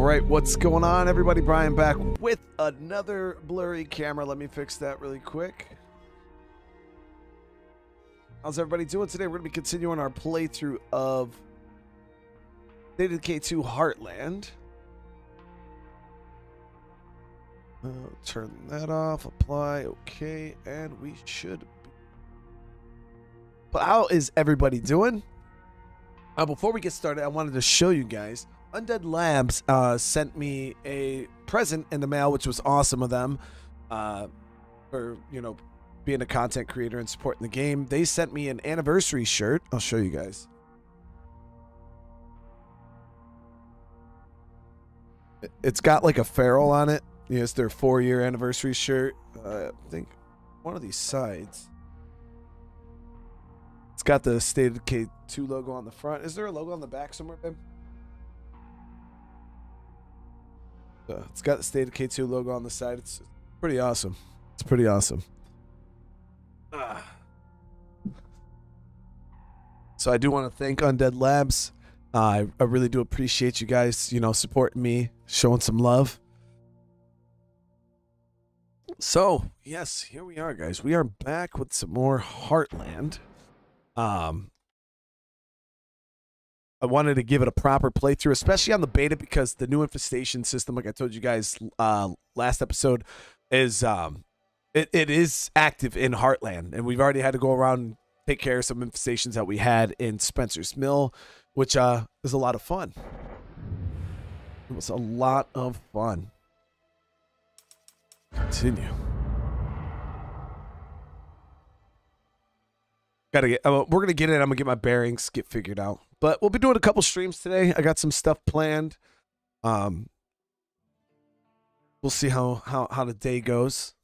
All right, what's going on, everybody? Brian back with another blurry camera. Let me fix that really quick. How's everybody doing today? We're going to be continuing our playthrough of State of Decay 2 Heartland. Uh, turn that off, apply, okay, and we should. Be... But how is everybody doing? Uh, before we get started, I wanted to show you guys. Undead Labs uh, sent me a present in the mail, which was awesome of them uh, for you know being a content creator and supporting the game. They sent me an anniversary shirt. I'll show you guys. It's got like a feral on it. Yeah, it's their four year anniversary shirt. Uh, I think one of these sides. It's got the State of Decay 2 logo on the front. Is there a logo on the back somewhere, babe? Uh, it's got the State of Decay 2 logo on the side. It's pretty awesome. It's pretty awesome. Ah. So I do want to thank Undead Labs. Uh, I, I really do appreciate you guys, you know, supporting me, showing some love. So, yes, here we are, guys. We are back with some more Heartland. Um, I wanted to give it a proper playthrough, especially on the beta, because the new infestation system, like I told you guys uh, last episode, is um, it, it is active in Heartland, and we've already had to go around and take care of some infestations that we had in Spencer's Mill, which uh, is a lot of fun. It was a lot of fun. Continue. Gotta get. Uh, we're gonna get it. I'm gonna get my bearings, get figured out. But we'll be doing a couple streams today. I got some stuff planned. Um, we'll see how how how the day goes.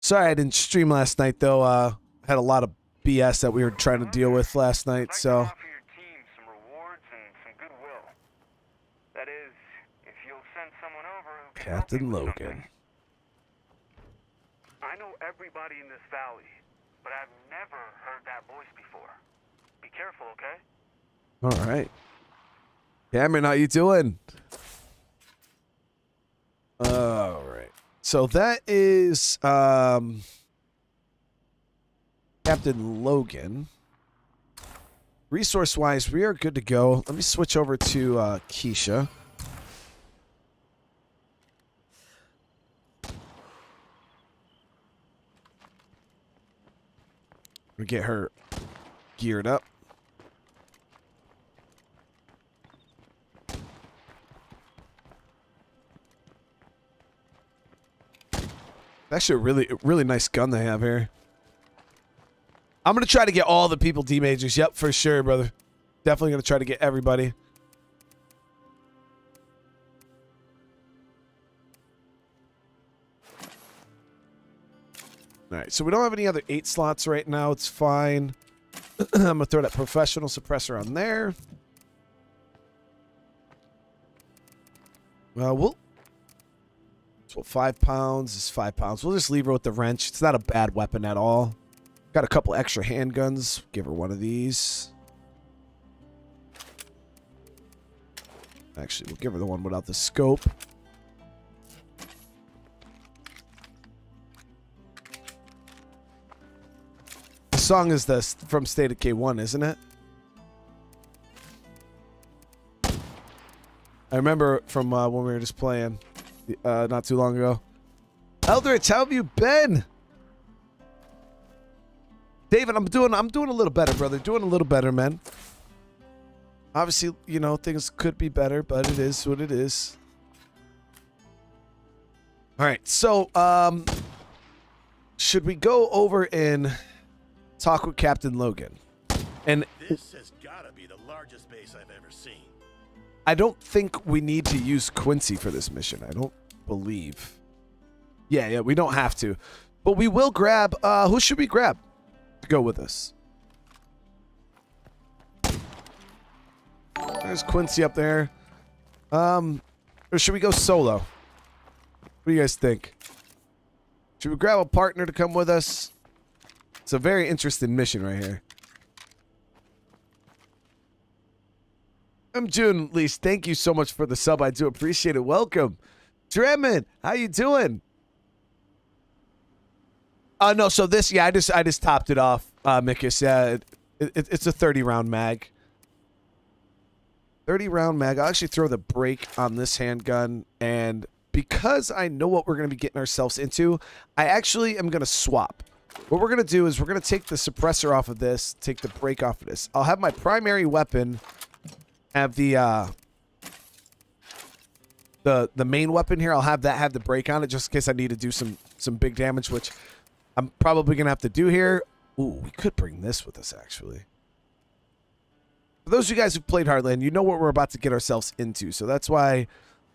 Sorry I didn't stream last night though. Uh, had a lot of BS that we were trying to deal with last night. So. Captain Logan. I know everybody in this valley, but I've never heard that voice before. Careful, okay? All right. Cameron, how you doing? All right. So that is um, Captain Logan. Resource-wise, we are good to go. Let me switch over to uh, Keisha. We get her geared up. Actually, a really, really nice gun they have here. I'm gonna try to get all the people D majors. Yep, for sure, brother. Definitely gonna try to get everybody. All right, so we don't have any other eight slots right now. It's fine. I'm going to throw that professional suppressor on there. Uh, we'll... So five pounds is five pounds. We'll just leave her with the wrench. It's not a bad weapon at all. Got a couple extra handguns. Give her one of these. Actually, we'll give her the one without the scope. The song is this from State of Decay 1, isn't it? I remember from uh, when we were just playing uh, not too long ago. Eldritch, how have you been? David, I'm doing I'm doing a little better, brother. Doing a little better, man. Obviously, you know, things could be better, but it is what it is. All right, so um should we go over and talk with Captain Logan. And I don't think we need to use Quincy for this mission. I don't believe. Yeah, yeah, we don't have to. But we will grab uh who should we grab to go with us? There's Quincy up there. Um or should we go solo? What do you guys think? Should we grab a partner to come with us? It's a very interesting mission right here. I'm June Least. Thank you so much for the sub. I do appreciate it. Welcome. Dremin, how you doing? Uh no, so this yeah, I just I just topped it off, uh Mikus. Yeah, it, it, it's a 30 round mag. 30 round mag. I'll actually throw the brake on this handgun and because I know what we're going to be getting ourselves into, I actually am going to swap. What we're going to do is we're going to take the suppressor off of this, take the brake off of this. I'll have my primary weapon have the uh the the main weapon here. I'll have that have the brake on it just in case I need to do some some big damage, which I'm probably to have to do here. Ooh, we could bring this with us actually. For those of you guys who've played Heartland, you know what we're about to get ourselves into. So that's why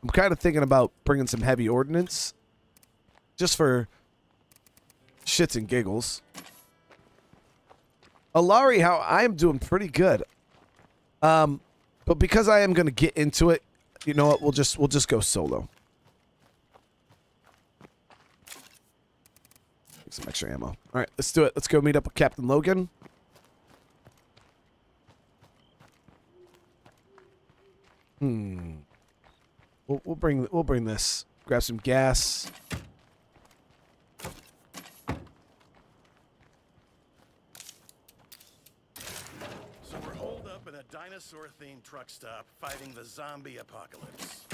I'm kind of thinking about bringing some heavy ordnance just for shits and giggles. Alari, how I am doing pretty good. Um, but because I am going to get into it, you know what? We'll just we'll just go solo. Get some extra ammo. All right, let's do it. Let's go meet up with Captain Logan. Hmm. We'll, we'll bring we'll bring this. Grab some gas. So we're holed up in a dinosaur-themed truck stop fighting the zombie apocalypse.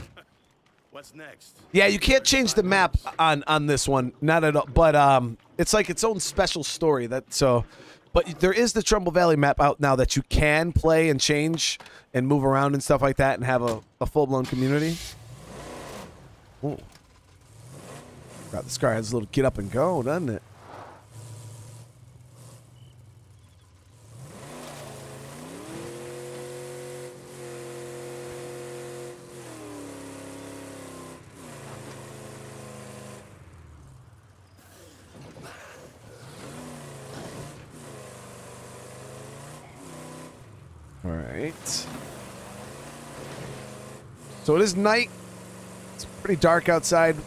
What's next? Yeah, you can't change the map on on this one, not at all. But um, it's like its own special story. That so, but there is the Trumbull Valley map out now that you can play and change and move around and stuff like that, and have a, a full blown community. Ooh. God, this car has a little get up and go, doesn't it? All right. So it is night. It's pretty dark outside.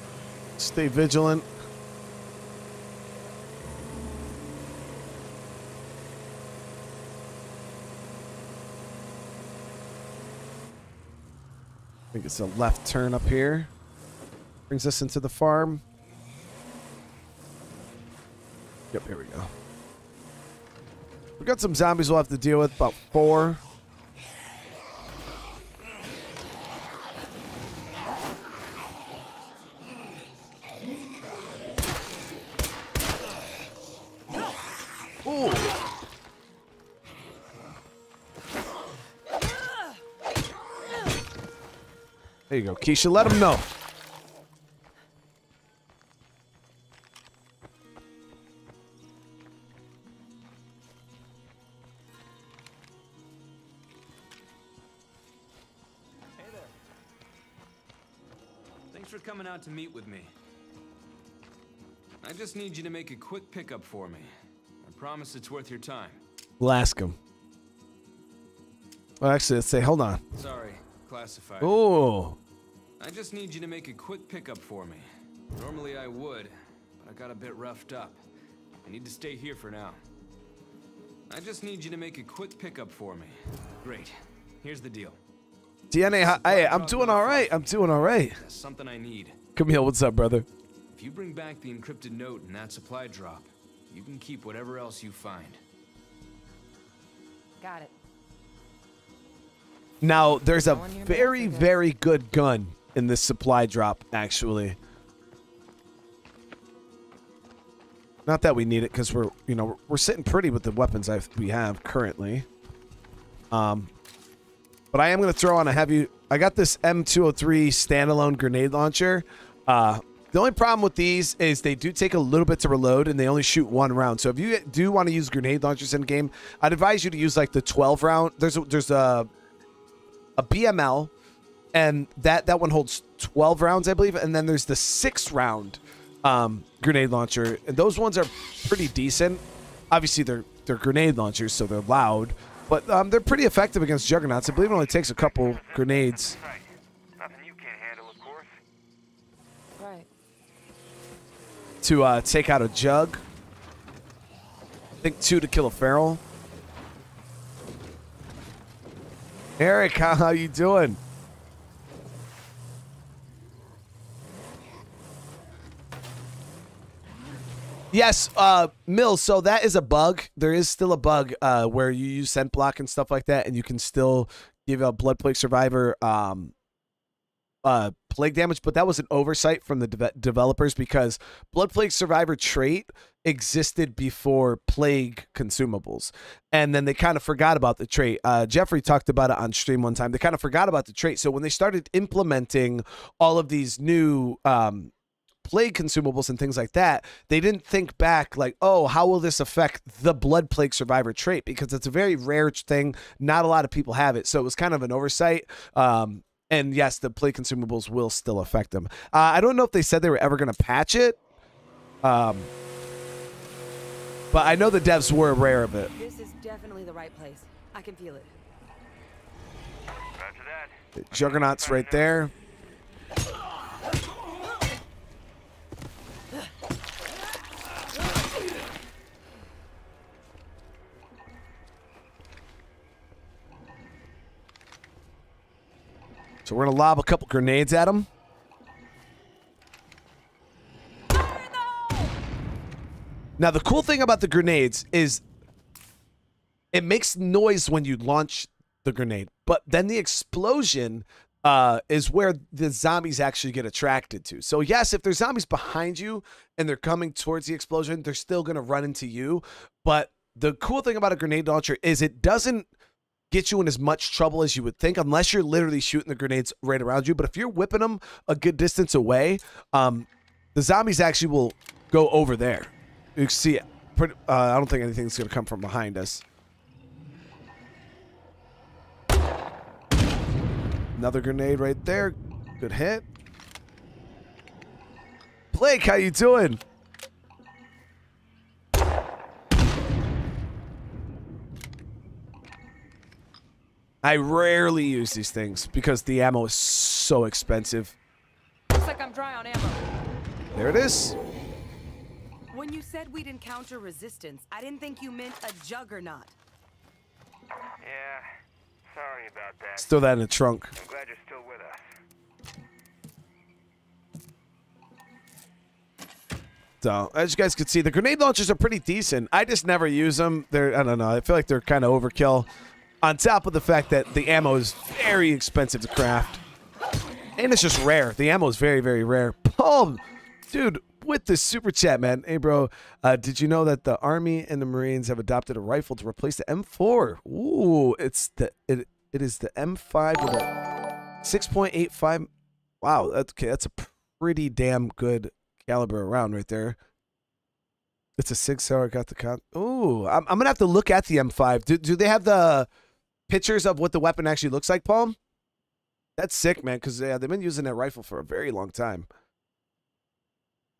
Stay vigilant. I think it's a left turn up here. Brings us into the farm. Yep, here we go. We got some zombies we'll have to deal with, about four. There you go, Keisha. Let them know. Hey there. Thanks for coming out to meet with me. I just need you to make a quick pickup for me. I promise it's worth your time. We'll ask him. Well, actually, let's say, hold on. Sorry, classified. Oh, I just need you to make a quick pickup for me. Normally I would, but I got a bit roughed up. I need to stay here for now. I just need you to make a quick pickup for me. Great. Here's the deal. DNA. Hey, I'm doing all right. I'm doing all right. That's something I need. Camille, what's up, brother? If you bring back the encrypted note and that supply drop, you can keep whatever else you find. Got it. Now, there's a very, mouth, I guess. very good gun in this supply drop, actually. Not that we need it, because we're, you know, we're sitting pretty with the weapons I we have currently. Um, but I am going to throw on a heavy. I got this M203 standalone grenade launcher. Uh, the only problem with these is they do take a little bit to reload and they only shoot one round. So if you do want to use grenade launchers in game, I'd advise you to use like the 12 round. There's a, there's a a BML, and that that one holds 12 rounds, I believe. And then there's the six round um, grenade launcher, and those ones are pretty decent. Obviously, they're they're grenade launchers, so they're loud, but um, they're pretty effective against juggernauts. I believe it only takes a couple grenades. Right. Nothing you can't handle, of course. Right. to uh, take out a jug. I think two to kill a feral. Eric, how, how you doing? Yes, uh, Mills. So that is a bug. There is still a bug uh, where you use scent block and stuff like that, and you can still give a blood plague survivor um, uh, plague damage. But that was an oversight from the de- developers because blood plague survivor trait existed before plague consumables, and then they kind of forgot about the trait. Uh, Jeffrey talked about it on stream one time. They kind of forgot about the trait. So when they started implementing all of these new um, plague consumables and things like that, they didn't think back like, oh, how will this affect the blood plague survivor trait? Because it's a very rare thing. Not a lot of people have it. So it was kind of an oversight. Um, and yes, the plague consumables will still affect them. Uh, I don't know if they said they were ever going to patch it. Um, but I know the devs were aware of it. This is definitely the right place. I can feel it. Roger that. Juggernaut's right there. So we're gonna lob a couple grenades at him. Now the cool thing about the grenades is it makes noise when you launch the grenade, but then the explosion uh, is where the zombies actually get attracted to. So yes, if there's zombies behind you and they're coming towards the explosion, they're still gonna run into you. But the cool thing about a grenade launcher is it doesn't get you in as much trouble as you would think unless you're literally shooting the grenades right around you. But if you're whipping them a good distance away, um, the zombies actually will go over there. You can see, pretty, uh, I don't think anything's going to come from behind us. Another grenade right there. Good hit. Blake, how you doing? I rarely use these things because the ammo is so expensive. Looks like I'm dry on ammo. There it is. When you said we'd encounter resistance, I didn't think you meant a juggernaut. Yeah, sorry about that. Throw that in the trunk. I'm glad you're still with us. So, as you guys can see, the grenade launchers are pretty decent. I just never use them. They're, I don't know, I feel like they're kind of overkill. On top of the fact that the ammo is very expensive to craft. And it's just rare. The ammo is very, very rare. Paul, dude, with the super chat, man. Hey, bro, uh, did you know that the Army and the Marines have adopted a rifle to replace the M4? Ooh, it's the it, it is the M5 with a 6.85. Wow, that's okay. That's a pretty damn good caliber round right there. It's a six hour. Got the count. Ooh, I'm, I'm gonna have to look at the M5. Do do they have the pictures of what the weapon actually looks like, Paul? That's sick, man. Because yeah, they've been using that rifle for a very long time.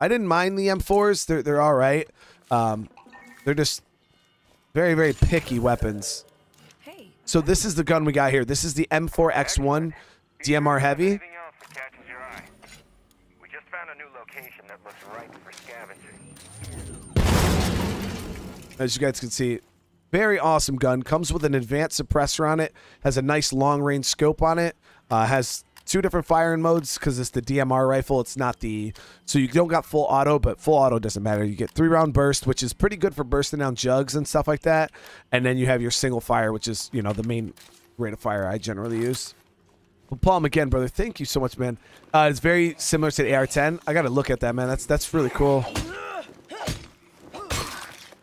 I didn't mind the M4s. They're they're all right. Um, they're just very very picky weapons. So this is the gun we got here. This is the M4X1 DMR heavy. As you guys can see, very awesome gun. Comes with an advanced suppressor on it. Has a nice long range scope on it. Uh, has two different firing modes because it's the DMR rifle. It's not the so you don't got full auto, but full auto doesn't matter. You get three round burst, which is pretty good for bursting down jugs and stuff like that. And then you have your single fire, which is you know the main rate of fire I generally use. Paul again, brother. Thank you so much, man. Uh, it's very similar to the AR-10. I got to look at that, man. That's that's really cool.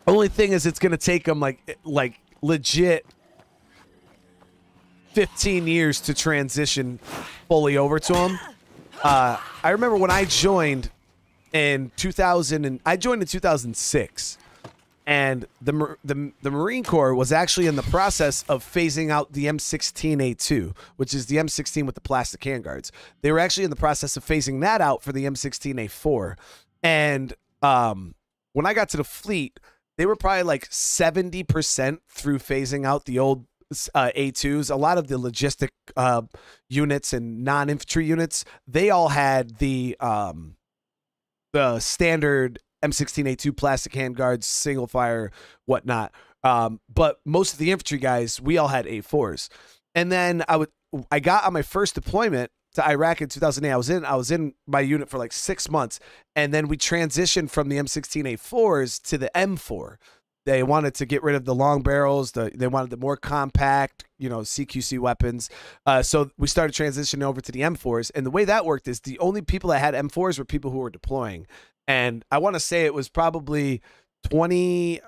Only thing is, it's gonna take them like like legit 15 years to transition fully over to them. Uh, I remember when I joined in 2000, and I joined in 2006, and the the the Marine Corps was actually in the process of phasing out the M16A2, which is the M16 with the plastic handguards. They were actually in the process of phasing that out for the M16A4, and um, when I got to the fleet, they were probably like 70% through phasing out the old uh, A2s. A lot of the logistic uh, units and non infantry units, they all had the um, the standard M16A2 plastic handguards, single fire, whatnot. Um, but most of the infantry guys, we all had A4s. and then I would I got on my first deployment to Iraq in 2008. I was in I was in my unit for like six months, and then we transitioned from the M16A4s to the M4. They wanted to get rid of the long barrels. The, they wanted the more compact, you know, CQC weapons. Uh, so we started transitioning over to the M4s. And the way that worked is the only people that had M4s were people who were deploying. And I want to say it was probably 20.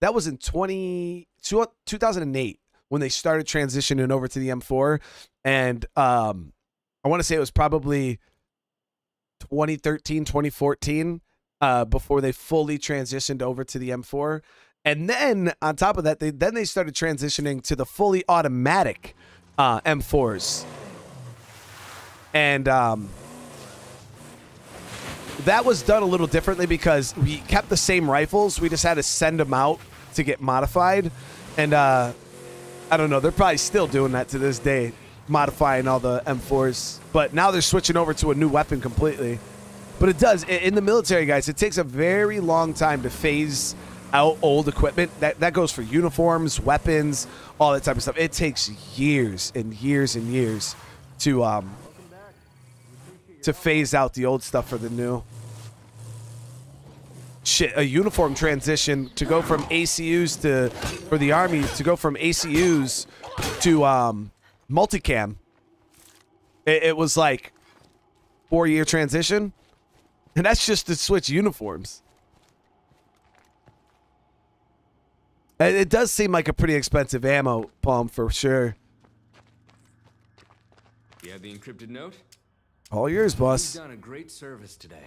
That was in 20, 2008 when they started transitioning over to the M4. And um, I want to say it was probably 2013, 2014 uh, before they fully transitioned over to the M4. And then on top of that, they then they started transitioning to the fully automatic uh, M4s. And um, that was done a little differently because we kept the same rifles. We just had to send them out to get modified. And uh, I don't know, they're probably still doing that to this day, modifying all the M4s. But now they're switching over to a new weapon completely. But it does in the military, guys. It takes a very long time to phase out old equipment. That that goes for uniforms, weapons, all that type of stuff. It takes years and years and years to um to phase out the old stuff for the new. Shit, a uniform transition to go from ACUs to for the army to go from ACUs to um multicam. It, it was like four year transition, and that's just to switch uniforms. It it does seem like a pretty expensive ammo palm for sure. You have the encrypted note? All yours, boss. You've done a great service today.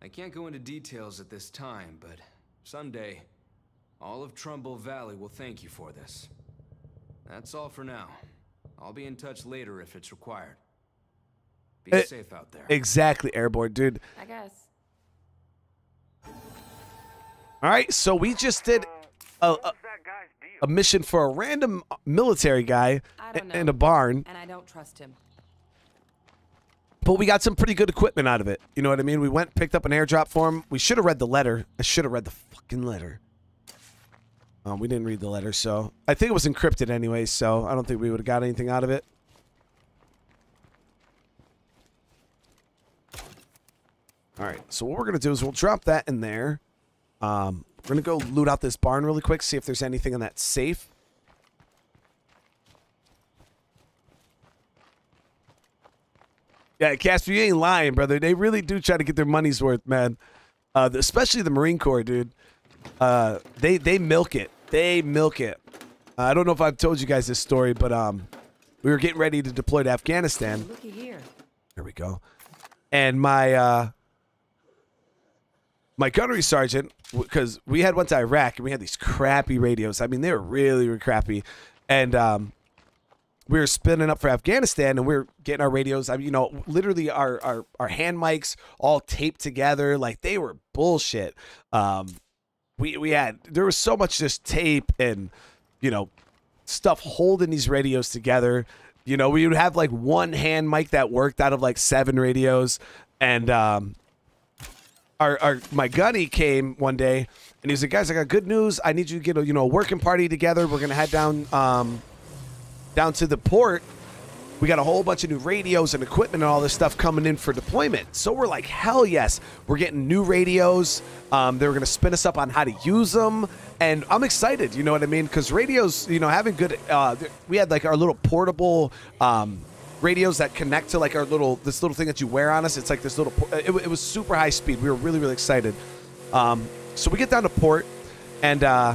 I can't go into details at this time, but someday, all of Trumbull Valley will thank you for this. That's all for now. I'll be in touch later if it's required. Be Eh, safe out there. Exactly, airborne, dude. I guess. All right, so we just did a, a, What's that guy's deal? a mission for a random military guy I know. in a barn, And I don't trust him. but we got some pretty good equipment out of it. You know what I mean? We went, picked up an airdrop for him. We should have read the letter. I should have read the fucking letter. Um, we didn't read the letter, so I think it was encrypted anyway. So I don't think we would have got anything out of it. All right, so what we're gonna do is we'll drop that in there. Um, we're gonna go loot out this barn really quick, see if there's anything in that safe. Yeah, Casper, you ain't lying, brother. They really do try to get their money's worth, man. Uh, especially the Marine Corps, dude. Uh, they they milk it. They milk it. Uh, I don't know if I've told you guys this story, but um, we were getting ready to deploy to Afghanistan. Looky here. There we go. And my uh my gunnery sergeant, because we had went to Iraq and we had these crappy radios. I mean, they were really, really crappy. And um, we were spinning up for Afghanistan and we are getting our radios. I mean, you know, literally our our, our hand mics all taped together. Like they were bullshit. Um, we we had there was so much just tape and you know stuff holding these radios together. You know, we would have like one hand mic that worked out of like seven radios, and um, our our my gunny came one day and he was like, "Guys, I got good news. I need you to get a you know a working party together. We're gonna head down um, down to the port. We got a whole bunch of new radios and equipment and all this stuff coming in for deployment. So we're like, hell yes, we're getting new radios. Um, they were gonna spin us up on how to use them, and I'm excited. You know what I mean? Because radios, you know, having good. Uh, we had like our little portable. Um, radios that connect to like our little this little thing that you wear on us it's like this little it, it was super high speed we were really really excited um, so we get down to port and uh,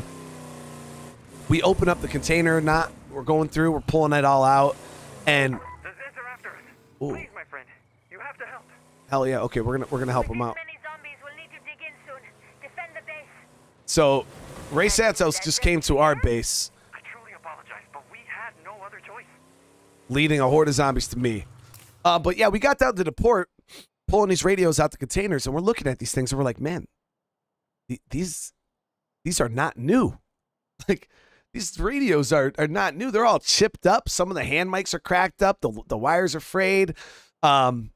we open up the container not we're going through we're pulling it all out and The Zeds are after us. Ooh. Please, my friend. You have to help. hell yeah okay we're gonna we're gonna help them out Many zombies will need to dig in soon. Defend the base. so ray santos just came to our base I truly apologize, but we had no other choice. leading a horde of zombies to me. Uh, but yeah, we got down to the port, pulling these radios out the containers, and we're looking at these things, and we're like, man, th- these these are not new. Like these radios are are not new. They're all chipped up. Some of the hand mics are cracked up. The the wires are frayed. Um,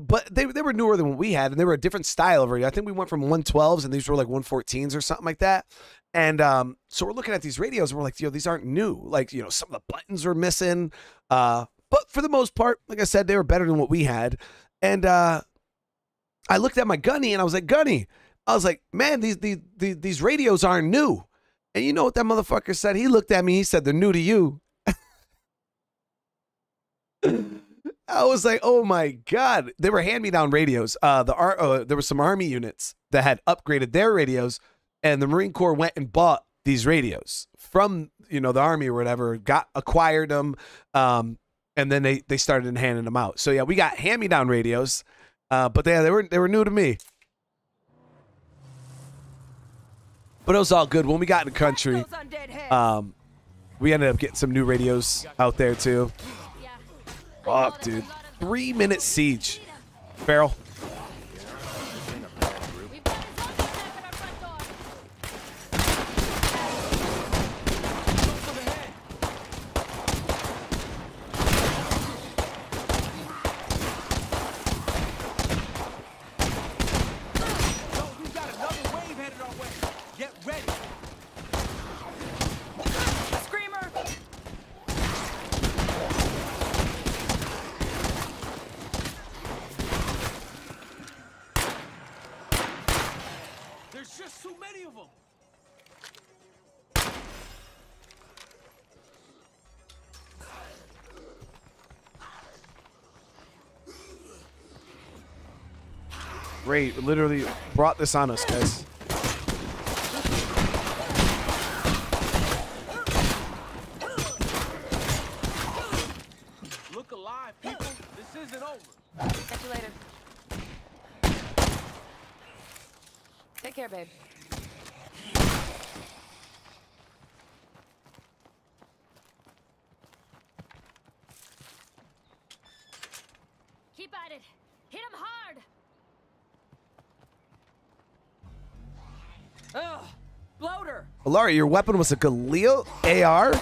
but they they were newer than what we had, and they were a different style of radio. I think we went from 112s, and these were like 114s or something like that. And um, so we're looking at these radios and we're like, yo, these aren't new. Like, you know, some of the buttons are missing. Uh, but for the most part, like I said, they were better than what we had. And uh, I looked at my gunny and I was like, Gunny, I was like, man, these, these these these radios aren't new. And you know what that motherfucker said? He looked at me. He said, they're new to you. I was like, oh my god, they were hand-me-down radios. Uh, the ar- uh, there were some army units that had upgraded their radios, and the Marine Corps went and bought these radios from you know the army or whatever, got acquired them, um, and then they they started handing them out. So yeah, we got hand-me-down radios, uh, but yeah, they were they were new to me. But it was all good when we got in the country. Those undead heads. Um, we ended up getting some new radios out there too. Fuck, dude. Three minute siege. Feral. we got another wave headed our way. Get ready. Screamer! There's just too many of them. Ray literally brought this on us, guys. Look alive, people. This isn't over. Catch you later. Take care, babe. Keep at it. Hit him hard. Ugh! Bloater! Alara, your weapon was a Galil AR?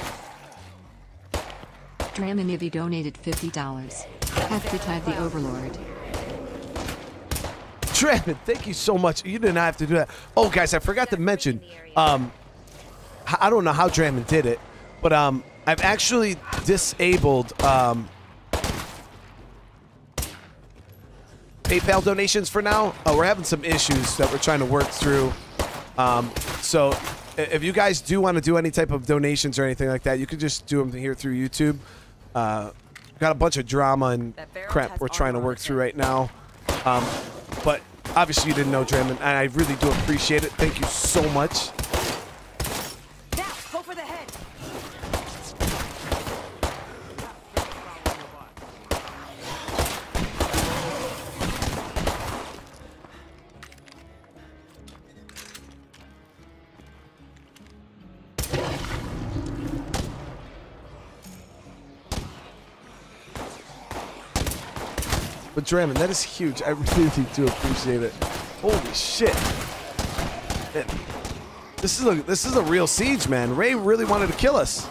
Draminivi donated $50. Have to tag the Overlord. Draymond, thank you so much. You did not have to do that. Oh, guys, I forgot to mention. Um, I don't know how Draymond did it, but um, I've actually disabled um, PayPal donations for now. Uh, we're having some issues that we're trying to work through. Um, so if you guys do want to do any type of donations or anything like that, you could just do them here through YouTube. Uh, got a bunch of drama and crap we're trying to work through right now. Um, but obviously you didn't know Draymond, and I really do appreciate it. Thank you so much. Draymond, that is huge. I really do appreciate it. Holy shit. Man, This is a this is a real siege, man. Ray really wanted to kill us.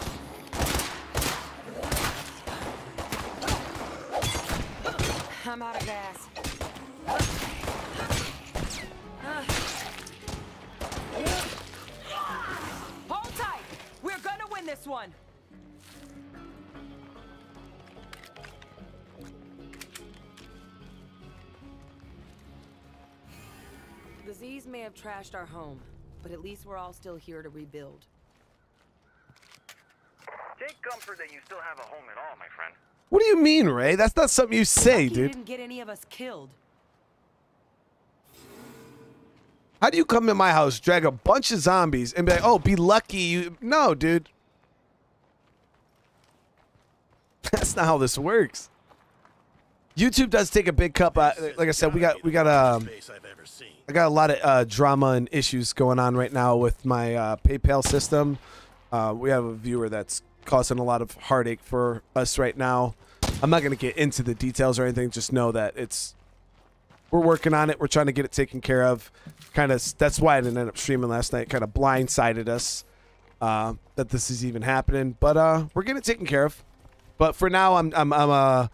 Trashed our home, but at least we're all still here to rebuild. Take comfort that you still have a home at all, my friend. What do you mean, Ray? That's not something you say, Lucky you dude. didn't get any of us killed. How do you come to my house, drag a bunch of zombies, and be like, "Oh, be lucky you"? No, dude. That's not how this works. YouTube does take a big cup. Uh, like I said, we got we got um, I got a lot of uh, drama and issues going on right now with my uh, PayPal system. Uh, we have a viewer that's causing a lot of heartache for us right now. I'm not going to get into the details or anything. Just know that it's we're working on it. We're trying to get it taken care of. Kind of that's why I didn't end up streaming last night. Kind of blindsided us uh, that this is even happening. But uh, we're getting it taken care of. But for now, I'm I'm I'm uh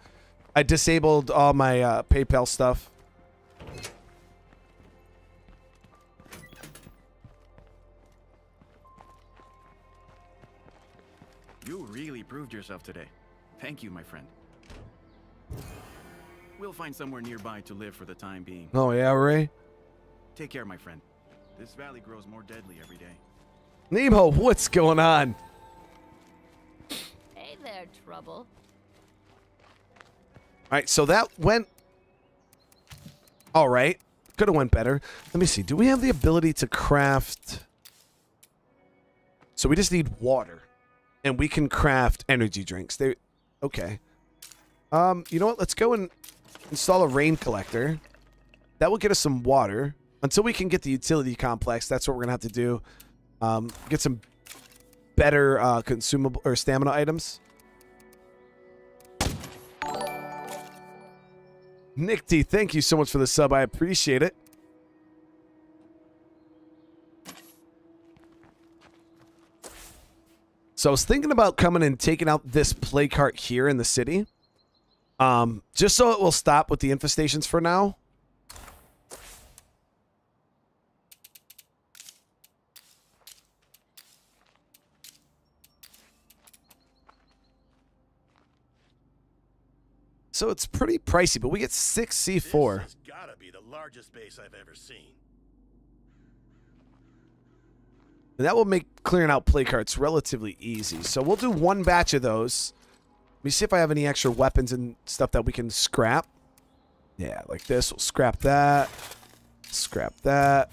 I disabled all my uh, PayPal stuff. You really proved yourself today. Thank you, my friend. We'll find somewhere nearby to live for the time being. Oh yeah, Ray. Take care, my friend. This valley grows more deadly every day. Nemo, what's going on? Hey there, Trouble. All right, so that went all right. Could have went better. Let me see. Do we have the ability to craft? So we just need water, and we can craft energy drinks. They, okay. Um, you know what? Let's go and install a rain collector. That will get us some water until we can get the utility complex. That's what we're gonna have to do. Um, get some better uh, consumable or stamina items. Nick T, thank you so much for the sub. I appreciate it. So I was thinking about coming and taking out this plague heart here in the city. Um, just so it will stop with the infestations for now. So it's pretty pricey, but we get six C4. This has gotta be the largest base I've ever seen. And that will make clearing out plague hearts relatively easy. So we'll do one batch of those. Let me see if I have any extra weapons and stuff that we can scrap. Yeah, like this. We'll scrap that. Scrap that.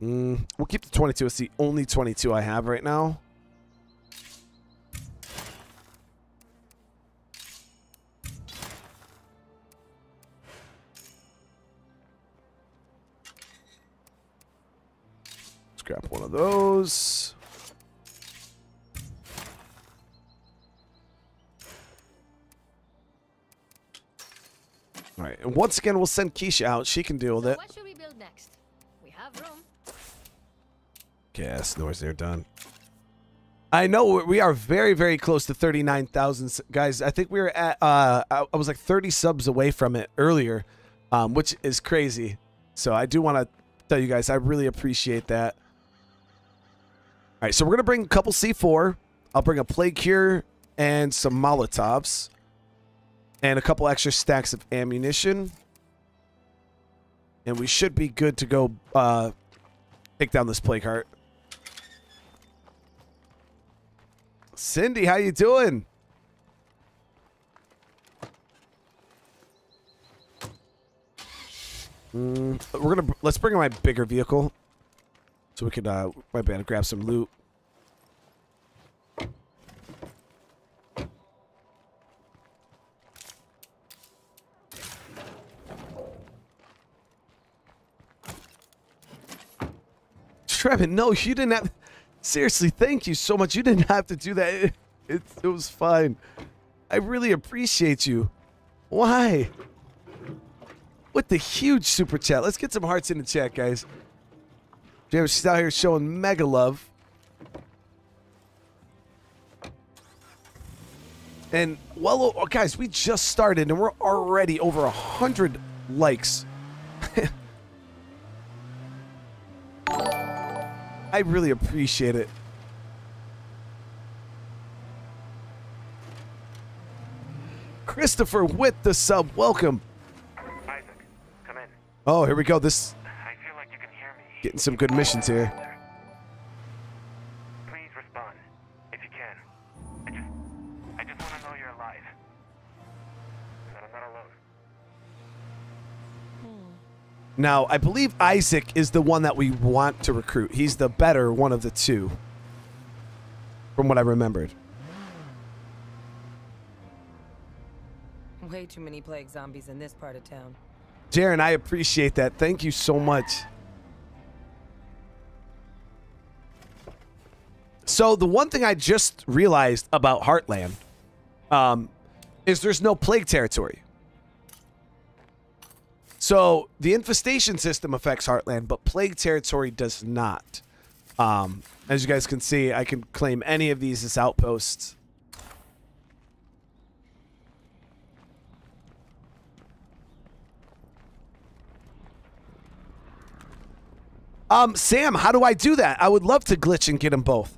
Mm, we'll keep the 22. It's the only 22 I have right now. Scrap one of those. All right, and once again, we'll send Keisha out. She can deal with it. What should we build next? We have room. Yeah, snores, they're done. I know we are very, very close to 39,000 guys. I think we were at, uh, I I was like 30 subs away from it earlier, um, which is crazy. So I do want to tell you guys, I really appreciate that. All right, so we're going to bring a couple C4. I'll bring a Plague Cure and some Molotovs. And a couple extra stacks of ammunition. And we should be good to go uh, take down this Plague Heart. Cindy, how you doing? Mm, we're gonna let's bring my bigger vehicle, so we could uh, might be grab some loot. Trevin, no, you didn't have. Seriously, thank you so much. You didn't have to do that. It, it, it was fine. I really appreciate you. Why? With the huge super chat. Let's get some hearts in the chat, guys. James, she's out here showing mega love. And, well, oh, oh, guys, we just started and we're already over a 100 likes. I really appreciate it. Christopher with the sub, welcome. Isaac, come in. Oh, here we go. This getting some good missions here. Please respond, if you can. I just, I just want to know you're alive. That I'm not alone. Hmm. Now, I believe Isaac is the one that we want to recruit. He's the better one of the two, from what I remembered. Way too many plague zombies in this part of town. Jaren, I appreciate that. Thank you so much. So the one thing I just realized about Heartland um, is there's no plague territory. So the infestation system affects Heartland, but plague territory does not. Um, as you guys can see, I can claim any of these as outposts. Um, Sam, how do I do that? I would love to glitch and get them both.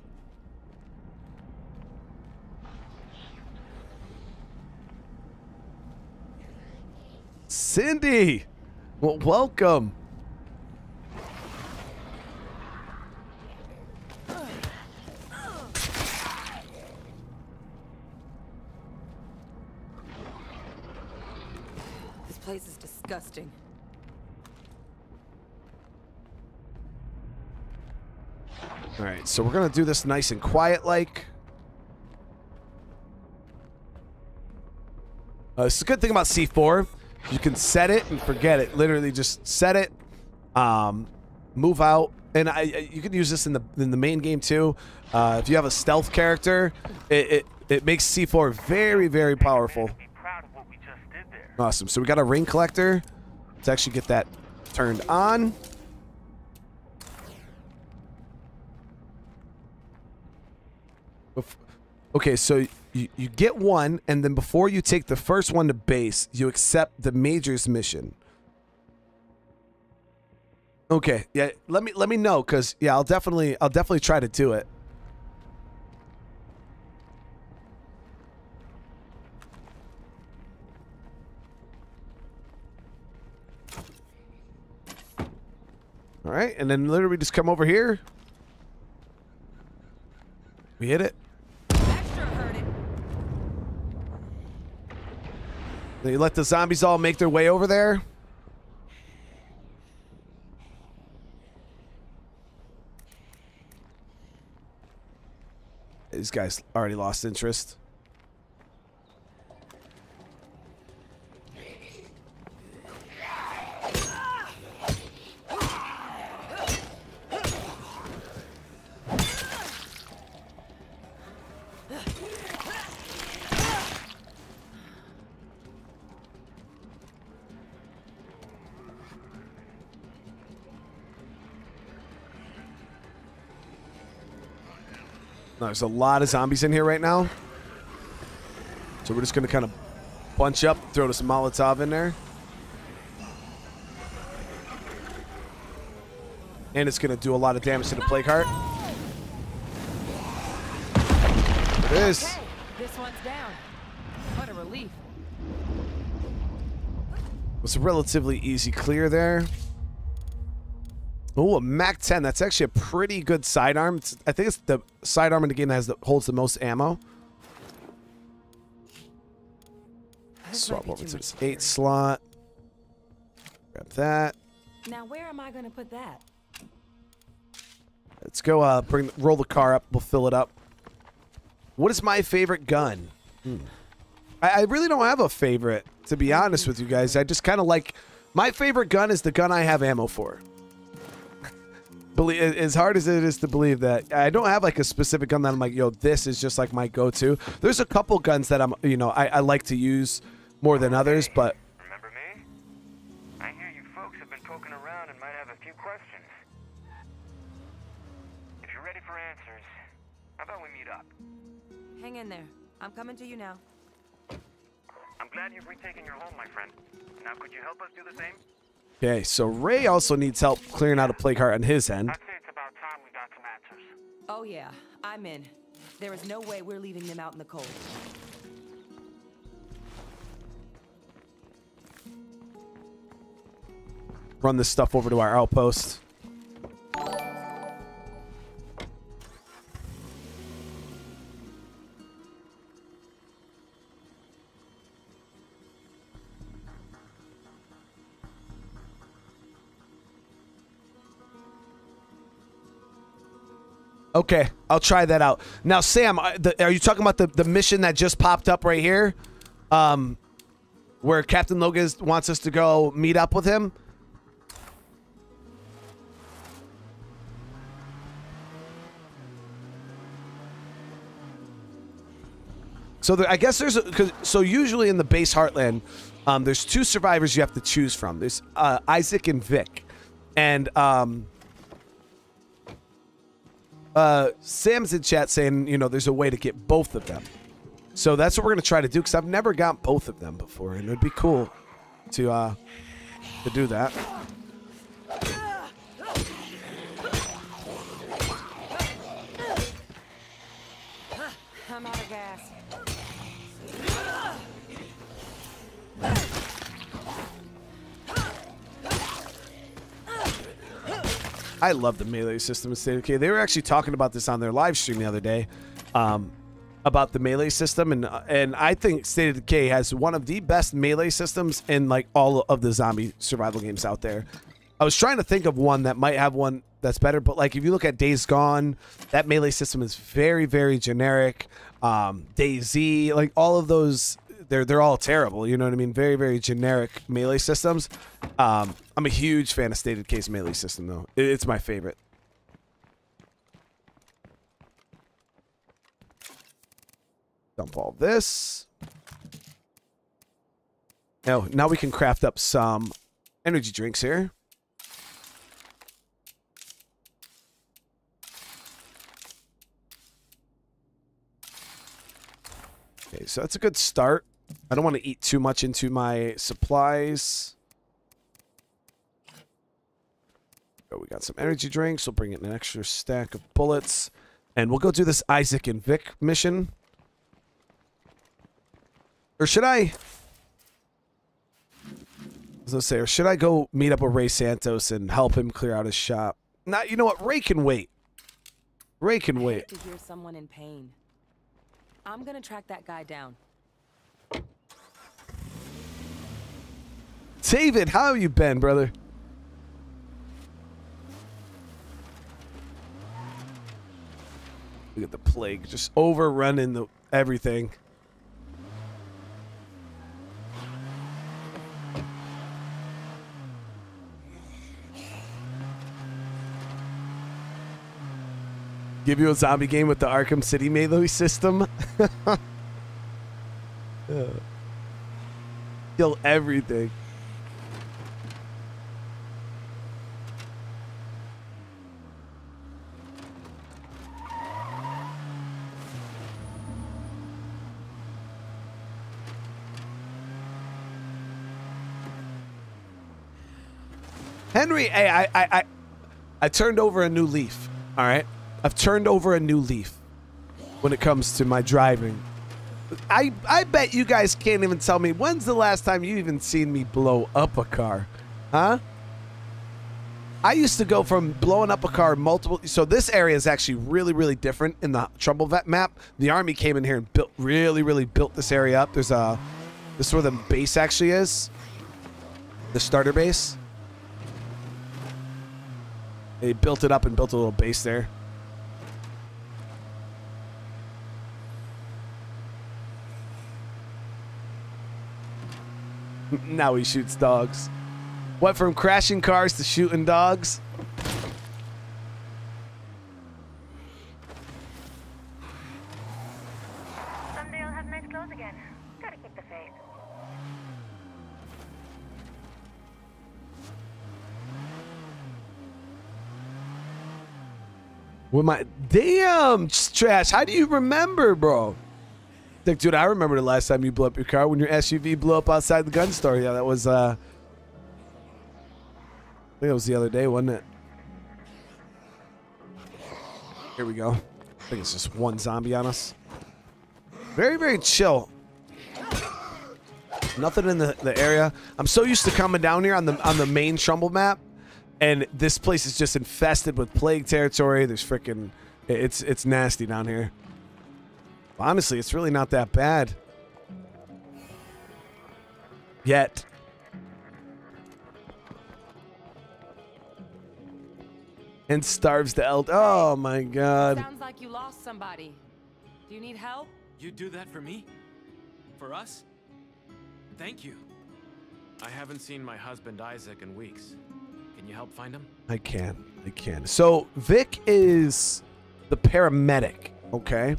Cindy, well, welcome. This place is disgusting. All right, so we're gonna do this nice and quiet, like. Uh, it's a good thing about C4. You can set it and forget it. Literally, just set it, um, move out, and I, you can use this in the in the main game too. Uh, if you have a stealth character, it, it it makes C4 very very powerful. Awesome. So we got a ring collector. Let's actually get that turned on. Okay, so you, you get one, and then before you take the first one to base, you accept the major's mission. Okay, yeah. Let me let me know, cause yeah, I'll definitely I'll definitely try to do it. All right, and then literally just come over here. We hit it. That sure hurt it. Then you let the zombies all make their way over there. These guys already lost interest. There's a lot of zombies in here right now. So we're just going to kind of bunch up, throw some Molotov in there. And it's going to do a lot of damage to the plague heart. There it is. Okay, this one's down. What a relief. was a relatively easy clear there. Oh, a Mac 10. That's actually a pretty good sidearm. It's, I think it's the sidearm in the game that has the, holds the most ammo. Swap over to this to carry. eight slot. Grab that. Now where am I gonna put that? Let's go. Uh, bring roll the car up. We'll fill it up. What is my favorite gun? Hmm. I, I really don't have a favorite, to be honest with you guys. I just kind of like my favorite gun is the gun I have ammo for. Believe as hard as it is to believe that I don't have like a specific gun that I'm like, yo, this is just like my go-to. There's a couple guns that I'm, you know, I, I like to use more than others, but Remember me? I hear you folks have been poking around and might have a few questions. If you're ready for answers, how about we meet up? Hang in there. I'm coming to you now. I'm glad you've retaken your home, my friend. Now, could you help us do the same? Okay. So Ray also needs help clearing out a plague heart on his end. I'd say it's about time we got some answers. Oh yeah, I'm in. There is no way we're leaving them out in the cold. Run this stuff over to our outpost. Okay, I'll try that out. Now, Sam, are you talking about the, the mission that just popped up right here? Um, where Captain Logan wants us to go meet up with him? So there, I guess there's a, so usually in the base Heartland, um, there's two survivors you have to choose from. There's uh, Isaac and Vic, and um, uh, Sam's in chat saying you know there's a way to get both of them. So that's what we're gonna try to do because I've never got both of them before, and it'd be cool to uh, to do that. I love the melee system in State of Decay. They were actually talking about this on their live stream the other day, um, about the melee system, and and I think State of Decay has one of the best melee systems in like all of the zombie survival games out there. I was trying to think of one that might have one that's better, but like if you look at Days Gone, that melee system is very very generic. Um, DayZ, like all of those they're they're all terrible. You know what I mean? Very very generic melee systems. Um, I'm a huge fan of State of Decay's melee system though. It- it's my favorite. Dump all this. Now, now we can craft up some energy drinks here. Okay, so that's a good start. I don't want to eat too much into my supplies. Oh, we got some energy drinks. We'll bring in an extra stack of bullets. And we'll go do this Isaac and Vic mission. Or should I... I was gonna say, or should I go meet up with Ray Santos and help him clear out his shop? Not, you know what? Ray can wait. Ray can wait. To hear someone in pain. I'm gonna track that guy down. David, how have you been, brother? Look at the plague just overrunning the everything. Give you a zombie game with the Arkham City melee system. Yeah. Kill everything. Hey, I, I, I, I turned over a new leaf. All right, I've turned over a new leaf when it comes to my driving. I, I bet you guys can't even tell me when's the last time you even seen me blow up a car, huh? I used to go from blowing up a car multiple. So this area is actually really, really different in the Trumbull Vet map. The army came in here and built, really, really built this area up. There's a, this is where the base actually is, the starter base. They built it up and built a little base there. now he shoots dogs. Went from crashing cars to shooting dogs. With my damn trash. How do you remember, bro? Like, dude, I remember the last time you blew up your car when your SUV blew up outside the gun store. Yeah, that was uh I think it was the other day, wasn't it? Here we go. I think it's just one zombie on us. Very, very chill. Nothing in the, the area. I'm so used to coming down here on the on the main Trumbull map, and this place is just infested with plague territory. There's freaking, it's it's nasty down here. Honestly, it's really not that bad. Yet. And starves the eld. Oh my god. Sounds like you lost somebody. Do you need help? You do that for me? For us? Thank you. I haven't seen my husband Isaac in weeks. Can you help find him? I can. I can. So Vic is the paramedic, okay?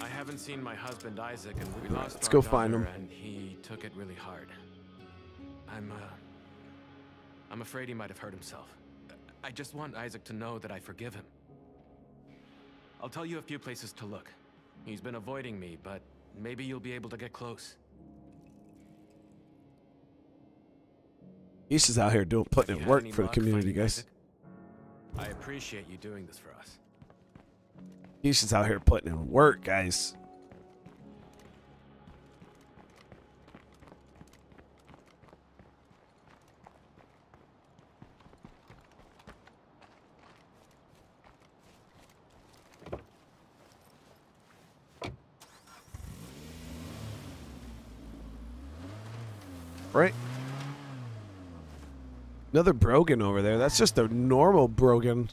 I haven't seen my husband Isaac and we lost let's our go find him. And he took it really hard. I'm uh I'm afraid he might have hurt himself. I just want Isaac to know that I forgive him. I'll tell you a few places to look. He's been avoiding me, but maybe you'll be able to get close. He's just out here doing putting in work for the community, guys. I appreciate you doing this for us. He's just out here putting in work, guys. Right. Another Brogan over there. That's just a normal Brogan.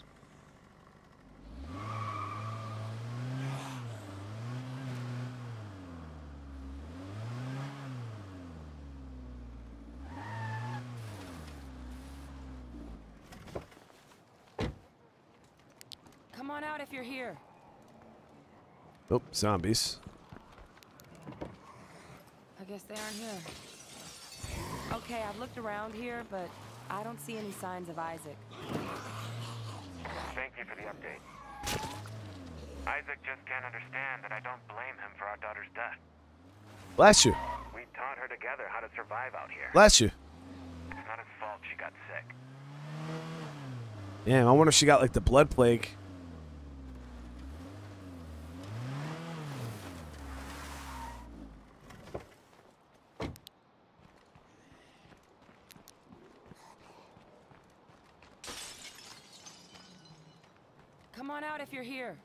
Come on out if you're here. Oh, zombies. I guess they aren't here. Okay, I've looked around here, but I don't see any signs of Isaac. Thank you for the update. Isaac just can't understand that I don't blame him for our daughter's death. Bless you. We taught her together how to survive out here. Bless you. It's not his fault she got sick. Damn, I wonder if she got like the blood plague. Come on out if you're here.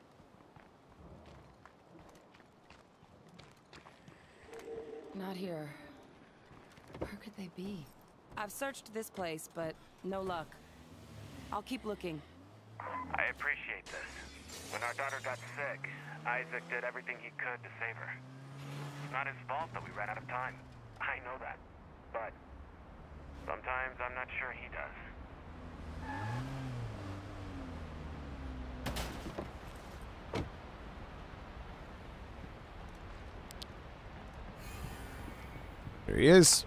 Not here. Where could they be? I've searched this place, but no luck. I'll keep looking. I appreciate this. When our daughter got sick, Isaac did everything he could to save her. It's not his fault that we ran out of time. I know that. But sometimes I'm not sure he does. There he is.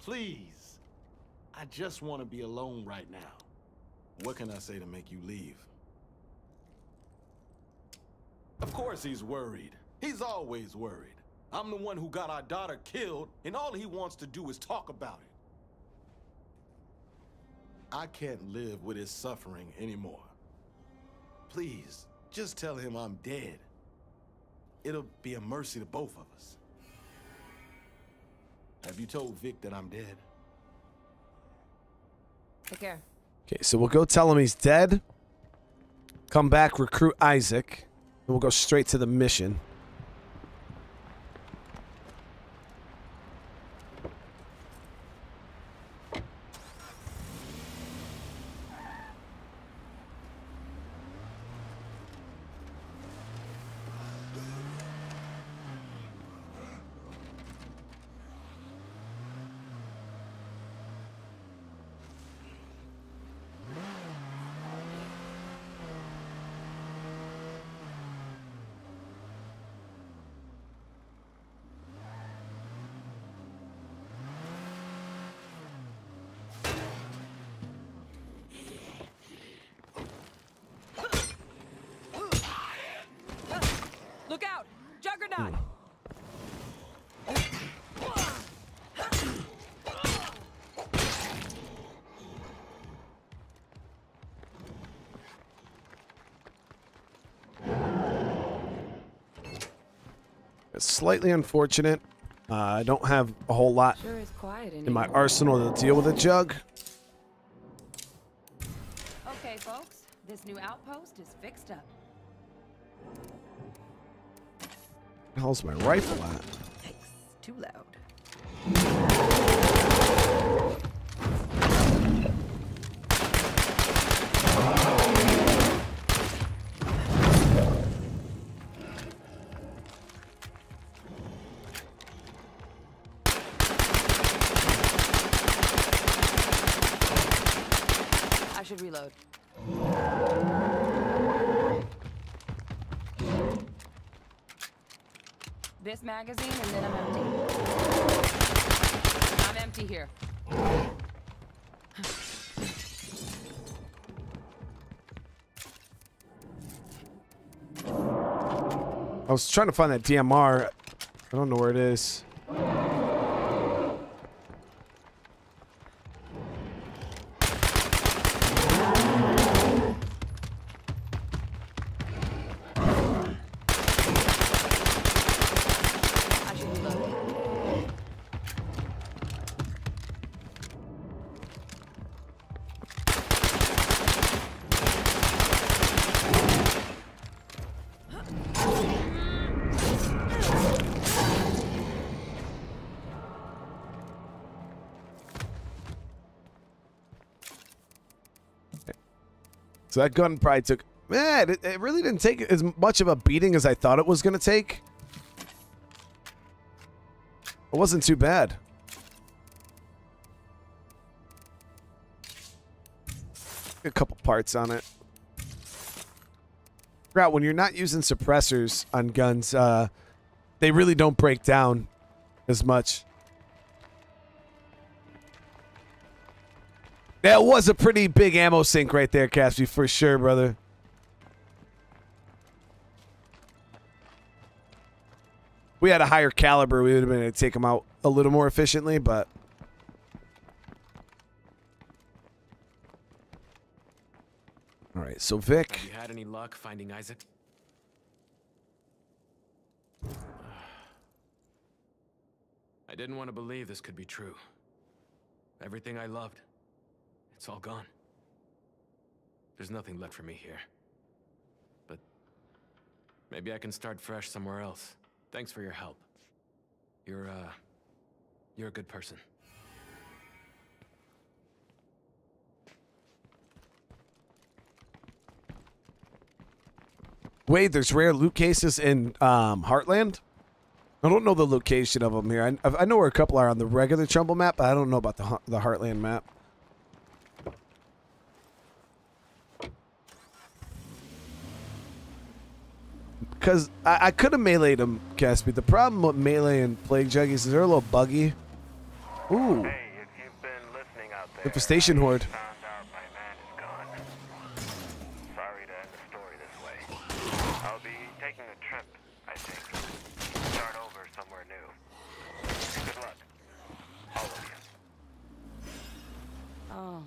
Please. I just want to be alone right now. What can I say to make you leave? Of course he's worried. He's always worried. I'm the one who got our daughter killed, and all he wants to do is talk about it. I can't live with his suffering anymore. Please, just tell him I'm dead. It'll be a mercy to both of us. Have you told Vic that I'm dead? Take care. Okay, so we'll go tell him he's dead. Come back, recruit Isaac. And we'll go straight to the mission. Look out! Juggernaut! It's slightly unfortunate. Uh, I don't have a whole lot Sure in in my arsenal to deal with a jug. Hell's my rifle at? Magazine and then I'm empty. I'm empty here. I was trying to find that DMR. I don't know where it is. So that gun probably took. Man, it, it really didn't take as much of a beating as I thought it was going to take. It wasn't too bad. A couple parts on it. Right, when you're not using suppressors on guns, uh, they really don't break down as much. That was a pretty big ammo sink right there, Caspi, for sure, brother. We had a higher caliber, we would have been able to take them out a little more efficiently, but All right, so Vic, you had any luck finding Isaac? I didn't want to believe this could be true. Everything I loved, it's all gone. There's nothing left for me here. But maybe I can start fresh somewhere else. Thanks for your help. You're, uh, you're a good person. Wade, there's rare loot cases in um, Heartland. I don't know the location of them here. I, I know where a couple are on the regular Trumbull map, but I don't know about the the Heartland map. Because I, I could have meleeed him, Caspi. The problem with melee and plague juggies is they're a little buggy. Ooh, Hey, if you've been listening out there, infestation horde. found out my man is gone. Sorry to end the story this way. I'll be taking a trip, I think. Start over somewhere new. Good luck. All of you. Oh,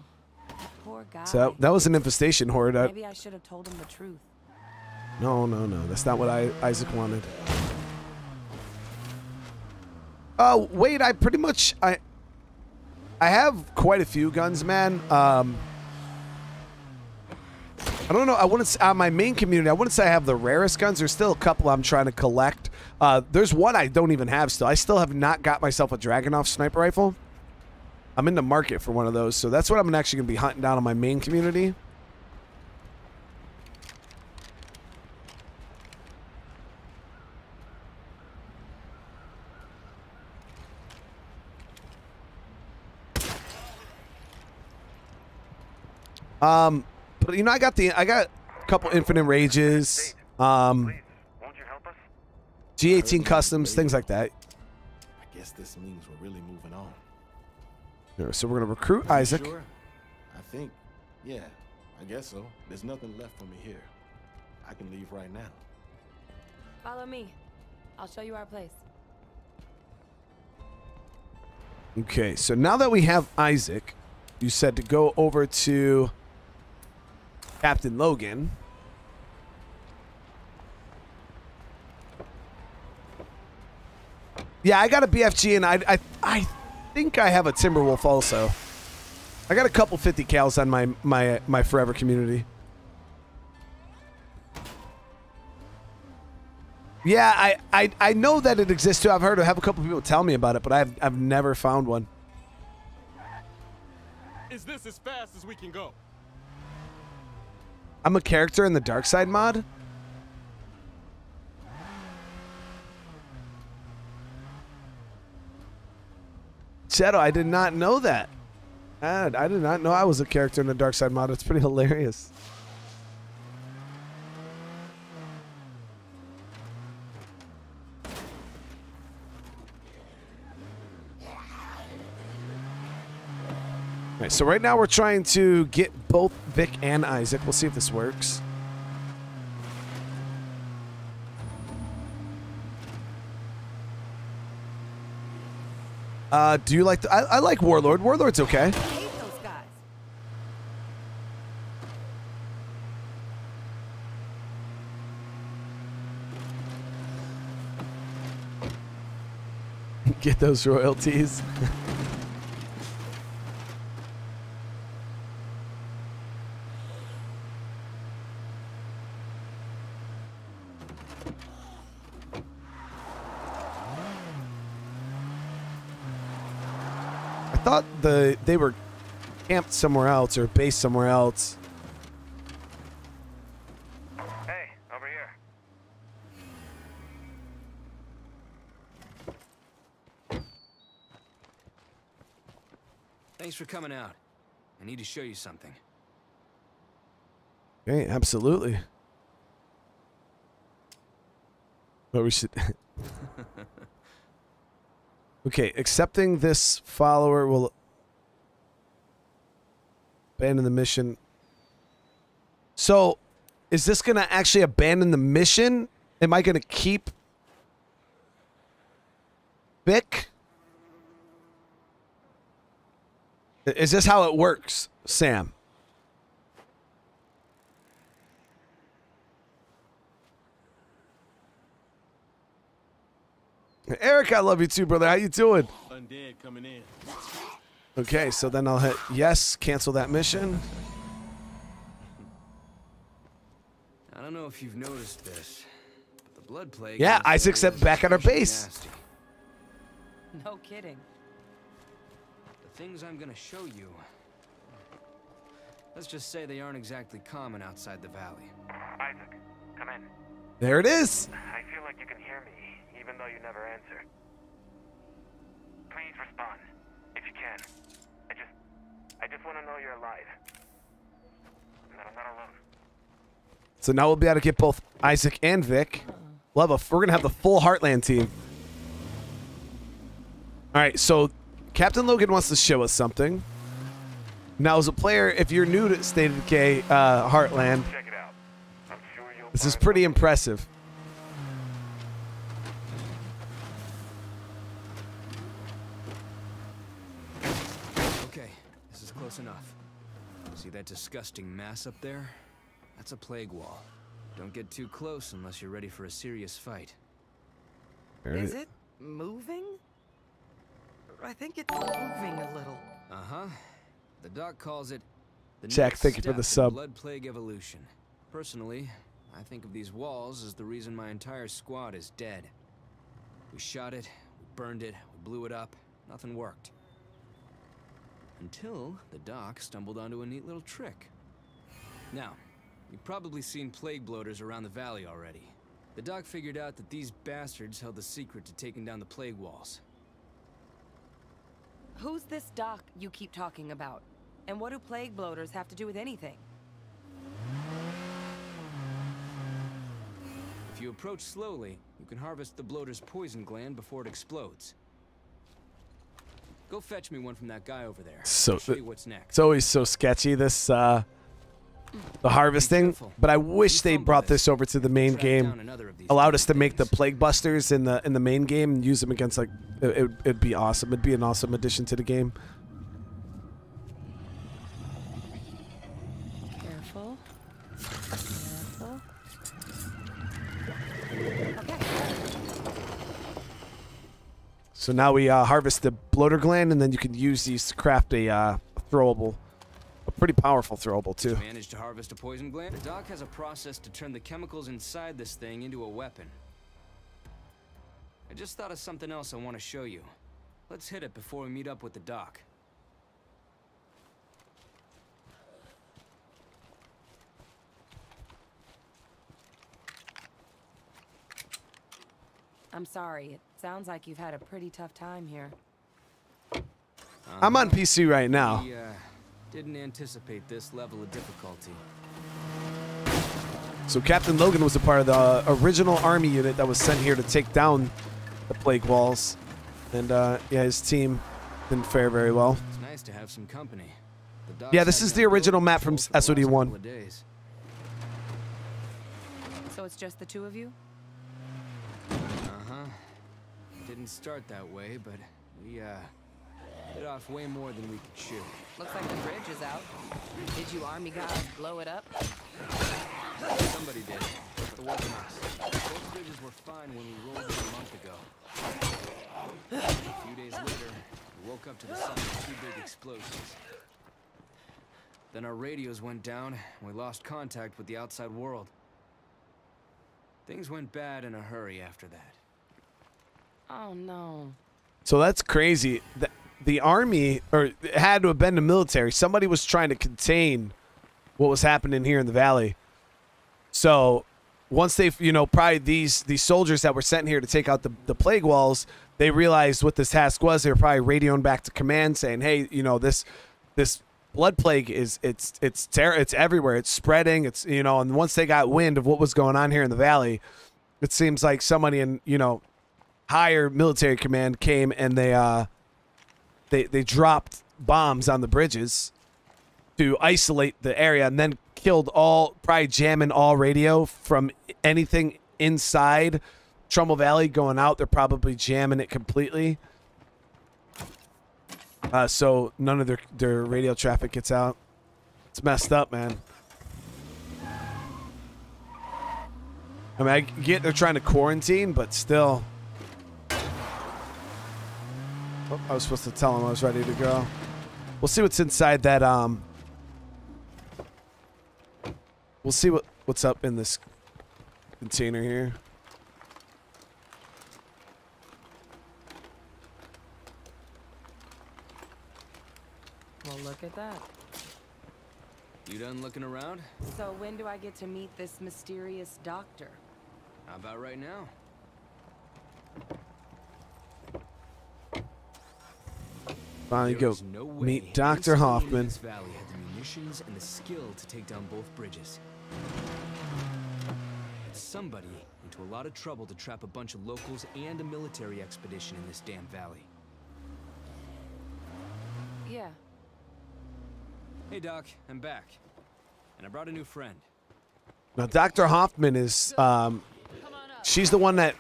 that poor guy. So that, that was an infestation horde. Maybe I should have told him the truth. No, no, no. That's not what I, Isaac wanted. Oh, wait, I pretty much I I have quite a few guns, man. Um I don't know. I wouldn't say, on my main community. I wouldn't say I have the rarest guns. There's still a couple I'm trying to collect. Uh, there's one I don't even have still. I still have not got myself a Dragunov sniper rifle. I'm in the market for one of those, so that's what I'm actually gonna be hunting down on my main community. Um, but you know, I got the I got a couple infinite rages, um, Please, won't you help us? G18 customs, things like that. I guess this means we're really moving on. Yeah, So we're gonna recruit Isaac. Sure? I think, yeah, I guess so. There's nothing left for me here. I can leave right now. Follow me. I'll show you our place. Okay, so now that we have Isaac, you said to go over to Captain Logan. Yeah, I got a BFG, and I I I think I have a Timberwolf also. I got a couple 50 cals on my my my forever community. Yeah, I, I I know that it exists too. I've heard. I have a couple people tell me about it, but I've I've never found one. Is this as fast as we can go? I'm a character in the Dark Side mod. Shadow, I did not know that. I, did not know I was a character in the Dark Side mod. It's pretty hilarious. Right, so right now we're trying to get both Vic and Isaac. We'll see if this works. Uh, do you like? The, I, I like Warlord. Warlord's okay. I hate those guys. Get those royalties. the they were camped somewhere else or based somewhere else. Hey, over here. Thanks for coming out. I need to show you something. Hey, absolutely. But we should. okay, accepting this follower will abandon the mission. So, is this going to actually abandon the mission? Am I going to keep Vic? Is this how it works, Sam? Eric, I love you too, brother. How you doing? Undead coming in. Okay, so then I'll hit yes, cancel that mission. I don't know if you've noticed this, but the blood plague. Yeah, in this Isaac's area back at our is base. nasty. No kidding. The things I'm gonna show you. Let's just say they aren't exactly common outside the valley. Isaac, come in. There it is. I feel like you can hear me, even though you never answer. Please respond, if you can. I just, want to know you're alive. And that I'm not alone. So now we'll be able to get both Isaac and Vic. We'll have a, we're gonna have the full Heartland team. All right, so Captain Logan wants to show us something. Now, as a player, if you're new to State of Decay uh, Heartland, Check it out. I'm sure you'll this is pretty impressive. Okay, this is close enough. See that disgusting mass up there? That's a plague wall. Don't get too close unless you're ready for a serious fight. Is it moving? I think it's moving a little. Uh-huh. The doc calls it the Jack, next thank you for the sub. blood plague evolution. Personally, I think of these walls as the reason my entire squad is dead. We shot it, we burned it, we blew it up. Nothing worked. Until the doc stumbled onto a neat little trick. Now, you've probably seen plague bloaters around the valley already. The doc figured out that these bastards held the secret to taking down the plague walls. Who's this doc you keep talking about? And what do plague bloaters have to do with anything? If you approach slowly, you can harvest the bloater's poison gland before it explodes. Go fetch me one from that guy over there. So I'll show th- you what's next. It's always so sketchy this uh, the harvesting, but I wish they brought this over to the main game. Allowed us to make the plague busters in the in the main game and use them against like it, it, it'd be awesome. It'd be an awesome addition to the game. Careful. Careful. So now we uh, harvest the bloater gland, and then you can use these to craft a uh, throwable, a pretty powerful throwable too. Managed to harvest a poison gland? The doc has a process to turn the chemicals inside this thing into a weapon. I just thought of something else I want to show you. Let's hit it before we meet up with the doc. I'm sorry. It sounds like you've had a pretty tough time here. I'm on PC right now. We, uh, didn't anticipate this level of difficulty. So Captain Logan was a part of the original army unit that was sent here to take down the plague walls, and uh, yeah, his team didn't fare very well. It's nice to have some company. Yeah, this is the original map from patrol for the last SOD1. couple of days. So it's just the two of you? Uh-huh. Didn't start that way, but we, uh, bit off way more than we could chew. Looks like the bridge is out. Did you army guys blow it up? Somebody did. It wasn't us. Both bridges were fine when we rolled in a month ago. A few days later, we woke up to the sound of two big explosions. Then our radios went down, and we lost contact with the outside world. Things went bad in a hurry after that. Oh no. So that's crazy. The, the army, or had to have been the military. Somebody was trying to contain what was happening here in the valley. So once they, you know, probably these these soldiers that were sent here to take out the, the plague walls, they realized what this task was. They were probably radioing back to command saying, "Hey, you know, this this blood plague is it's it's ter- it's everywhere. It's spreading. It's you know, and once they got wind of what was going on here in the valley, it seems like somebody in you know higher military command came and they uh they they dropped bombs on the bridges to isolate the area and then killed all probably jamming all radio from anything inside Trumbull Valley going out. They're probably jamming it completely. Uh, so none of their their radio traffic gets out. It's messed up, man. I mean, I get they're trying to quarantine, but still. Oh, I was supposed to tell him I was ready to go. We'll see what's inside that. Um, we'll see what what's up in this container here. Well, look at that. You done looking around? So when do I get to meet this mysterious doctor? How about right now? Finally, There go no meet Doctor Hoffman. This valley had the munitions and the skill to take down both bridges. But somebody into a lot of trouble to trap a bunch of locals and a military expedition in this damn valley. Yeah. Hey, Doc, I'm back. And I brought a new friend. Now, Dr. Hoffman is, um, she's the one that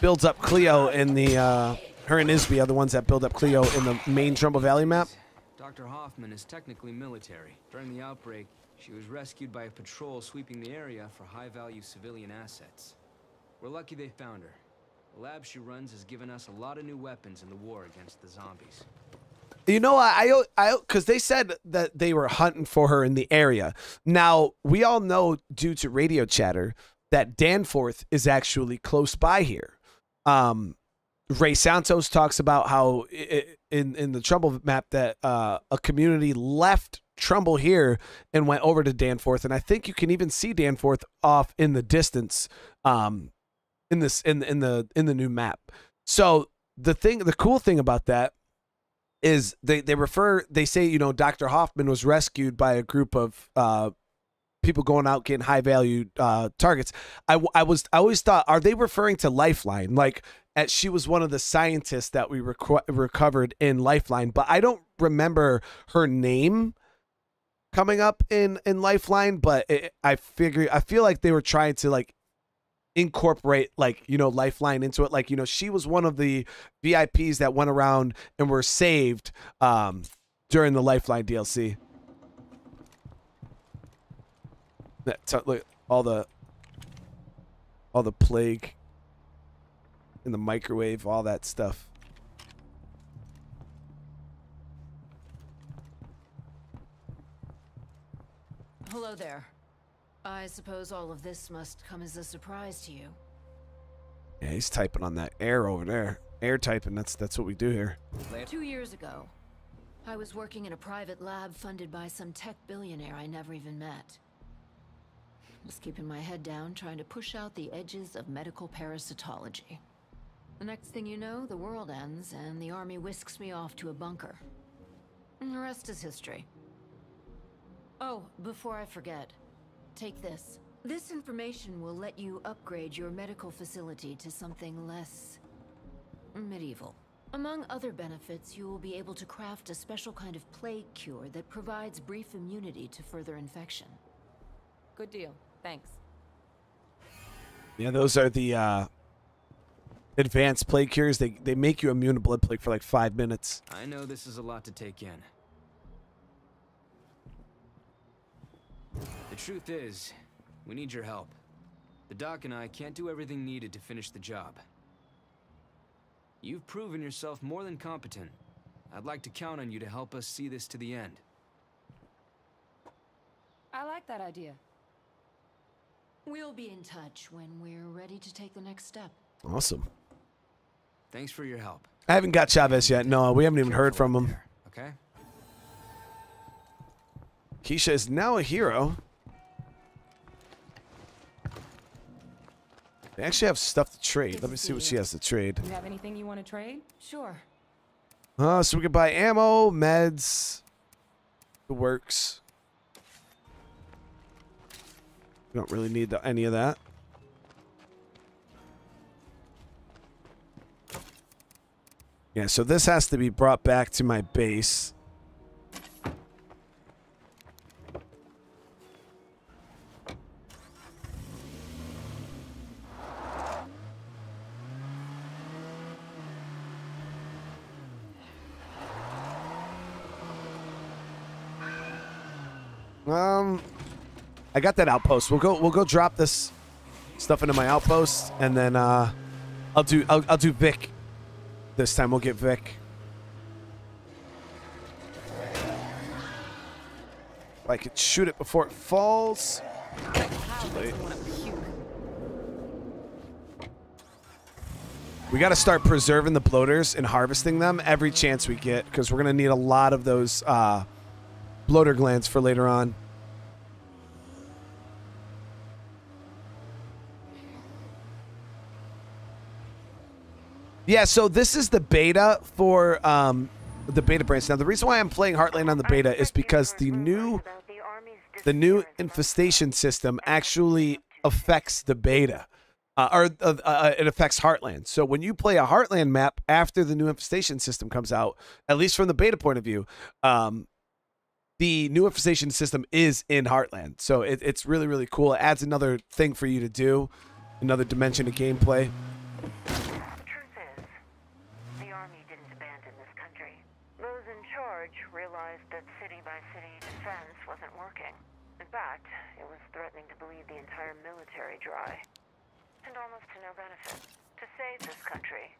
builds up Cleo in the, uh, her and Isby are the ones that build up Cleo in the main Trumbull Valley map. Dr. Hoffman is technically military. During the outbreak, she was rescued by a patrol sweeping the area for high-value civilian assets. We're lucky they found her. The lab she runs has given us a lot of new weapons in the war against the zombies. You know, I, I, because they said that they were hunting for her in the area. Now, we all know due to radio chatter that Danforth is actually close by here. Um, Ray Santos talks about how in in the Trumbull map that uh, a community left Trumbull here and went over to Danforth, and I think you can even see Danforth off in the distance, um, in this in in the in the new map. So the thing, the cool thing about that is they they refer they say you know Dr. Hoffman was rescued by a group of uh people going out getting high value uh targets. I, I was I always thought are they referring to Lifeline like at, she was one of the scientists that we reco- recovered in Lifeline, but I don't remember her name coming up in in Lifeline, but it, I figure I feel like they were trying to like incorporate like you know lifeline into it. Like you know she was one of the vips that went around and were saved um during the lifeline dlc that look all the all the plague in the microwave all that stuff Hello there. I suppose all of this must come as a surprise to you. yeah he's typing on that air over there air typing that's that's what we do here Two years ago, I was working in a private lab funded by some tech billionaire I never even met. Was keeping my head down, trying to push out the edges of medical parasitology. The next thing you know, the world ends, and the army whisks me off to a bunker. And the rest is history. Oh, before I forget, take this. This information will let you upgrade your medical facility to something less medieval. Among other benefits, you will be able to craft a special kind of plague cure that provides brief immunity to further infection. Good deal. Thanks. yeah those are the uh advanced plague cures they they make you immune to blood plague for like five minutes I know this is a lot to take in. The truth is, we need your help. The doc and I can't do everything needed to finish the job. You've proven yourself more than competent. I'd like to count on you to help us see this to the end. I like that idea. We'll be in touch when we're ready to take the next step. awesome Thanks for your help. I haven't got Chavez yet. No, we haven't even heard from him. Okay? Keisha is now a hero. They actually have stuff to trade. Good Let me see see what you. she has to trade. You have anything you want to trade? Sure. Uh, so we can buy ammo, meds. the works. We don't really need the, any of that. Yeah, so this has to be brought back to my base. Um, I got that outpost. We'll go. We'll go drop this stuff into my outpost, and then uh, I'll do. I'll, I'll do Vic. This time we'll get Vic. I could shoot it before it falls. We got to start preserving the bloaters and harvesting them every chance we get because we're going to need a lot of those uh, bloater glands for later on. Yeah, so this is the beta for um, the beta branch. Now, the reason why I'm playing Heartland on the beta is because the new the new infestation system actually affects the beta, uh, or uh, uh, it affects Heartland. So when you play a Heartland map after the new infestation system comes out, at least from the beta point of view, um, the new infestation system is in Heartland. So it, it's really really cool. It adds another thing for you to do, another dimension of gameplay. The army didn't abandon this country. Those in charge realized that city-by-city defense wasn't working. Fact, it was threatening to bleed the entire military dry. And almost to no benefit. To save this country,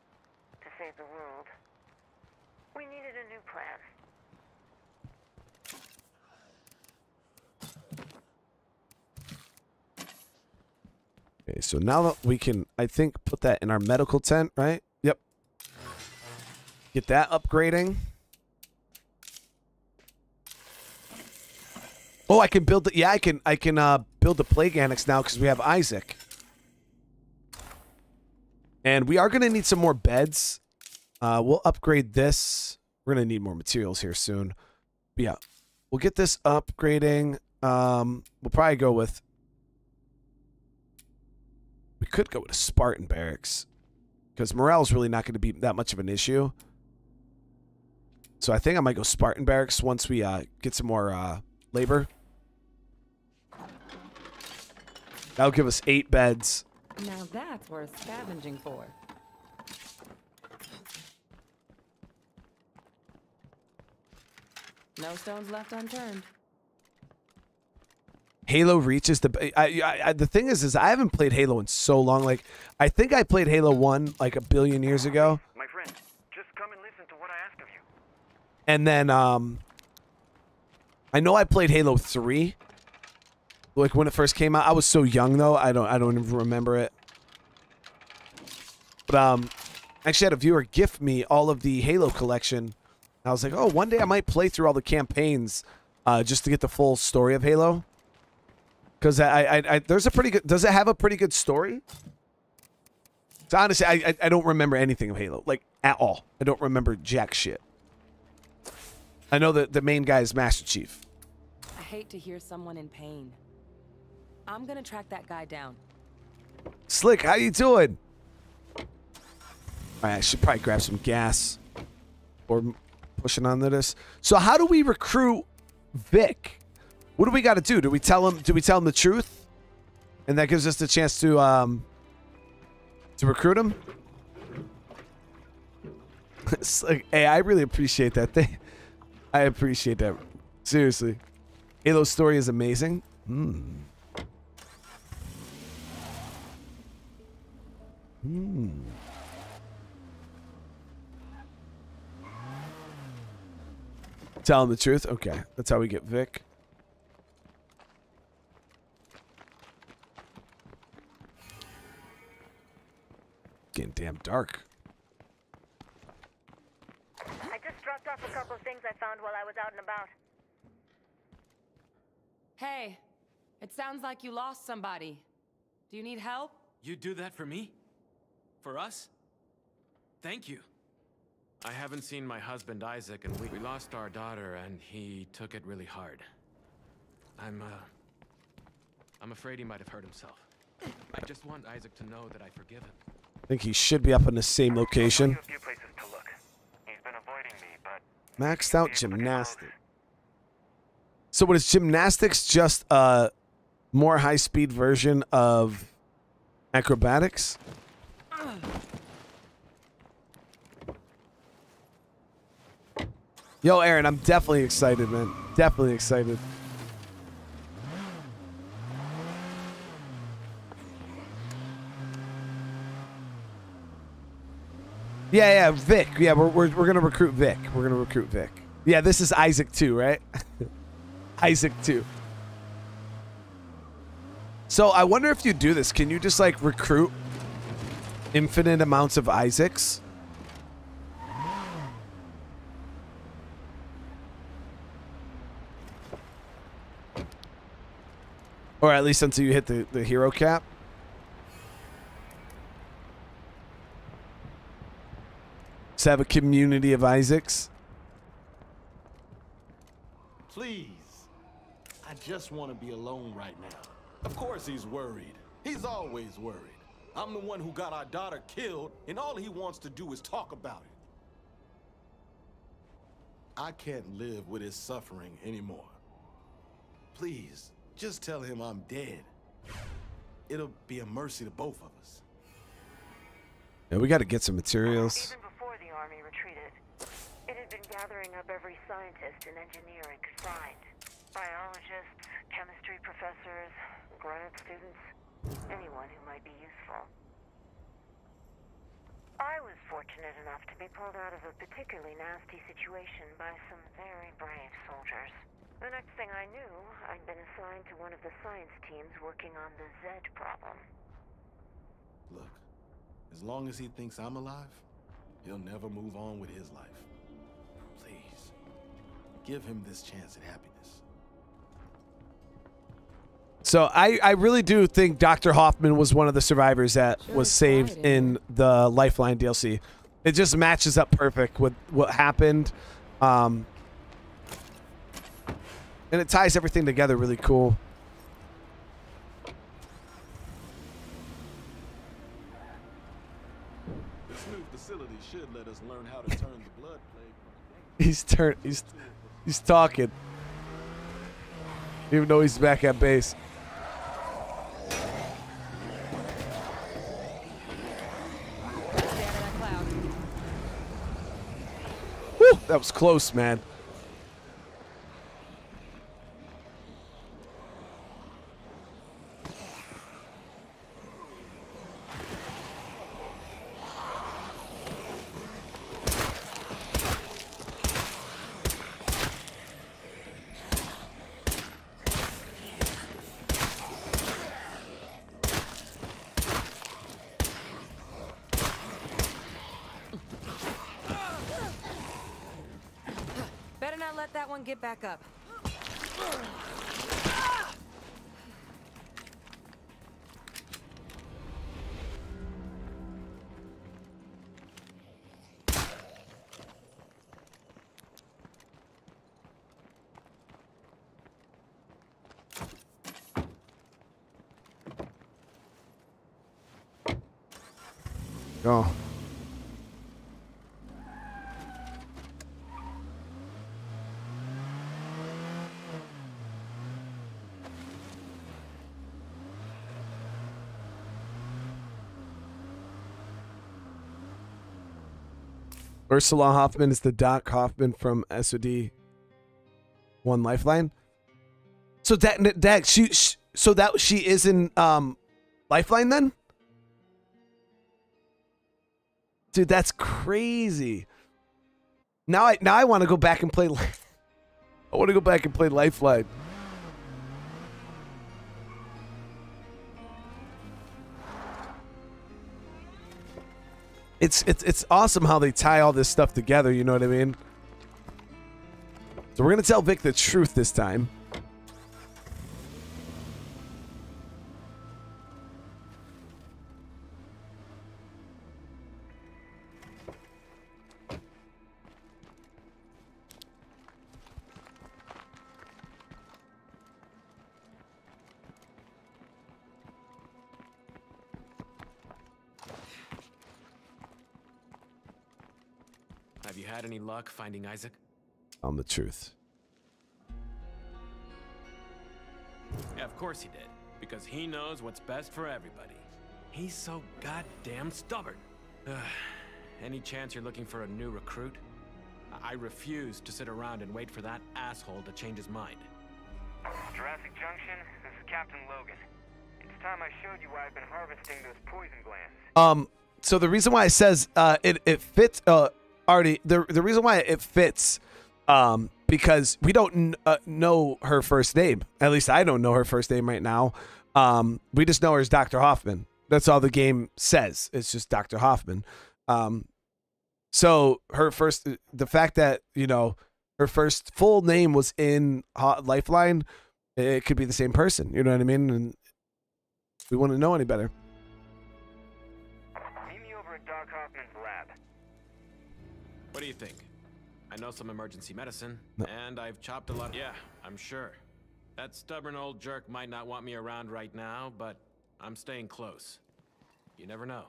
to save the world, we needed a new plan. Okay, so now that we can, I think, put that in our medical tent, right? Yep. Get that upgrading. Oh, I can build it. Yeah, I can. I can uh, build the plague annex now because we have Isaac. And we are going to need some more beds. Uh, we'll upgrade this. We're going to need more materials here soon. But yeah, we'll get this upgrading. Um, we'll probably go with we could go with a Spartan barracks because morale is really not going to be that much of an issue. So I think I might go Spartan barracks once we uh, get some more uh, labor. That'll give us eight beds. Now that's worth scavenging for. No stones left unturned. Halo reaches the I, I, I, the thing is is I haven't played Halo in so long. Like I think I played Halo 1 like a billion years ago. My friend, just come and listen to what I ask of you. And then um I know I played Halo 3 like when it first came out. I was so young though. I don't I don't even remember it. But um actually had a viewer gift me all of the Halo collection. I was like, "Oh, one day I might play through all the campaigns uh just to get the full story of Halo." Because I, I, I, there's a pretty good. Does it have a pretty good story? So honestly, I, I, I don't remember anything of Halo, like at all. I don't remember jack shit. I know that the main guy is Master Chief. I hate to hear someone in pain. I'm gonna track that guy down. Slick, how you doing? All right, I should probably grab some gas. Or pushing onto this. So how do we recruit Vic? What do we got to do? Do we tell him? Do we tell him the truth? And that gives us the chance to um to recruit him. it's like, hey, I really appreciate that thing. I appreciate that. Seriously, Halo's story is amazing. Hmm. Hmm. Tell him the truth. Okay, that's how we get Vic. Getting damn dark. I just dropped off a couple of things I found while I was out and about. Hey, it sounds like you lost somebody. Do you need help? You do that for me? For us? Thank you. I haven't seen my husband Isaac, and we, we lost our daughter, and he took it really hard. I'm, uh. I'm afraid he might have hurt himself. I just want Isaac to know that I forgive him. I think he should be up in the same location. A few places to look. He's been avoiding me, but Maxed out gymnastics. So what is gymnastics just a more high speed version of acrobatics? Yo, Aaron, I'm definitely excited, man. Definitely excited. Yeah, yeah, Vic. Yeah, we're, we're, we're gonna recruit Vic. We're gonna recruit Vic. Yeah, this is Isaac too, right? Isaac too. So I wonder if you do this, can you just like recruit infinite amounts of Isaacs? Or at least until you hit the, the hero cap? Let's have a community of Isaacs? Please. I just want to be alone right now. Of course he's worried. He's always worried. I'm the one who got our daughter killed, and all he wants to do is talk about it. I can't live with his suffering anymore. Please, just tell him I'm dead. It'll be a mercy to both of us. Yeah, we got to get some materials. Even before the army retreated, it had been gathering up every scientist and engineer it could find. Biologists, chemistry professors, grad students, anyone who might be useful. I was fortunate enough to be pulled out of a particularly nasty situation by some very brave soldiers. The next thing I knew, I'd been assigned to one of the science teams working on the Z problem. Look, as long as he thinks I'm alive, he'll never move on with his life. Please, give him this chance at happiness. So I, I really do think Dr. Hoffman was one of the survivors that was saved in the Lifeline DLC. It just matches up perfect with what happened. Um, and it ties everything together really cool. This new facility should let us learn how to turn the blood plague. He's turn he's he's talking. Even though he's back at base. Whew, that was close, man. Not let that one get back up. Oh. Ursula Hoffman is the Doc Hoffman from SOD One Lifeline. So that that she, sh so that she is in um Lifeline then? Dude, that's crazy. Now I now I want to go back and play. I want to go back and play Lifeline. It's it's it's awesome how they tie all this stuff together. You know what I mean? So we're gonna tell Vic the truth this time. Luck finding Isaac? Tell him the truth. Yeah, of course he did. Because he knows what's best for everybody. He's so goddamn stubborn. Ugh. Any chance you're looking for a new recruit? I I refuse to sit around and wait for that asshole to change his mind. Jurassic Junction, this is Captain Logan. It's time I showed you why I've been harvesting those poison glands. Um, so the reason why it says uh, it it fits uh already the the reason why it fits um because we don't uh, know her first name. At least I don't know her first name right now. Um, we just know her as Dr. Hoffman. That's all the game says. It's just Dr. Hoffman. Um, so her first the fact that you know her first full name was in Lifeline, it could be the same person. You know what I mean? And we wouldn't know any better. What do you think? I know some emergency medicine, No. and I've chopped a lot. Yeah, I'm sure. That stubborn old jerk might not want me around right now, but I'm staying close. You never know.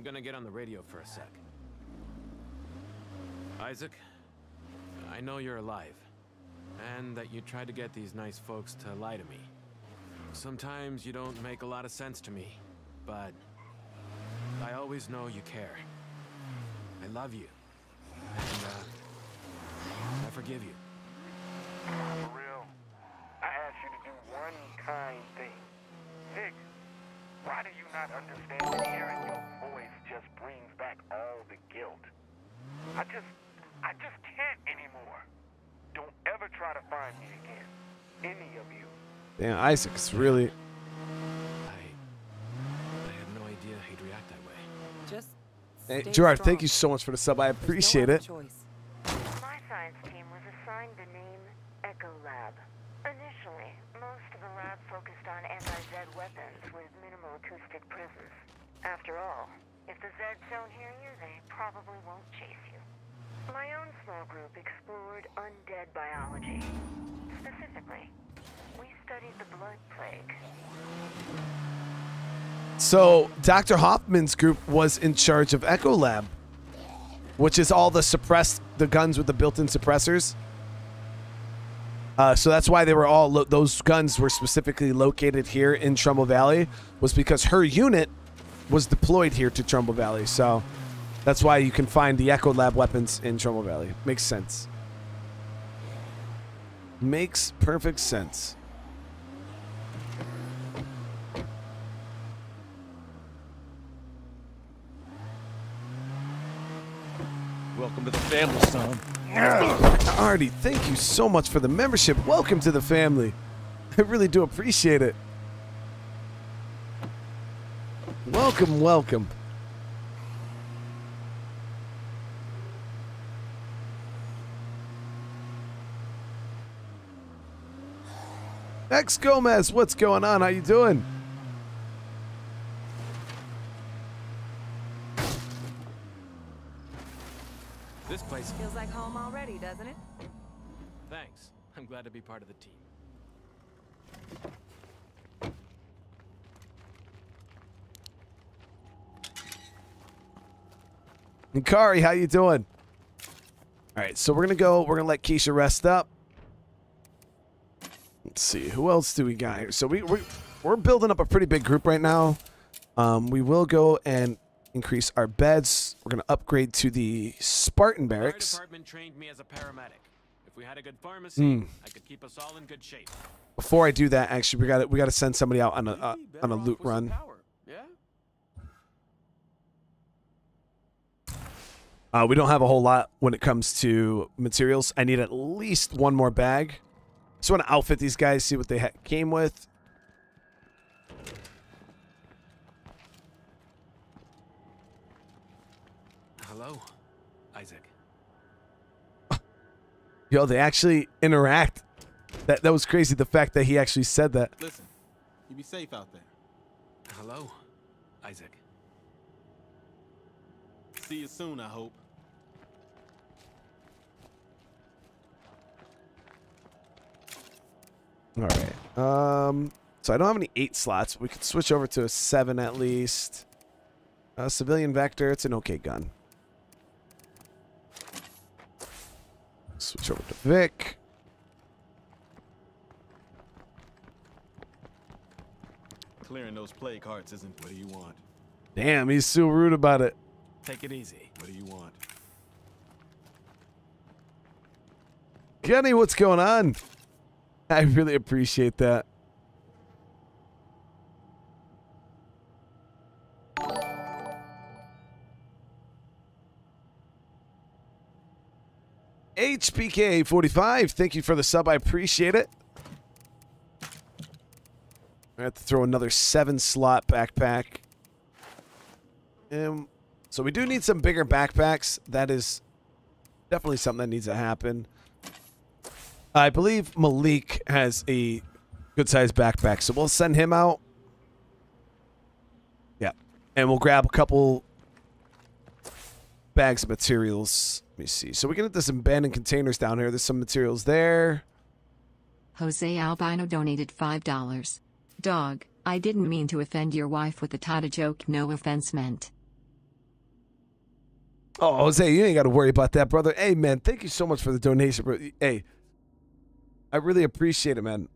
I'm gonna get on the radio for a sec. Isaac, I know you're alive, and that you tried to get these nice folks to lie to me. Sometimes you don't make a lot of sense to me, but I always know you care. I love you, and uh, I forgive you. For real. I asked you to do one kind thing. Vic, why do you not understand that hearing voice just brings back all the guilt? I just, I just can't anymore. Don't ever try to find me again. Any of you. Damn, Isaac's really. I, I had no idea he'd react that way. Just Hey, Gerard, strong. thank you so much for the sub. I There's no appreciate it. choice. My science team was assigned the name Echo Lab. Initially, most of the lab focused on anti-Z weapons with minimal acoustic presence. After all, if the Zeds don't hear you, they probably won't chase you. My own small group explored undead biology. Specifically, we studied the blood plague. So Dr. Hoffman's group was in charge of Echo Lab, which is all the suppressed the guns with the built-in suppressors. Uh, so that's why they were all those guns were specifically located here in Trumbull Valley was because her unit was deployed here to Trumbull Valley. So that's why you can find the Echo Lab weapons in Trumbull Valley. Makes sense. Makes perfect sense. Welcome to the family, son. Artie, thank you so much for the membership. Welcome to the family. I really do appreciate it. Welcome, welcome. X Gomez, what's going on? How you doing? This place. Feels like home already, doesn't it? Thanks. I'm glad to be part of the team. Kari, how you doing? All right, so we're gonna go. We're gonna let Keisha rest up. Let's see, who else do we got here? So we we we're building up a pretty big group right now. Um, we will go and increase our beds. We're gonna upgrade to the Spartan barracks. department trained me as a paramedic. If we had a good pharmacy, Hmm. I could keep us all in good shape. Before I do that, actually, we got to we got to send somebody out on a uh, on a loot run. Yeah? Uh, we don't have a whole lot when it comes to materials. I need at least one more bag. Just want to outfit these guys, see what they ha- came with. Hello, Isaac. Yo, they actually interact. That that was crazy. The fact that he actually said that. Listen, you be safe out there. hello, Isaac. See you soon, I hope. All right. Um. So I don't have any eight slots. We could switch over to a seven at least. Uh, civilian vector. It's an okay gun. Switch over to Vic. Clearing those plague hearts isn't. What do you want? Damn, he's so rude about it. Take it easy. What do you want? Kenny, what's going on? I really appreciate that. HPK 45, thank you for the sub. I appreciate it. I have to throw another seven slot backpack. Um, so we do need some bigger backpacks. That is definitely something that needs to happen. I believe Malik has a good sized backpack, so we'll send him out. Yeah. And we'll grab a couple bags of materials. Let me see. So we can get some abandoned containers down here. There's some materials there. Jose Albino donated $5. Dog, I didn't mean to offend your wife with the Tata joke, no offense meant. Oh, Jose, you ain't got to worry about that, brother. Hey, man, thank you so much for the donation, bro. Hey, I really appreciate it, man.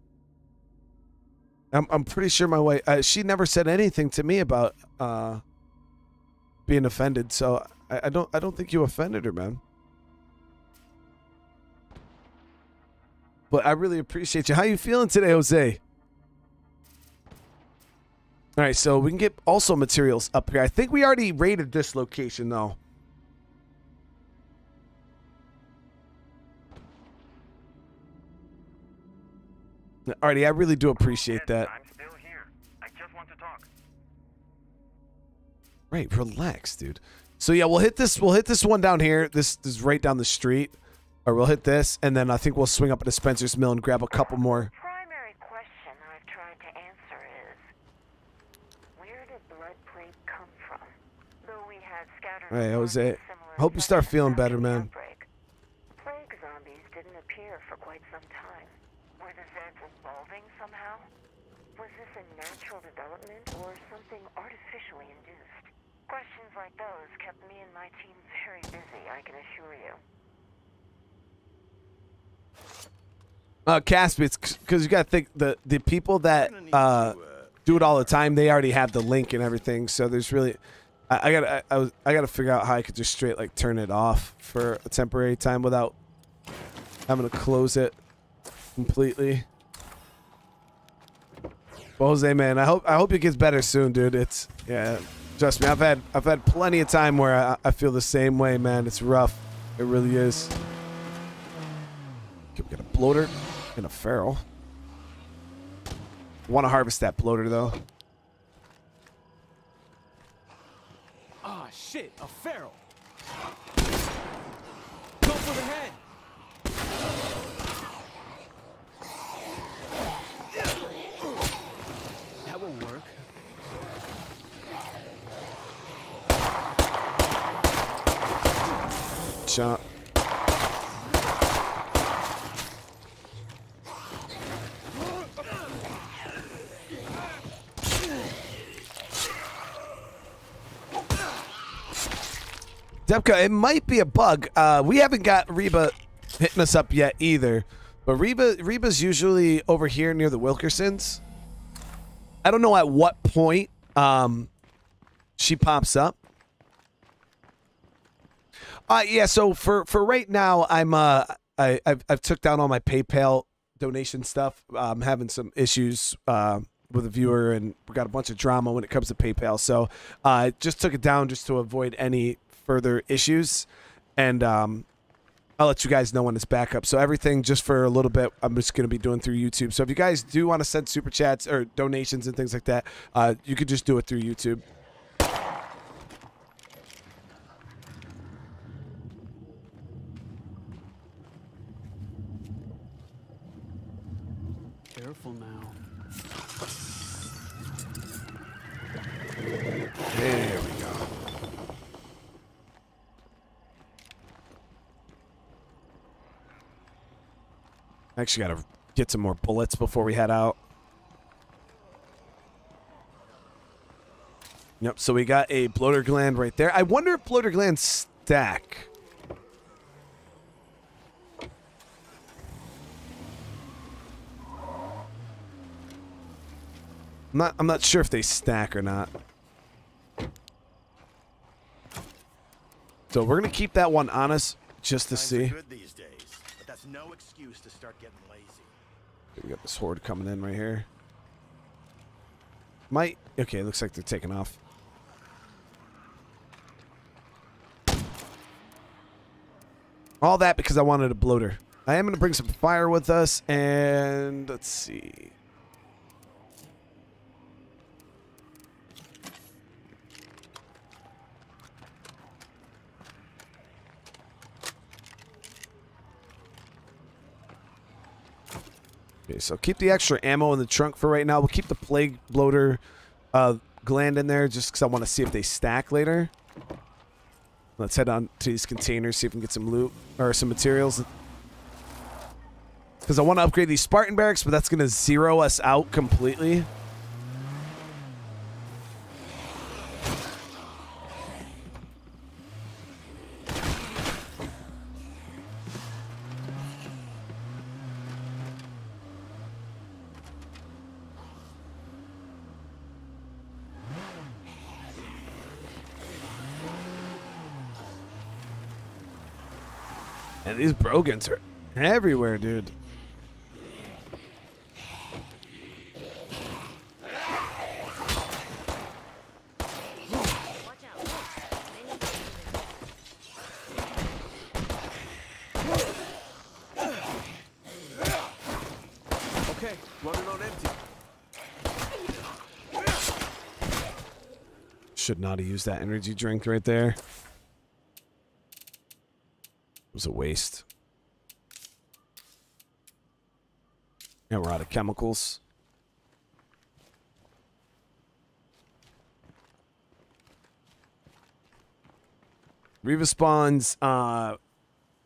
I'm I'm pretty sure my wife uh, she never said anything to me about uh being offended, so I, I don't I don't think you offended her, man. But I really appreciate you. How you feeling today, Jose? All right, so we can get also materials up here. I think we already rated this location though. Artie, I really do appreciate that. I'm still here. I just want to talk. Right, relax, dude. So yeah, we'll hit this. We'll hit this one down here. This, this is right down the street, or we'll hit this, and then I think we'll swing up to Spencer's Mill and grab a couple more. Primary question I've tried to answer is, where did blood plague come from? Though we had scattered Hey, Jose. Hope you start feeling better, man. outbreak. Plague zombies didn't appear for quite some time. Were the Zeds evolving somehow? Was this a natural development or something artificially induced? Questions like those kept me and my team very busy, I can assure you. Uh, Caspi, it's because you got to think the the people that uh do it all the time, they already have the link and everything. So there's really, I, I gotta I, I was I gotta figure out how I could just straight like turn it off for a temporary time without having to close it completely. Well, Jose, man, I hope I hope it gets better soon, dude. It's yeah, trust me. I've had I've had plenty of time where I, I feel the same way, man. It's rough. It really is. Can we get a bloater and a feral? Want to harvest that bloater though? Ah, shit, a feral. Go for the head. That will work. Shot. Depka, it might be a bug. Uh, we haven't got Reba hitting us up yet either. But Reba Reba's usually over here near the Wilkersons. I don't know at what point um, she pops up. Uh, yeah. So for for right now, I'm uh I I've, I've took down all my PayPal donation stuff. I'm having some issues uh, with a viewer, and we got a bunch of drama when it comes to PayPal. So uh, I just took it down just to avoid any further issues, and um, I'll let you guys know when it's back up. So everything just for a little bit, I'm just going to be doing through YouTube. So if you guys do want to send super chats or donations and things like that, uh, you could just do it through YouTube. Careful now. Actually, gotta get some more bullets before we head out. Yep, so we got a bloater gland right there. I wonder if bloater glands stack. I'm not I'm not sure if they stack or not. So we're gonna keep that one on us just to Times see. good these days, but that's no excuse to start getting lazy. We got this horde coming in right here. Might okay, looks like they're taking off. All that because I wanted a bloater. I am gonna bring some fire with us, and let's see. Okay, so keep the extra ammo in the trunk for right now. We'll keep the plague bloater uh, gland in there just because I want to see if they stack later. Let's head on to these containers, see if we can get some loot or some materials. Because I want to upgrade these Spartan barracks, but that's going to zero us out completely. And these brogans are everywhere, dude. Okay, running on empty. Should not have used that energy drink right there. It was a waste. And we're out of chemicals. Reva spawns uh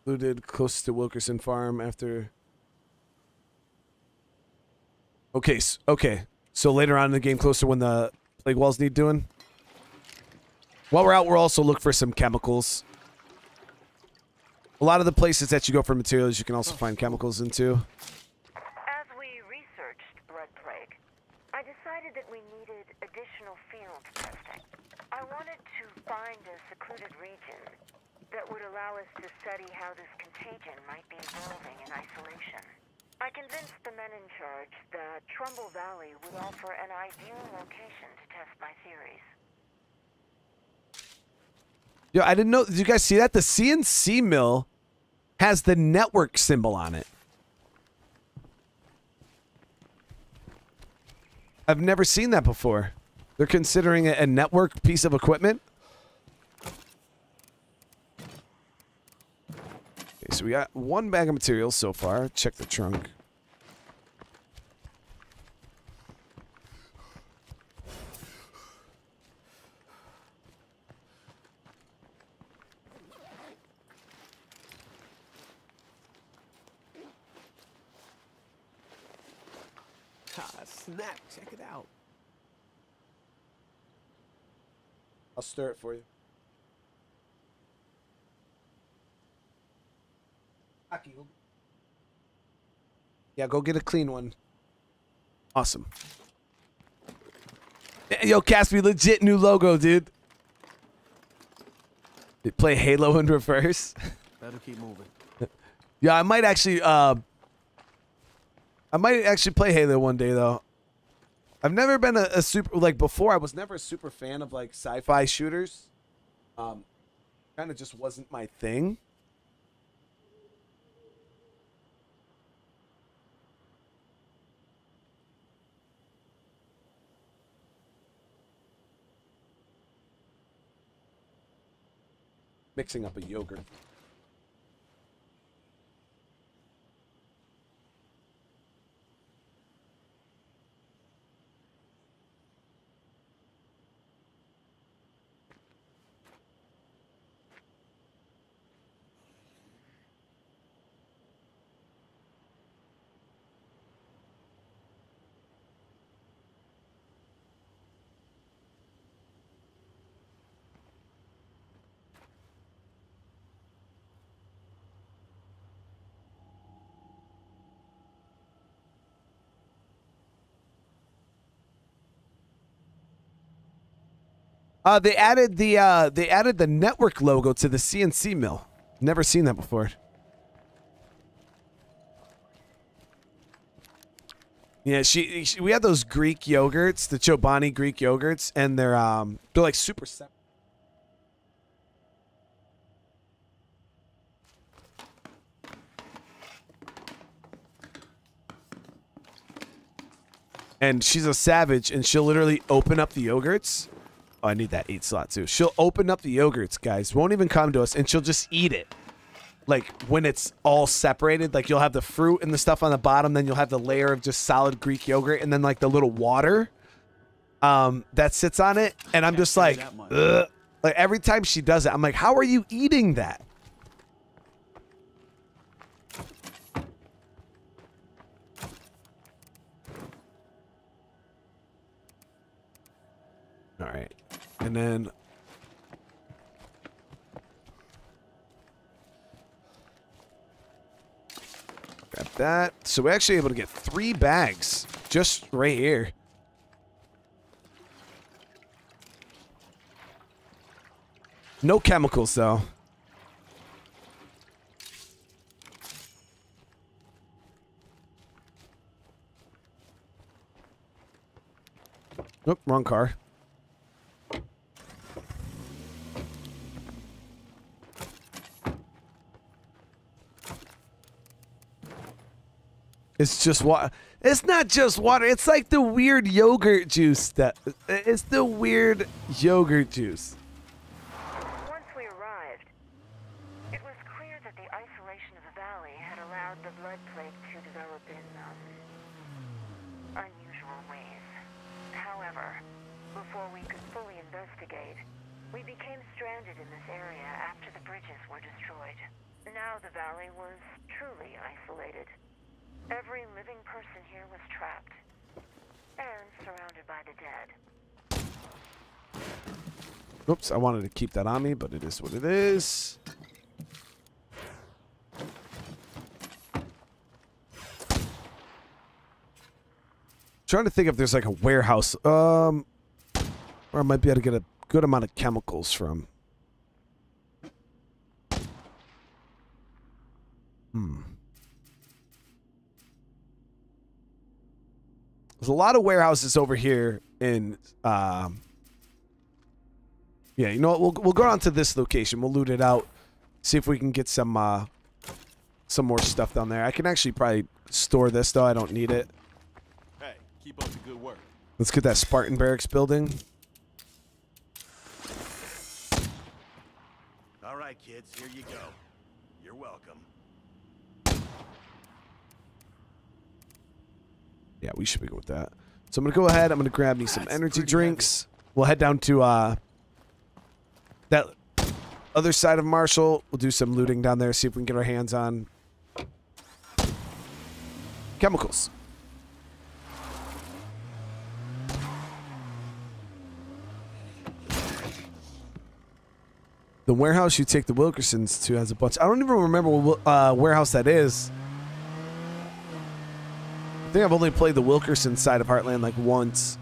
looted close to Wilkerson Farm after Okay, s- okay. So later on in the game, closer when the plague walls need doing. While we're out, we'll also look for some chemicals. A lot of the places that you go for materials, you can also find chemicals into. As we researched blood plague, I decided that we needed additional field testing. I wanted to find a secluded region that would allow us to study how this contagion might be evolving in isolation. I convinced the men in charge that Trumbull Valley would offer an ideal location to test my theories. Yo, I didn't know. Did you guys see that? The CNC mill has the network symbol on it. I've never seen that before. They're considering it a network piece of equipment. Okay, so we got one bag of materials so far. Check the trunk. Ah, snap. Check it out. I'll stir it for you. Yeah, go get a clean one. Awesome. Yo, Caspi, legit new logo, dude. They play Halo in reverse. Better keep moving. yeah, I might actually. Uh, I might actually play Halo one day though. I've never been a, a super like before. I was never a super fan of like sci-fi shooters. Um, kind of just wasn't my thing. Mixing up a yogurt. Uh, they added the uh, they added the network logo to the CNC mill. Never seen that before. Yeah, she, she we had those Greek yogurts, the Chobani Greek yogurts, and they're um they're like super sep- And she's a savage, and she'll literally open up the yogurts. Oh, I need that eight slot too. She'll open up the yogurts, guys. Won't even come to us, and she'll just eat it. Like when it's all separated, like you'll have the fruit and the stuff on the bottom, then you'll have the layer of just solid Greek yogurt, and then like the little water um, that sits on it. And I'm just like, Ugh. like every time she does it, I'm like, how are you eating that? All right. And then grab that. So we're actually able to get three bags just right here. No chemicals though. Nope, wrong car. It's just water. It's not just water. It's like the weird yogurt juice that. It's the weird yogurt juice. Once we arrived, it was clear that the isolation of the valley had allowed the blood plague to develop in um, unusual ways. However, before we could fully investigate, we became stranded in this area after the bridges were destroyed. Now the valley was truly isolated. Every living person here was trapped and surrounded by the dead. Oops, I wanted to keep that on me, but it is what it is. Trying to think if there's like a warehouse, um, where I might be able to get a good amount of chemicals from. Hmm. There's a lot of warehouses over here in um, yeah, you know what? We'll we'll go on to this location. We'll loot it out. See if we can get some uh some more stuff down there. I can actually probably store this though. I don't need it. Hey, keep up the good work. Let's get that Spartan barracks building. All right, kids, here you go. You're welcome. Yeah, we should be good with that. So I'm gonna go ahead. I'm gonna grab me some energy drinks. We'll head down to uh that other side of Marshall. We'll do some looting down there. See if we can get our hands on chemicals. The warehouse you take the Wilkersons to has a bunch. I don't even remember what uh, warehouse that is. I think I've only played the Wilkerson side of Heartland like once.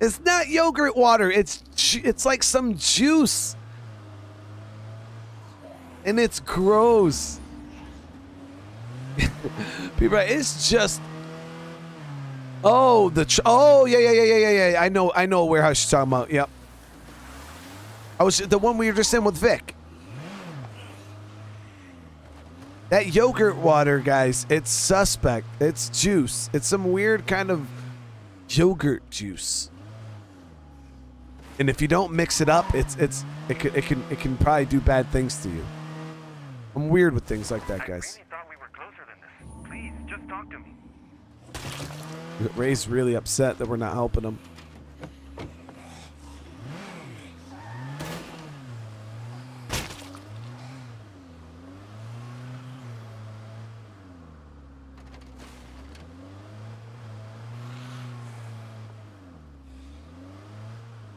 It's not yogurt water. It's it's like some juice. And it's gross. People, it's just Oh, the Oh, yeah, yeah, yeah, yeah, yeah, yeah. I know I know warehouse you're talking about. Yep. I was the one we were just in with Vic. That yogurt water, guys, it's suspect. It's juice. It's some weird kind of yogurt juice. And if you don't mix it up, it's it's it can it can it can probably do bad things to you. I'm weird with things like that, guys. Really Please, Ray's really upset that we're not helping him.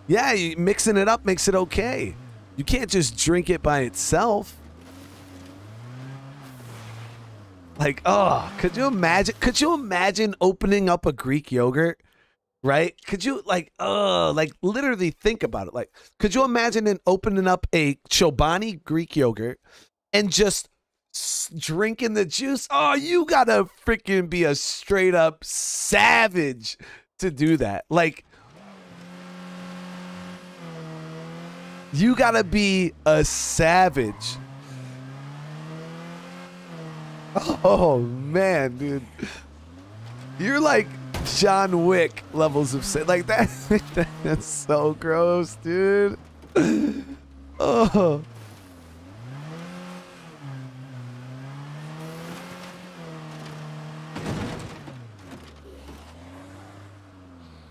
Yeah, mixing it up makes it okay. You can't just drink it by itself. Like, oh, could you imagine? Could you imagine opening up a Greek yogurt? Right? Could you like, oh, like literally think about it? Like, could you imagine in opening up a Chobani Greek yogurt and just drinking the juice? Oh, you gotta freaking be a straight up savage to do that. Like, you gotta be a savage. Oh man, dude. You're like John Wick levels of sa- like that. that's so gross, dude. Oh.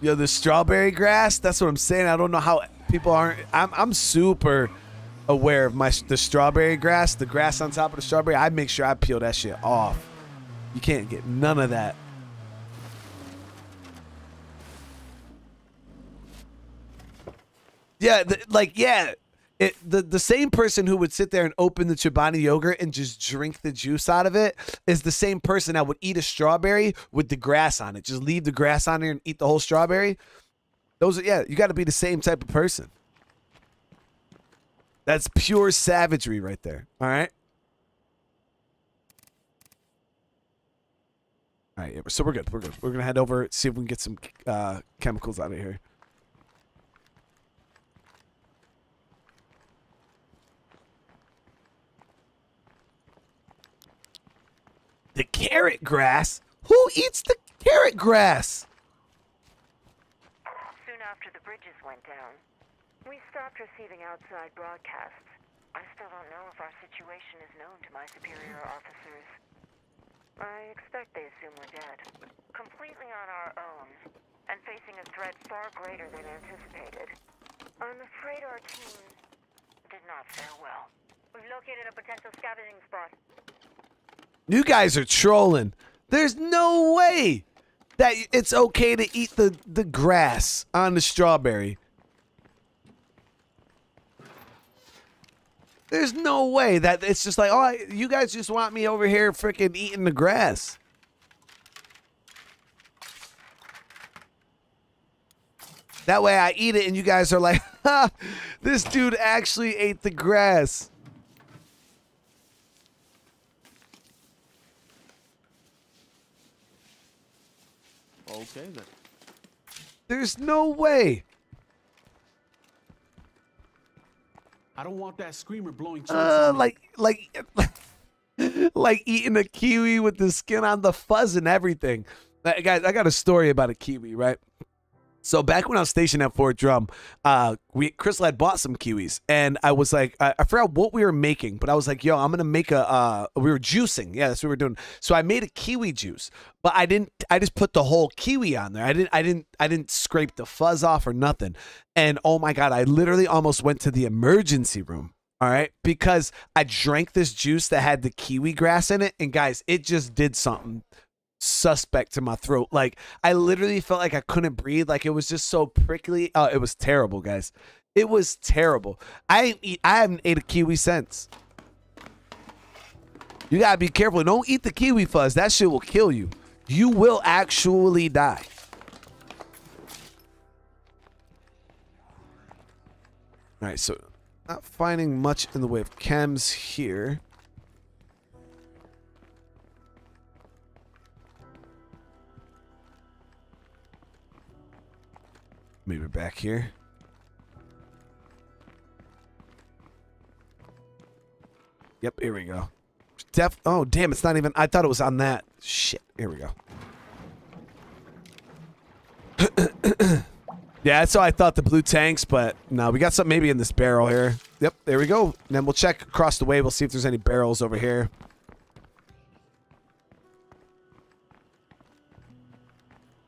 Yo, the strawberry grass. That's what I'm saying. I don't know how people aren't. I'm I'm super aware of my the strawberry grass, the grass on top of the strawberry. I make sure I peel that shit off. You can't get none of that. Yeah, the, like yeah, it, the the same person who would sit there and open the Chobani yogurt and just drink the juice out of it is the same person that would eat a strawberry with the grass on it. Just leave the grass on there and eat the whole strawberry. Those are yeah, you got to be the same type of person. That's pure savagery right there. All right. All right, so we're good. We're good. We're gonna head over see if we can get some uh, chemicals out of here. The carrot grass? Who eats the carrot grass? Soon after the bridges went down, we stopped receiving outside broadcasts. I still don't know if our situation is known to my superior officers. I expect they assume we're dead. Completely on our own, and facing a threat far greater than anticipated. I'm afraid our team did not fare well. We've located a potential scavenging spot. You guys are trolling. There's no way that it's okay to eat the, the grass on the strawberry. There's no way that it's just like, oh, you guys just want me over here freaking eating the grass. That way I eat it and you guys are like, ha, this dude actually ate the grass. Okay then. There's no way. I don't want that screamer blowing chunks Uh, like, like, like eating a kiwi with the skin on the fuzz and everything. Guys, I got a story about a kiwi, right? So back when I was stationed at Fort Drum, uh, we Chris had bought some kiwis, and I was like, I, I forgot what we were making, but I was like, yo, I'm gonna make a. Uh, we were juicing, yeah, that's what we were doing. So I made a kiwi juice, but I didn't. I just put the whole kiwi on there. I didn't. I didn't. I didn't scrape the fuzz off or nothing. And oh my god, I literally almost went to the emergency room. All right, because I drank this juice that had the kiwi grass in it, and guys, it just did something suspect to my throat. Like I literally felt like I couldn't breathe. Like it was just so prickly. Oh, it was terrible, guys. It was terrible. I ain't eat, I haven't ate a kiwi since. You gotta be careful. Don't eat the kiwi fuzz. That shit will kill you. You will actually die. All right, so not finding much in the way of chems here. Maybe back here. Yep, here we go. Def. Oh, damn! It's not even. I thought it was on that. Shit. Here we go. yeah, that's I thought the blue tanks, but no, we got something maybe in this barrel here. Yep, there we go. And then we'll check across the way. We'll see if there's any barrels over here.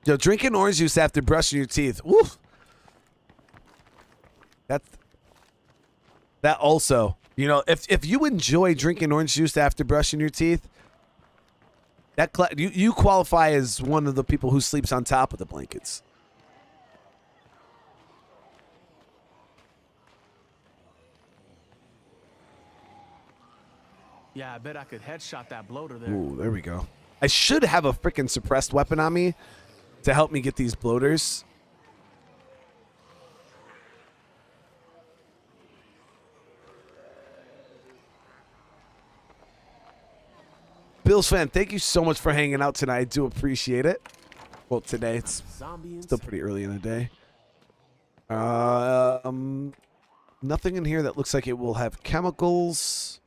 Yo, drinking orange juice after brushing your teeth. Woo. That's that also. You know, if if you enjoy drinking orange juice after brushing your teeth, that you you qualify as one of the people who sleeps on top of the blankets. Yeah, I bet I could headshot that bloater there. Ooh, there we go. I should have a freaking suppressed weapon on me to help me get these bloaters. Bills fan, thank you so much for hanging out tonight. I do appreciate it. Well, today it's still pretty early in the day. Uh, um, nothing in here that looks like it will have chemicals.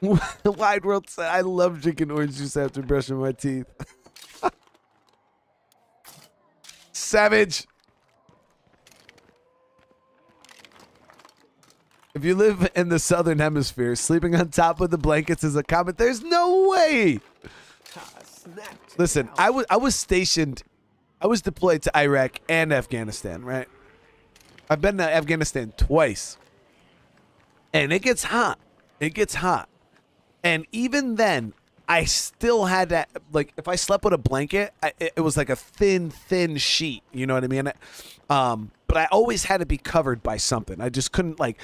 Wide World said, I love drinking orange juice after brushing my teeth. Savage. If you live in the southern hemisphere, sleeping on top of the blankets is a common. There's no way. Listen, I was I was stationed, I was deployed to Iraq and Afghanistan. Right, I've been to Afghanistan twice, and it gets hot. It gets hot, and even then, I still had that. Like, if I slept with a blanket, I, it, it was like a thin, thin sheet. You know what I mean? Um, but I always had to be covered by something. I just couldn't like.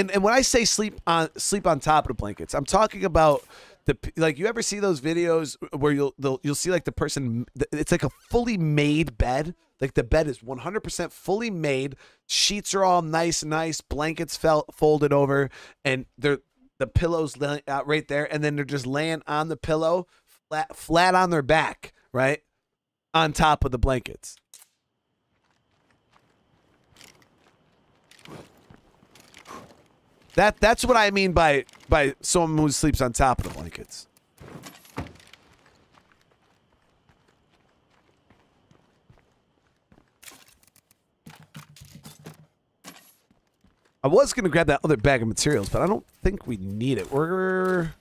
And, and when I say sleep on sleep on top of the blankets, I'm talking about the like you ever see those videos where you'll you'll see like the person it's like a fully made bed like the bed is 100% fully made sheets are all nice nice blankets felt folded over and they're the pillows out right there and then they're just laying on the pillow flat flat on their back right on top of the blankets That that's what I mean by by someone who sleeps on top of the blankets. I was gonna grab that other bag of materials, but I don't think we need it. We're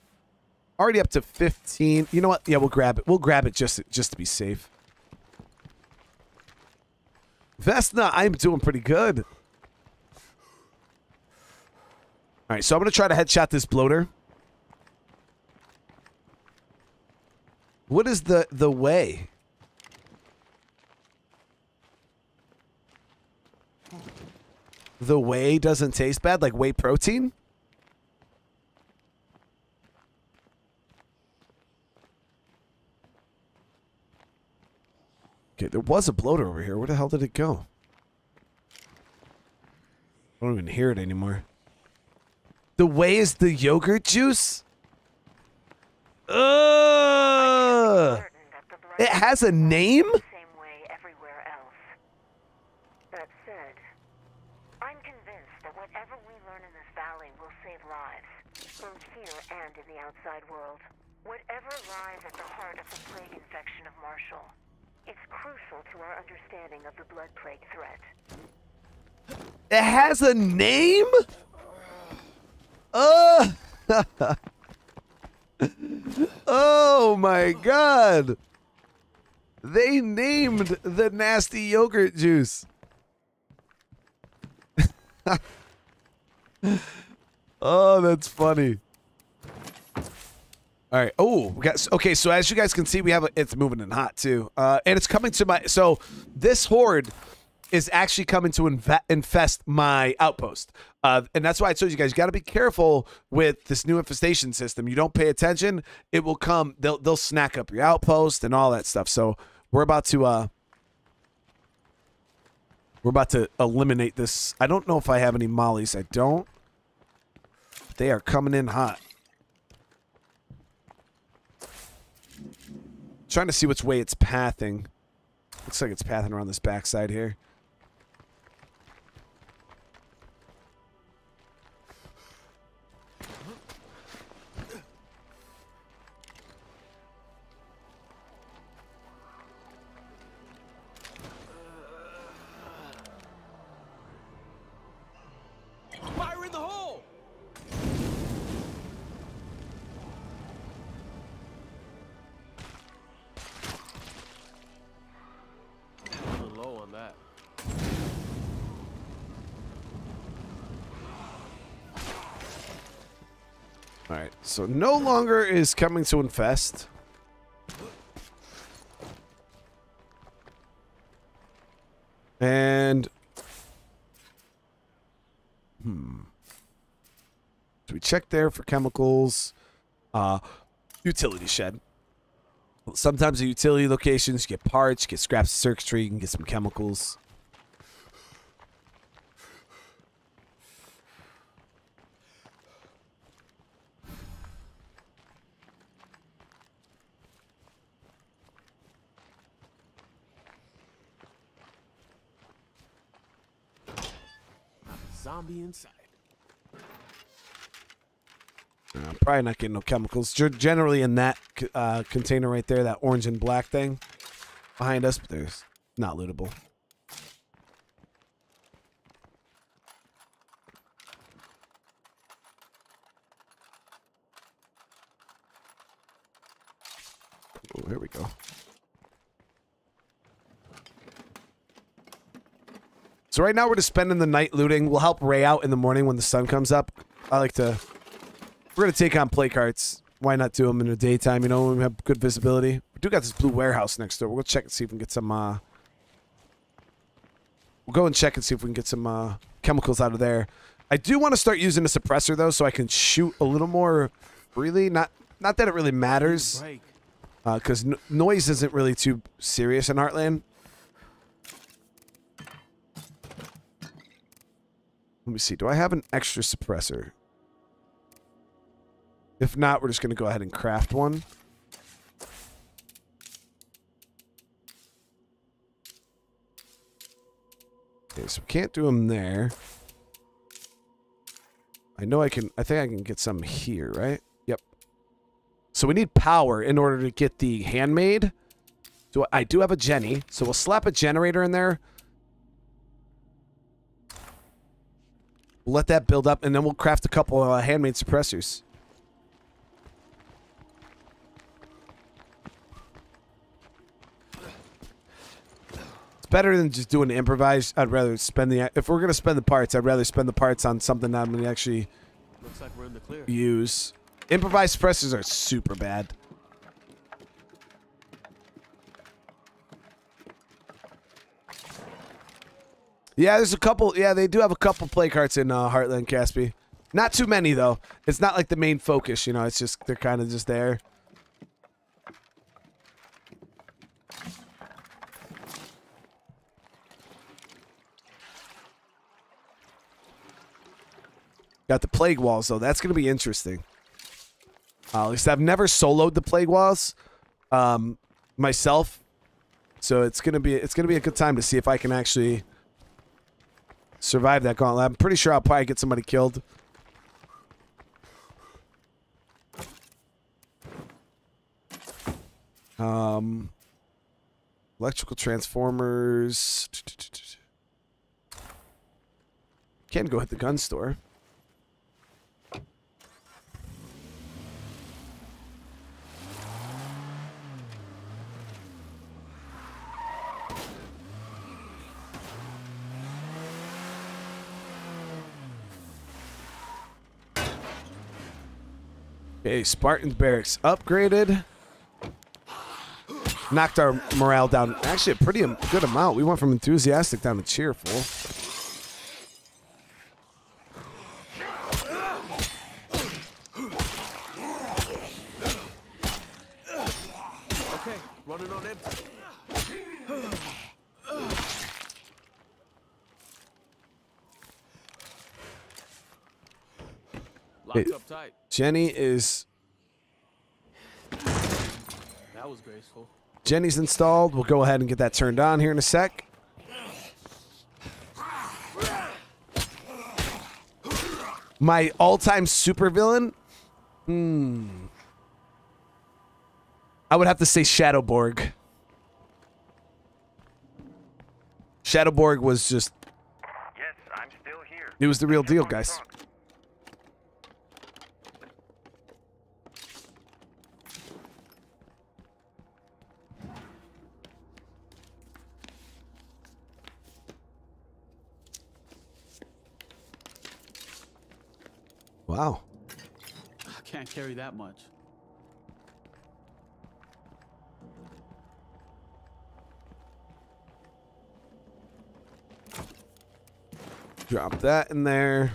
already up to 15. You know what? Yeah, we'll grab it. We'll grab it just just to be safe. Vesna, I'm doing pretty good. All right, so I'm going to try to headshot this bloater. What is the the whey? The whey doesn't taste bad, like whey protein? Okay, there was a bloater over here. Where the hell did it go? I don't even hear it anymore. The whey is the yogurt juice? Ugh. It has a name? And in the outside world. Whatever lies at the heart of the plague infection of Marshall, it's crucial to our understanding of the blood plague threat. It has a name? Oh! oh my god! They named the nasty yogurt juice. oh, that's funny. All right. Oh, we got okay. So as you guys can see, we have a, it's moving and hot too, uh, and it's coming to my. So this horde is actually coming to inve- infest my outpost. Uh, and that's why I told you guys, you got to be careful with this new infestation system. You don't pay attention, it will come. They'll they'll snack up your outpost and all that stuff. So we're about to uh, we're about to eliminate this. I don't know if I have any mollies. I don't. They are coming in hot. Trying to see which way it's pathing. Looks like it's pathing around this backside here. So no longer is coming to infest. And hmm. So we check there for chemicals. Uh, utility shed. Sometimes the utility locations you get parts, you get scraps of circuitry, you can get some chemicals. Zombie inside. Uh, I'm probably not getting no chemicals. Generally in that uh, container right there, that orange and black thing behind us, but there's not lootable. Oh, here we go. So right now we're just spending the night looting. We'll help Ray out in the morning when the sun comes up. I like to. We're gonna take on plague hearts. Why not do them in the daytime? You know, when we have good visibility. We do got this blue warehouse next door. We'll go check and see if we can get some. uh We'll go and check and see if we can get some uh chemicals out of there. I do want to start using a suppressor though, so I can shoot a little more freely. Not not that it really matters, because n- noise isn't really too serious in Heartland. Let me see. Do I have an extra suppressor? If not, we're just going to go ahead and craft one. Okay, so we can't do them there. I know I can, I think I can get some here, right? Yep. So we need power in order to get the handmade. So I do have a Jenny, so we'll slap a generator in there. We'll let that build up, and then we'll craft a couple uh, handmade suppressors. It's better than just doing improvise. I'd rather spend the if we're gonna spend the parts, I'd rather spend the parts on something that I'm gonna actually Looks like we're in the clear. use. Improvised suppressors are super bad. Yeah, there's a couple. Yeah, they do have a couple plague hearts in uh, Heartland Caspi. Not too many though. It's not like the main focus. You know, it's just they're kind of just there. Got the plague walls though. That's gonna be interesting. Uh, at least I've never soloed the plague walls um, myself, so it's gonna be it's gonna be a good time to see if I can actually survive that gauntlet. I'm pretty sure I'll probably get somebody killed. Um, electrical transformers. Can't go hit the gun store. Okay, Spartan barracks upgraded. Knocked our morale down actually a pretty good amount. We went from enthusiastic down to cheerful. Okay, running on empty. Locked Hey, up tight. Jenny is That was graceful. Jenny's installed. We'll go ahead and get that turned on here in a sec. My all-time supervillain? Hmm. I would have to say Shadowborg. Shadowborg was just Yes, I'm still here. it was the real deal, guys. Wow. I can't carry that much. Drop that in there.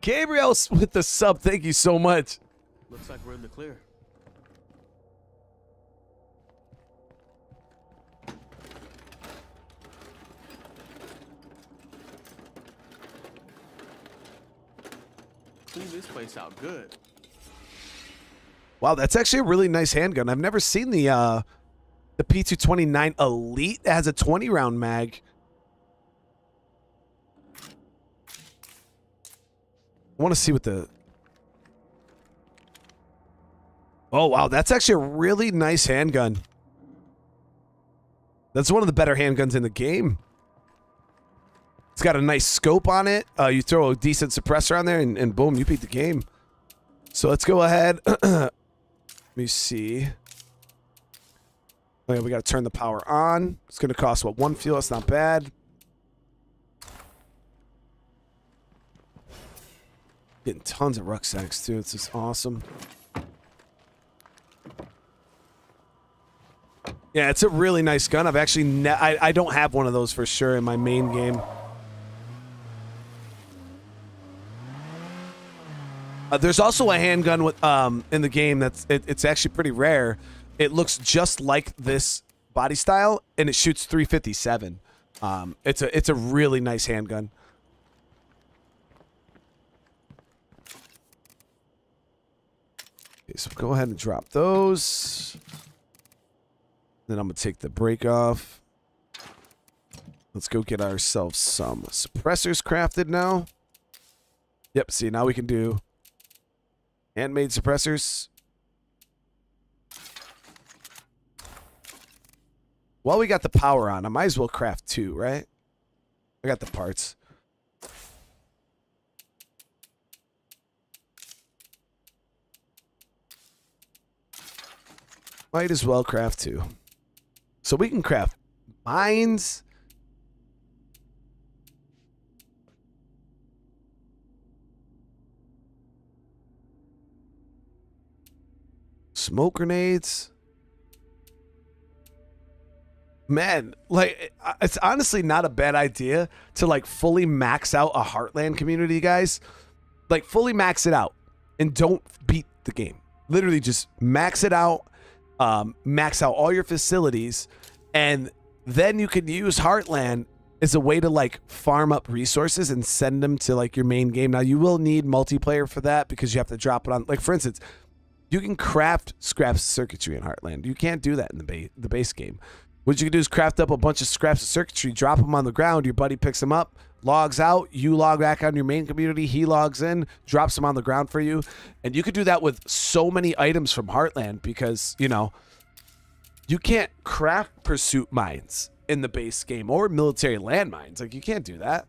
Gabriel with the sub, thank you so much. Looks like we're in the clear. Clean this place out good. Wow, that's actually a really nice handgun. I've never seen the uh the P229 Elite that has a 20 round mag. I want to see what the Oh wow, that's actually a really nice handgun. That's one of the better handguns in the game. It's got a nice scope on it. Uh, you throw a decent suppressor on there, and, and boom, you beat the game. So let's go ahead. Let me see. Okay, we got to turn the power on. It's going to cost, what, one fuel? That's not bad. Getting tons of rucksacks, too. This is awesome. Yeah, it's a really nice gun. I've actually, I, I don't have one of those for sure in my main game. Uh, there's also a handgun with um in the game that's it, it's actually pretty rare. It looks just like this body style, and it shoots 357. Um, it's a it's a really nice handgun. Okay, so go ahead and drop those. Then I'm gonna take the break off. Let's go get ourselves some suppressors crafted now. Yep, see, now we can do handmade suppressors. While we got the power on, I might as well craft two, right? I got the parts. Might as well craft two. So we can craft mines. Smoke grenades. Man, like it's honestly not a bad idea to like fully max out a Heartland community, guys. Like fully max it out and don't beat the game. Literally just max it out, um, max out all your facilities, and then you can use Heartland as a way to like farm up resources and send them to like your main game. Now you will need multiplayer for that because you have to drop it on. Like for instance, you can craft scraps circuitry in Heartland. You can't do that in the base the base game. What you can do is craft up a bunch of scraps of circuitry, drop them on the ground. Your buddy picks them up, logs out. You log back on your main community. He logs in, drops them on the ground for you, and you could do that with so many items from Heartland because you know you can't craft pursuit mines in the base game or military landmines. Like you can't do that.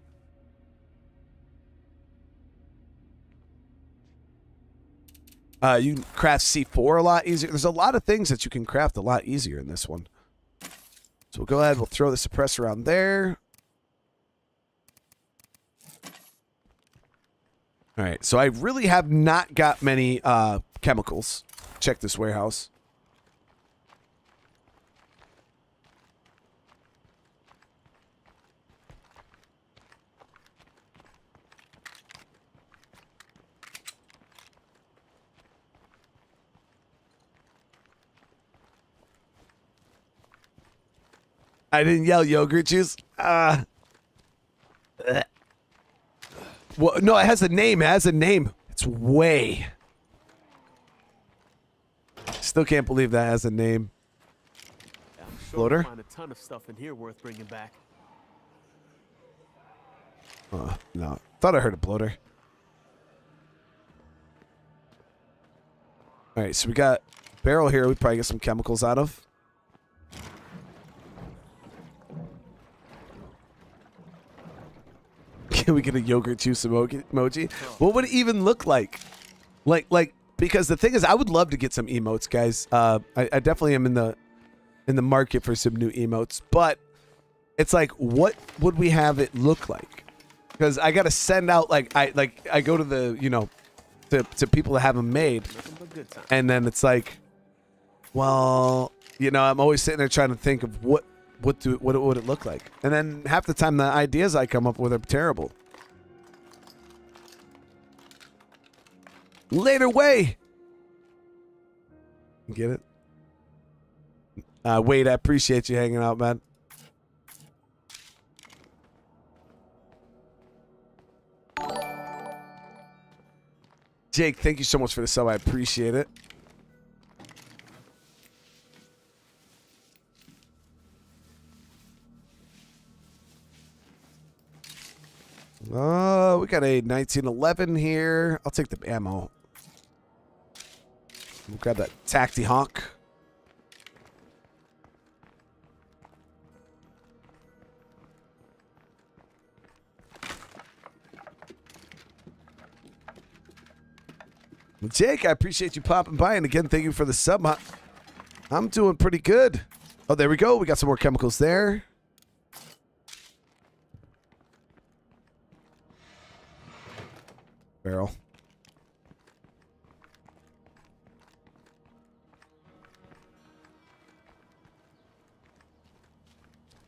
Uh, you can craft C4 a lot easier. There's a lot of things that you can craft a lot easier in this one. So we'll go ahead. We'll throw the suppressor on there. All right. So I really have not got many uh, chemicals. Check this warehouse. I didn't yell yogurt juice. Uh, well, no, it has a name. It has a name. It's whey. Still can't believe that has a name. Yeah, I'm sure Bloater? find a ton of stuff in here worth bringing back. Uh, no, thought I heard a bloater. All right, so we got barrel here. We probably get some chemicals out of. Can we get a yogurt juice emoji? emoji? What would it even look like? Like, like because the thing is, I would love to get some emotes, guys. Uh, I, I definitely am in the in the market for some new emotes, but it's like, what would we have it look like? Because I got to send out like I like I go to the you know to to people that have them made, Nothing but good times. and then it's like, well, you know, I'm always sitting there trying to think of what what do what would it look like, and then half the time the ideas I come up with are terrible. Later way. Get it? Uh, Wade, I appreciate you hanging out, man. Jake, thank you so much for the sub. I appreciate it. Uh, we got a 1911 here. I'll take the ammo. We'll grab that Tacti Hawk. Jake, I appreciate you popping by. And again, thank you for the sub. I'm doing pretty good. Oh, there we go. We got some more chemicals there. Barrel.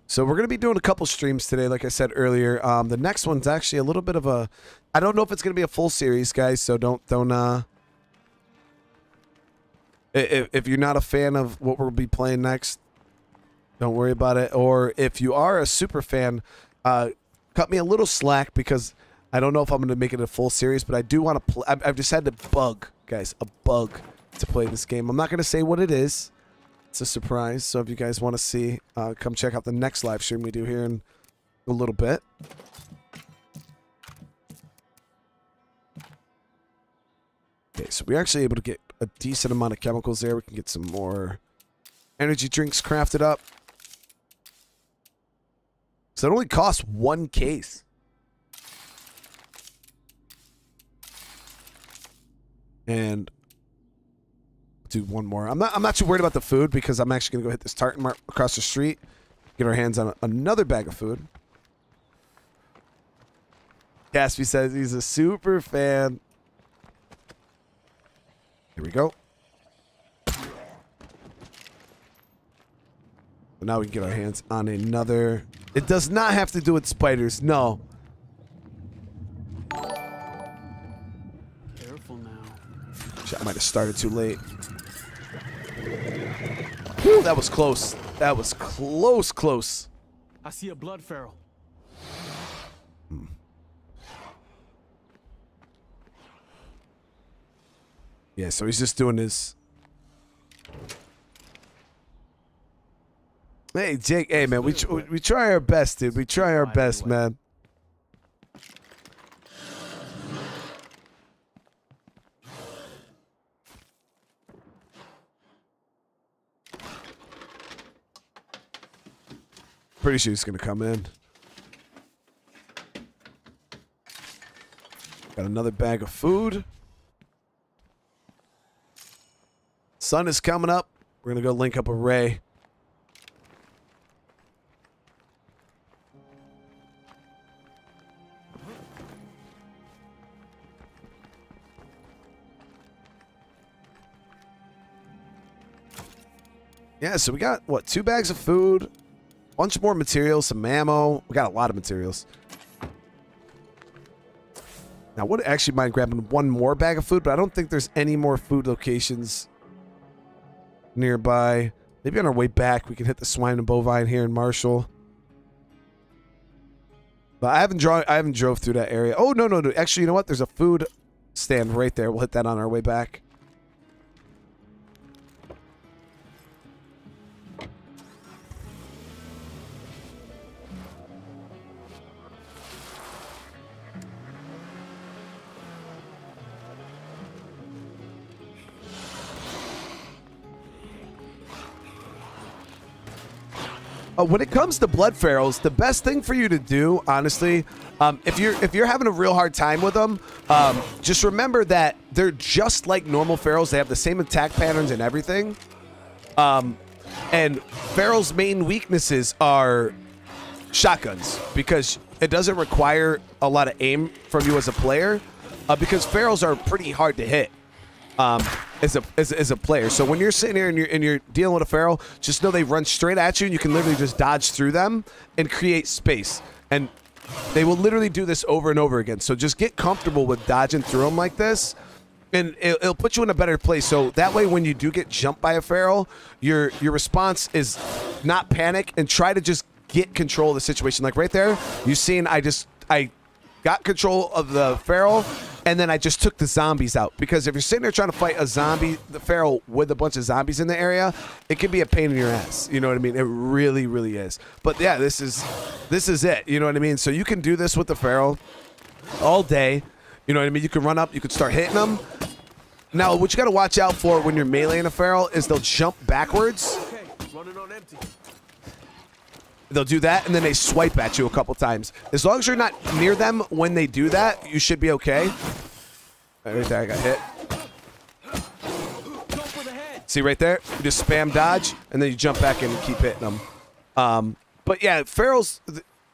So we're gonna be doing a couple streams today, like I said earlier. Um, the next one's actually a little bit of a. I don't know if it's gonna be a full series, guys. So don't don't uh. If, if you're not a fan of what we'll be playing next, don't worry about it. Or if you are a super fan, uh, cut me a little slack because I don't know if I'm going to make it a full series, but I do want to play. I've I've just had to bug, guys, a bug to play this game. I'm not going to say what it is. It's a surprise. So if you guys want to see, uh, come check out the next live stream we do here in a little bit. Okay, so we're actually able to get a decent amount of chemicals there. We can get some more energy drinks crafted up. So it only costs one case. And do one more. I'm not. I'm not too worried about the food because I'm actually gonna go hit this Tartan Mart across the street, get our hands on another bag of food. Gatsby says he's a super fan. Here we go. Now we can get our hands on another. It does not have to do with spiders. No. Shit, I might have started too late. Whew, that was close. That was close, close. I see a blood feral. Hmm. Yeah, so he's just doing his. Hey, Jake. Hey, man. We tr- we try our best, dude. We try our best, man. Pretty sure he's gonna come in. Got another bag of food. Sun is coming up. We're gonna go link up with Ray. Yeah, so we got what two bags of food, bunch more materials, some ammo. We got a lot of materials. Now, I would actually mind grabbing one more bag of food, but I don't think there's any more food locations nearby. Maybe on our way back, we can hit the swine and bovine here in Marshall. But I haven't drawn. I haven't drove through that area. Oh no, no, no. Actually, you know what? There's a food stand right there. We'll hit that on our way back. Uh, when it comes to blood ferals, the best thing for you to do, honestly, um, if you're if you're having a real hard time with them, um, just remember that they're just like normal ferals. They have the same attack patterns and everything. Um, and ferals' main weaknesses are shotguns because it doesn't require a lot of aim from you as a player. Uh, because ferals are pretty hard to hit um, as a as, as a player. So when you're sitting here and you're and you're dealing with a feral, just know they run straight at you, and you can literally just dodge through them and create space. And they will literally do this over and over again. So just get comfortable with dodging through them like this, and it, it'll put you in a better place. So that way, when you do get jumped by a feral, your your response is not panic and try to just get control of the situation. Like right there, you seen I just I got control of the feral, and then I just took the zombies out. Because if you're sitting there trying to fight a zombie, the feral with a bunch of zombies in the area, it can be a pain in your ass. You know what I mean? It really, really is. But yeah, this is this is it. You know what I mean? So you can do this with the feral all day. You know what I mean? You can run up, you can start hitting them. Now, what you got to watch out for when you're meleeing a feral is they'll jump backwards. Okay, running on empty. They'll do that, and then they swipe at you a couple times. As long as you're not near them when they do that, you should be okay. Right there, I got hit. See right there? You just spam dodge, and then you jump back in and keep hitting them. Um, but yeah, Feral's...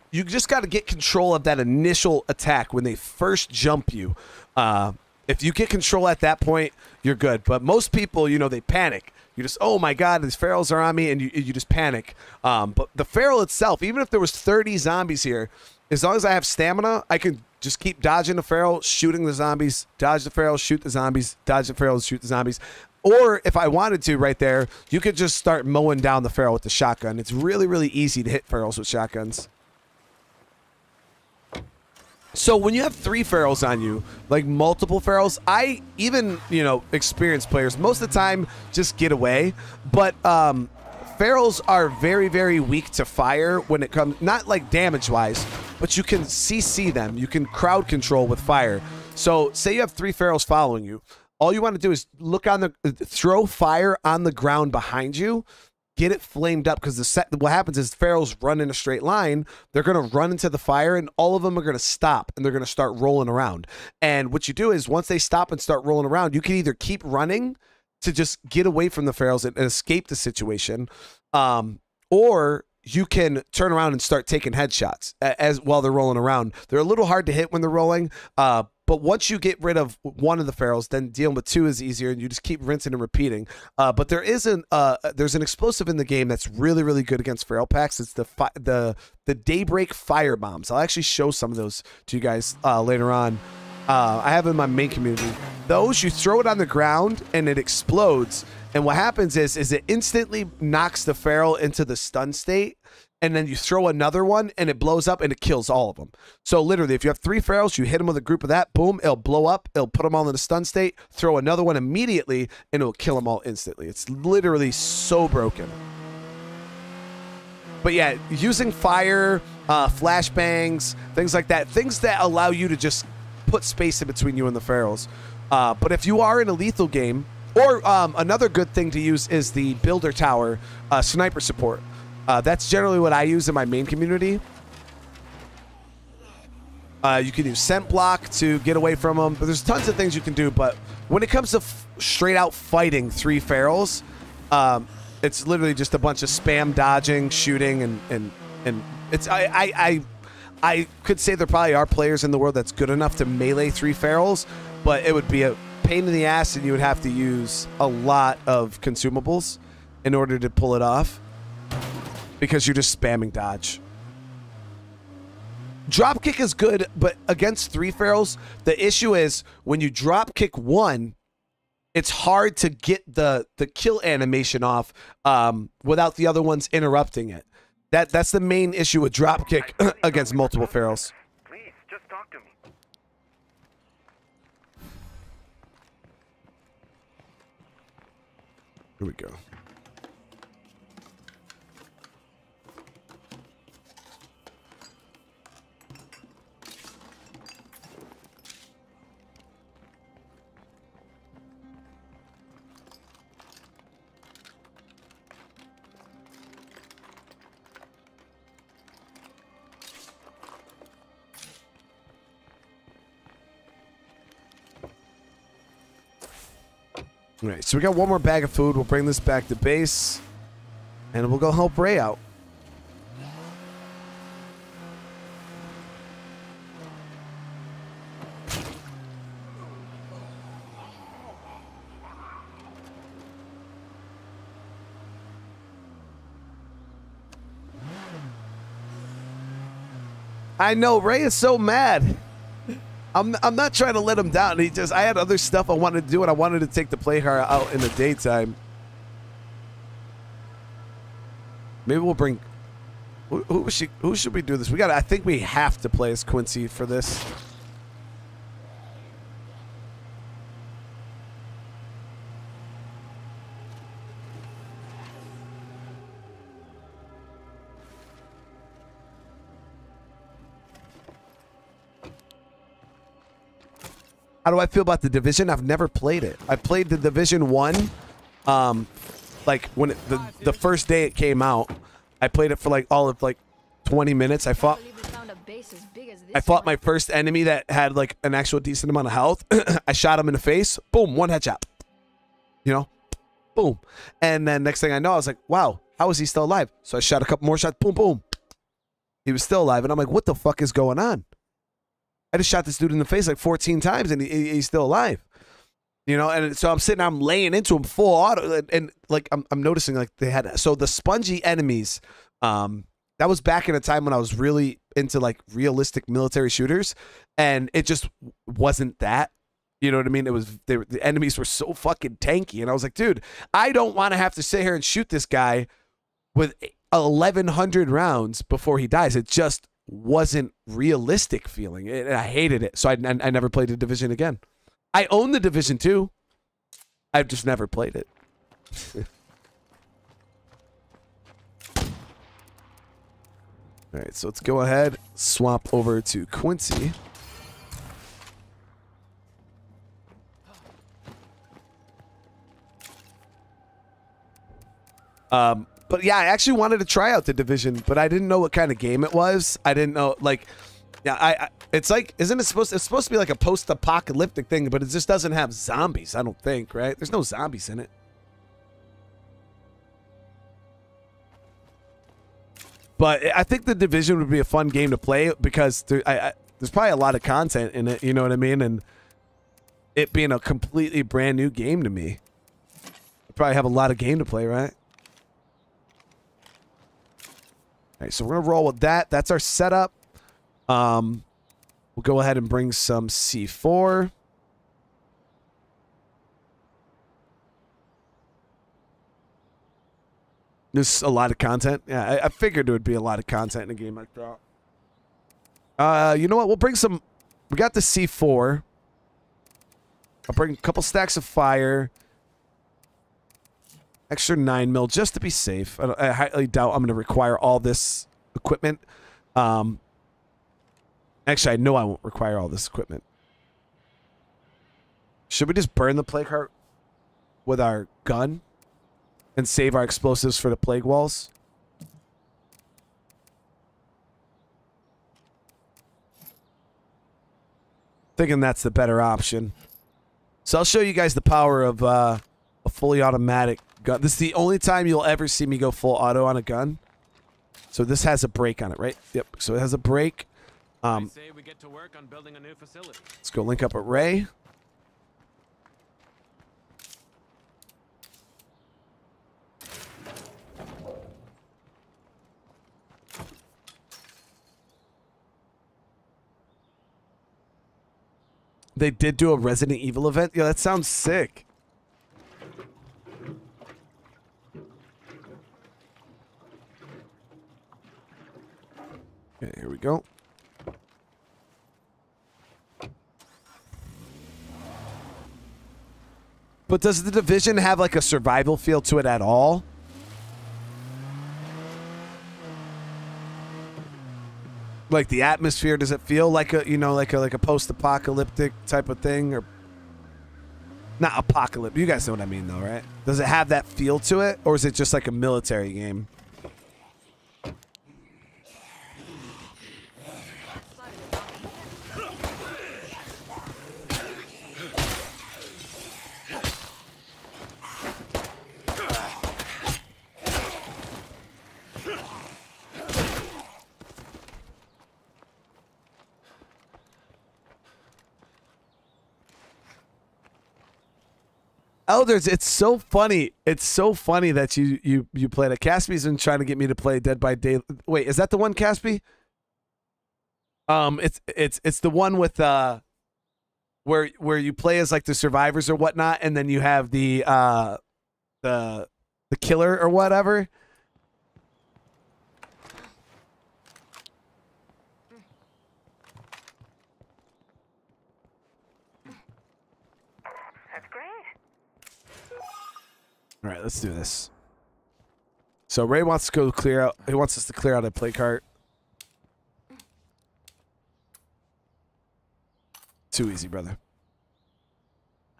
You just got to get control of that initial attack when they first jump you. Uh, if you get control at that point, you're good. But most people, you know, they panic. You just, oh my god, these ferals are on me, and you you just panic. Um, but the feral itself, even if there was 30 zombies here, as long as I have stamina, I can just keep dodging the feral, shooting the zombies, dodge the feral, shoot the zombies, dodge the feral, shoot the zombies. Or if I wanted to, right there, you could just start mowing down the feral with the shotgun. It's really, really easy to hit ferals with shotguns. So when you have three ferals on you, like multiple ferals, I even you know experienced players most of the time just get away, but um, ferals are very very weak to fire when it comes not like damage wise, but you can CC them, you can crowd control with fire. So say you have three ferals following you, all you want to do is look on the throw fire on the ground behind you get it flamed up because the set what happens is ferals run in a straight line they're going to run into the fire and all of them are going to stop and they're going to start rolling around. And what you do is once they stop and start rolling around you can either keep running to just get away from the ferals and, and escape the situation um, or you can turn around and start taking headshots as while they're rolling around. They're a little hard to hit when they're rolling uh, but once you get rid of one of the ferals, then dealing with two is easier, and you just keep rinsing and repeating. Uh, but there is an uh, there's an explosive in the game that's really really good against feral packs. It's the the the daybreak fire bombs. I'll actually show some of those to you guys uh, later on. Uh, I have in my main community. Those you throw it on the ground and it explodes. And what happens is is it instantly knocks the feral into the stun state and then you throw another one and it blows up and it kills all of them. So literally, if you have three ferals, you hit them with a group of that, boom, it'll blow up, it'll put them all in a stun state, throw another one immediately, and it'll kill them all instantly. It's literally so broken. But yeah, using fire, uh, flashbangs, things like that, things that allow you to just put space in between you and the ferals. Uh, but if you are in a lethal game, or um, another good thing to use is the builder tower uh, sniper support. Uh, that's generally what I use in my main community. Uh, you can use scent block to get away from them, but there's tons of things you can do. But when it comes to straight out fighting three ferals, um, it's literally just a bunch of spam dodging, shooting, and and and it's I I. I I could say there probably are players in the world that's good enough to melee three ferals, but it would be a pain in the ass, and you would have to use a lot of consumables in order to pull it off because you're just spamming dodge. Drop kick is good, but against three ferals, the issue is when you drop kick one, it's hard to get the the kill animation off um, without the other ones interrupting it. That that's the main issue with drop kick against multiple ferals. Please, just talk to me. Here we go. All right, so we got one more bag of food. We'll bring this back to base, and we'll go help Ray out. I know Ray is so mad. I'm I'm not trying to let him down. He just I had other stuff I wanted to do, and I wanted to take the plague heart out in the daytime. Maybe we'll bring. Who, who should who should we do this? We got. I think we have to play as Quincy for this. How do I feel about the division? I've never played it. I played the division one, um, like when it, the the first day it came out. I played it for like all of like 20 minutes. I fought. I fought my first enemy that had like an actual decent amount of health. I shot him in the face. Boom, one headshot. You know, boom. And then next thing I know, I was like, wow, how is he still alive? So I shot a couple more shots. Boom, boom. He was still alive, and I'm like, what the fuck is going on? I just shot this dude in the face like 14 times, and he, he's still alive. You know, and so I'm sitting, I'm laying into him full auto, and, and like I'm, I'm noticing like they had so the spongy enemies. Um, that was back in a time when I was really into like realistic military shooters, and it just wasn't that. You know what I mean? It was they, were- the enemies were so fucking tanky, and I was like, dude, I don't want to have to sit here and shoot this guy with 1,100 rounds before he dies. It just wasn't realistic feeling. And I hated it. So I, I, I never played a division again. I own the division too. I've just never played it. All right, so let's go ahead, swap over to Quincy. Um, but yeah, I actually wanted to try out the division, but I didn't know what kind of game it was. I didn't know like, yeah, I, I it's like isn't it supposed it's supposed to be like a post-apocalyptic thing, but it just doesn't have zombies. I don't think, right? There's no zombies in it. But I think the division would be a fun game to play because there, I, I, there's probably a lot of content in it. You know what I mean? And it being a completely brand new game to me, I probably have a lot of game to play, right? All so we're gonna roll with that. That's our setup. Um, we'll go ahead and bring some C4. There's a lot of content. Yeah, I, I figured there would be a lot of content in a game like that. Uh, you know what? We'll bring some. We got the C4. I'll bring a couple stacks of fire. Extra nine mil just to be safe. I, I highly doubt I'm going to require all this equipment. Um, actually, I know I won't require all this equipment. Should we just burn the plague heart with our gun and save our explosives for the plague walls? Thinking that's the better option. So I'll show you guys the power of uh, a fully automatic gun. This is the only time you'll ever see me go full auto on a gun. So this has a brake on it, right? Yep. So it has a brake. Um, Say we get to work on building a new facility. Let's go link up with Ray. They did do a Resident Evil event. Yeah, that sounds sick. Okay, here we go. But does the division have like a survival feel to it at all? Like the atmosphere, does it feel like a you know like a like a post-apocalyptic type of thing, or not apocalypse? You guys know what I mean, though, right? Does it have that feel to it, or is it just like a military game? Elders, it's so funny. It's so funny that you you you played it. Caspy's been trying to get me to play Dead by Day. Wait, is that the one, Caspy? Um, it's it's it's the one with uh where where you play as like the survivors or whatnot, and then you have the uh the the killer or whatever. That's great. All right, let's do this. So Ray wants to go clear out. He wants us to clear out a plague heart. Too easy, brother.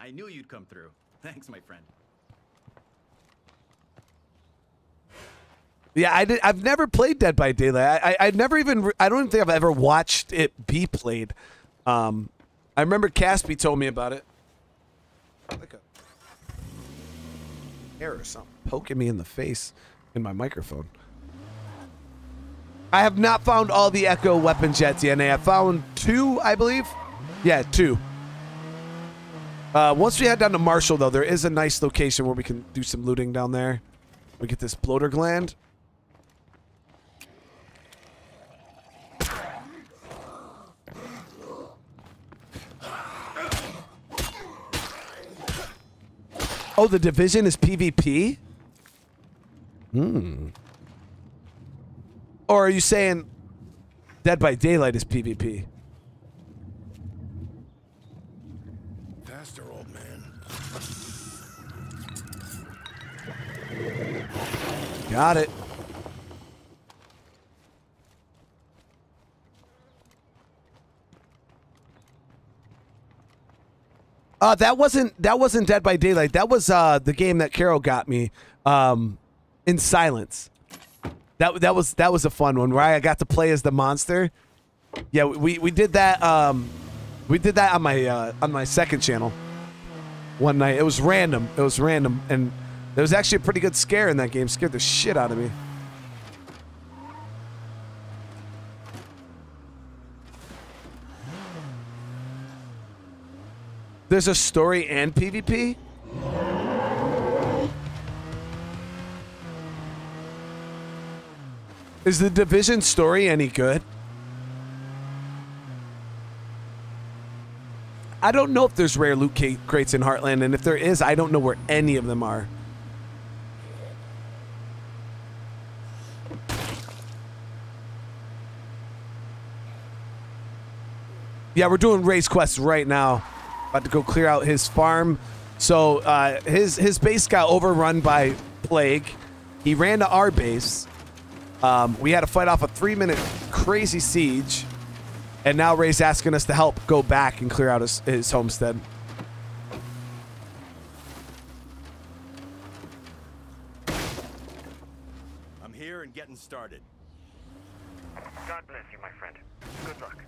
I knew you'd come through. Thanks, my friend. Yeah, I did. I've never played Dead by Daylight. I, I I've never even. I don't even think I've ever watched it be played. Um, I remember Caspi told me about it. Like a hair or something poking me in the face in my microphone. I have not found all the Echo weapons yet, DNA. I found two, I believe. Yeah, two. Uh, once we head down to Marshall, though, there is a nice location where we can do some looting down there. We get this bloater gland. Oh, the division is PvP? Hmm. Or are you saying Dead by Daylight is PvP? Faster, old man. Got it. Uh, that wasn't that wasn't Dead by Daylight. That was uh, the game that Carol got me um, in silence. That that was that was a fun one where I got to play as the monster. Yeah, we we did that. Um, we did that on my uh, on my second channel one night. It was random. It was random, and there was actually a pretty good scare in that game. Scared the shit out of me. There's a story and PvP. Is the division story any good? I don't know if there's rare loot crates in Heartland, and if there is, I don't know where any of them are. Yeah, we're doing Ray's quests right now. About to go clear out his farm. So uh, his his base got overrun by plague. He ran to our base. Um, we had to fight off a three minute crazy siege. And now Ray's asking us to help go back and clear out his, his homestead. I'm here and getting started. God bless you, my friend. Good luck.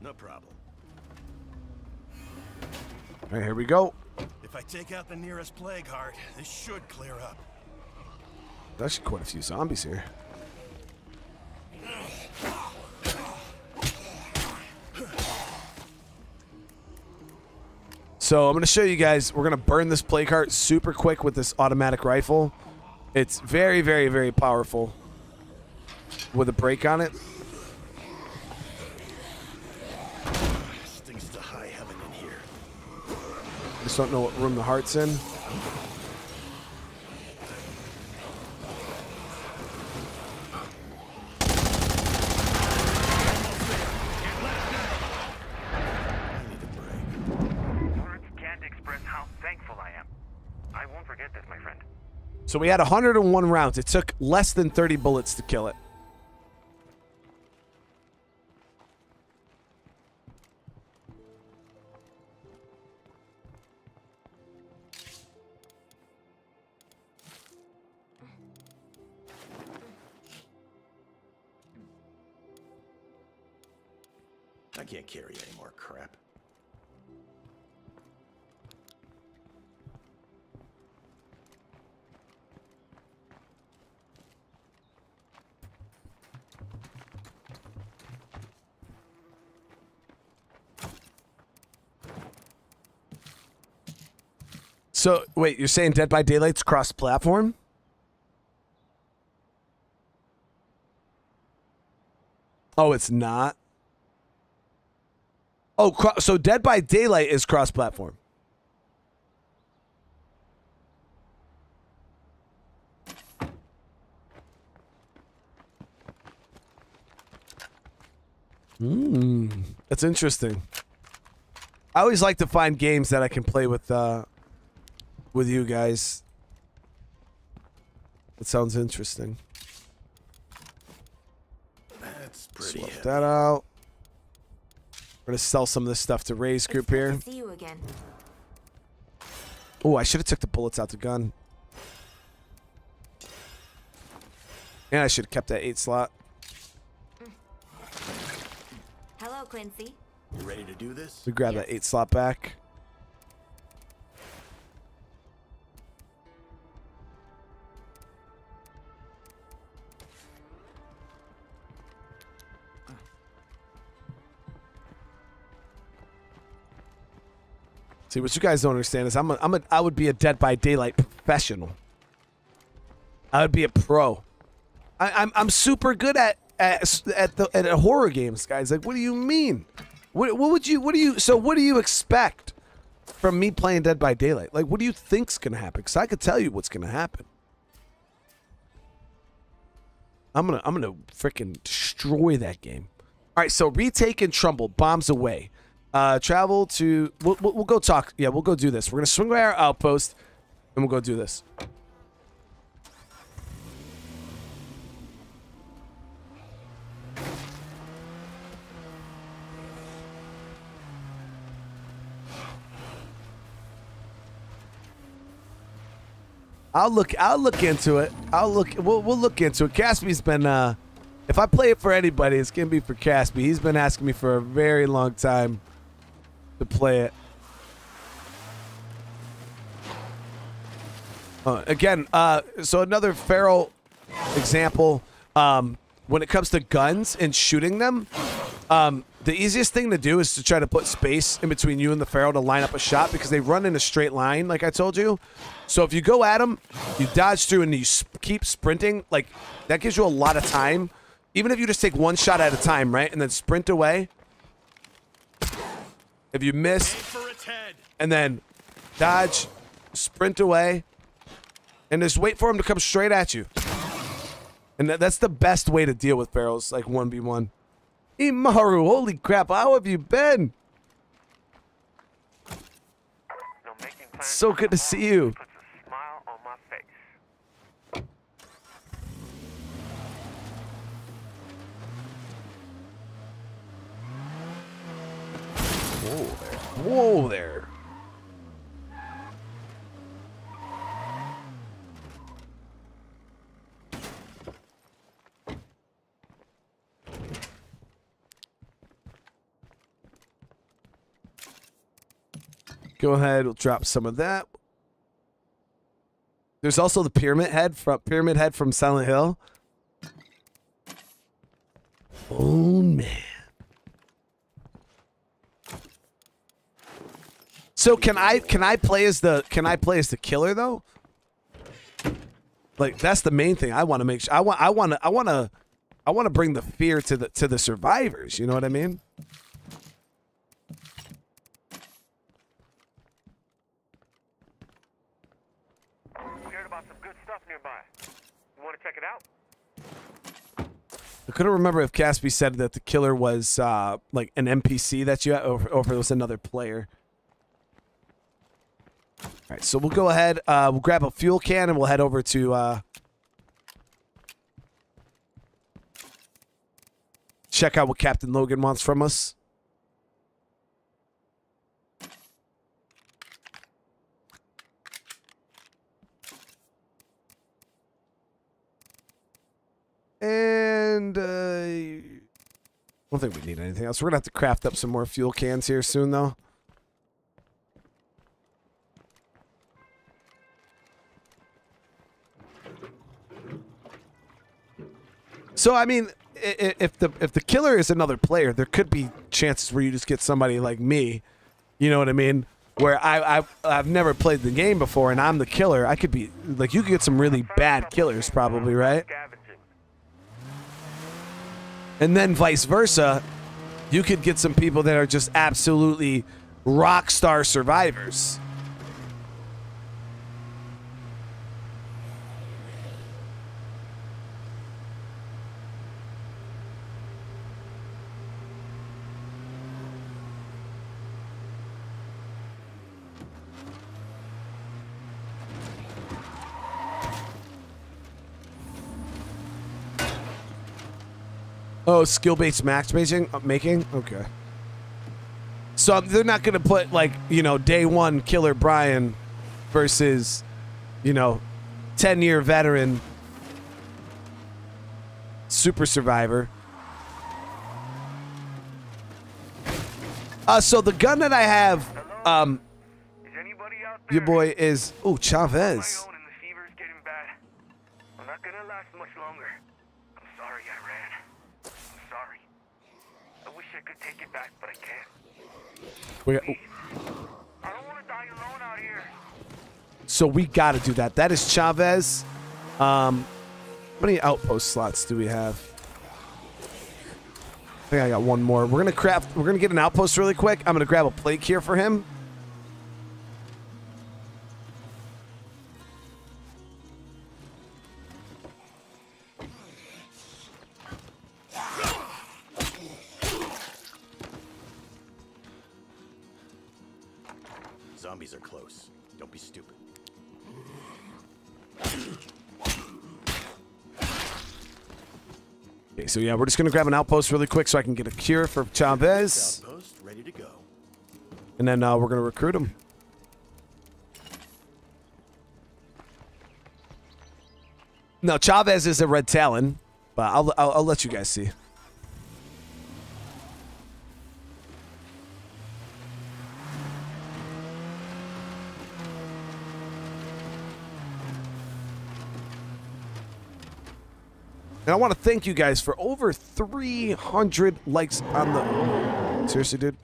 No problem. All right, here we go. If I take out the nearest plague heart, this should clear up. There's actually quite a few zombies here. So I'm going to show you guys. We're going to burn this plague heart super quick with this automatic rifle. It's very, very, very powerful with a brake on it. Don't know what room the heart's in. So we had 101 rounds. It took less than 30 bullets to kill it. So wait, you're saying Dead by Daylight's cross-platform? Oh, it's not. Oh, so Dead by Daylight is cross-platform. Hmm, that's interesting. I always like to find games that I can play with uh, with you guys. That sounds interesting. That's pretty. Swap that out. We're gonna sell some of this stuff to Ray's group here. See you again. Oh, I should have took the bullets out the gun. And I should have kept that eight slot. Hello, Quincy. You ready to do this? We grab that eight slot back. See, what you guys don't understand is I'm a, I'm a, I would be a Dead by Daylight professional. I would be a pro. I, I'm I'm super good at at at the at horror games, guys. Like, what do you mean? What what would you what do you so what do you expect from me playing Dead by Daylight? Like, what do you think's gonna happen? Because I could tell you what's gonna happen. I'm gonna I'm gonna freaking destroy that game. All right, so retake and Trumbull bombs away. Uh, travel to we'll, we'll, we'll go talk. Yeah, we'll go do this. We're gonna swing by our outpost, and we'll go do this. I'll look. I'll look into it. I'll look. We'll, we'll look into it. Caspy's been. Uh, if I play it for anybody, it's gonna be for Caspy. He's been asking me for a very long time to play it. Uh, again, uh, so another feral example. Um, when it comes to guns and shooting them, um, the easiest thing to do is to try to put space in between you and the feral to line up a shot because they run in a straight line, like I told you. So if you go at them, you dodge through and you sp- keep sprinting, like that gives you a lot of time. Even if you just take one shot at a time, right, and then sprint away. If you miss, and then dodge, sprint away, and just wait for him to come straight at you. And that's the best way to deal with ferals, like 1v1. Imaru, holy crap, how have you been? So good to see you. Smile on my face. Whoa there. Whoa there. Go ahead, we'll drop some of that. There's also the pyramid head from pyramid head from Silent Hill. Oh man. So can I can I play as the can I play as the killer though? Like that's the main thing I want to make sure I want I want to I want to I want to bring the fear to the to the survivors, you know what I mean? We heard about some good stuff nearby. You want to check it out? I couldn't remember if Caspy said that the killer was uh, like an NPC that you or, or if it was another player. All right, so we'll go ahead. Uh, we'll grab a fuel can and we'll head over to. Uh, check out what Captain Logan wants from us. And uh, I don't think we need anything else. We're gonna have to craft up some more fuel cans here soon, though. So I mean, i- i- if the if the killer is another player, there could be chances where you just get somebody like me. You know what I mean? Where I I've, I've never played the game before, and I'm the killer. I could be like you could get some really bad killers, probably, right? And then vice versa, you could get some people that are just absolutely rock star survivors. Oh, skill based match making, uh, making. Okay. So they're not going to put like you know day one killer Brian versus you know ten year veteran super survivor. Uh, so the gun that I have, um, your boy is oh Chavez. I'm not gonna last much longer. I'm sorry I ran. I'm sorry. I wish I could take it back, but I can't. We got- So we got to do that. That is Chavez. Um, how many outpost slots do we have? I think I got one more. We're gonna craft. We're gonna get an outpost really quick. I'm gonna grab a plague here for him. So yeah, we're just gonna grab an outpost really quick so I can get a cure for Chavez, ready to go. and then uh, we're gonna recruit him. Now Chavez is a red talon, but I'll, I'll, I'll let you guys see. And I want to thank you guys for over 300 likes on the. Seriously, dude?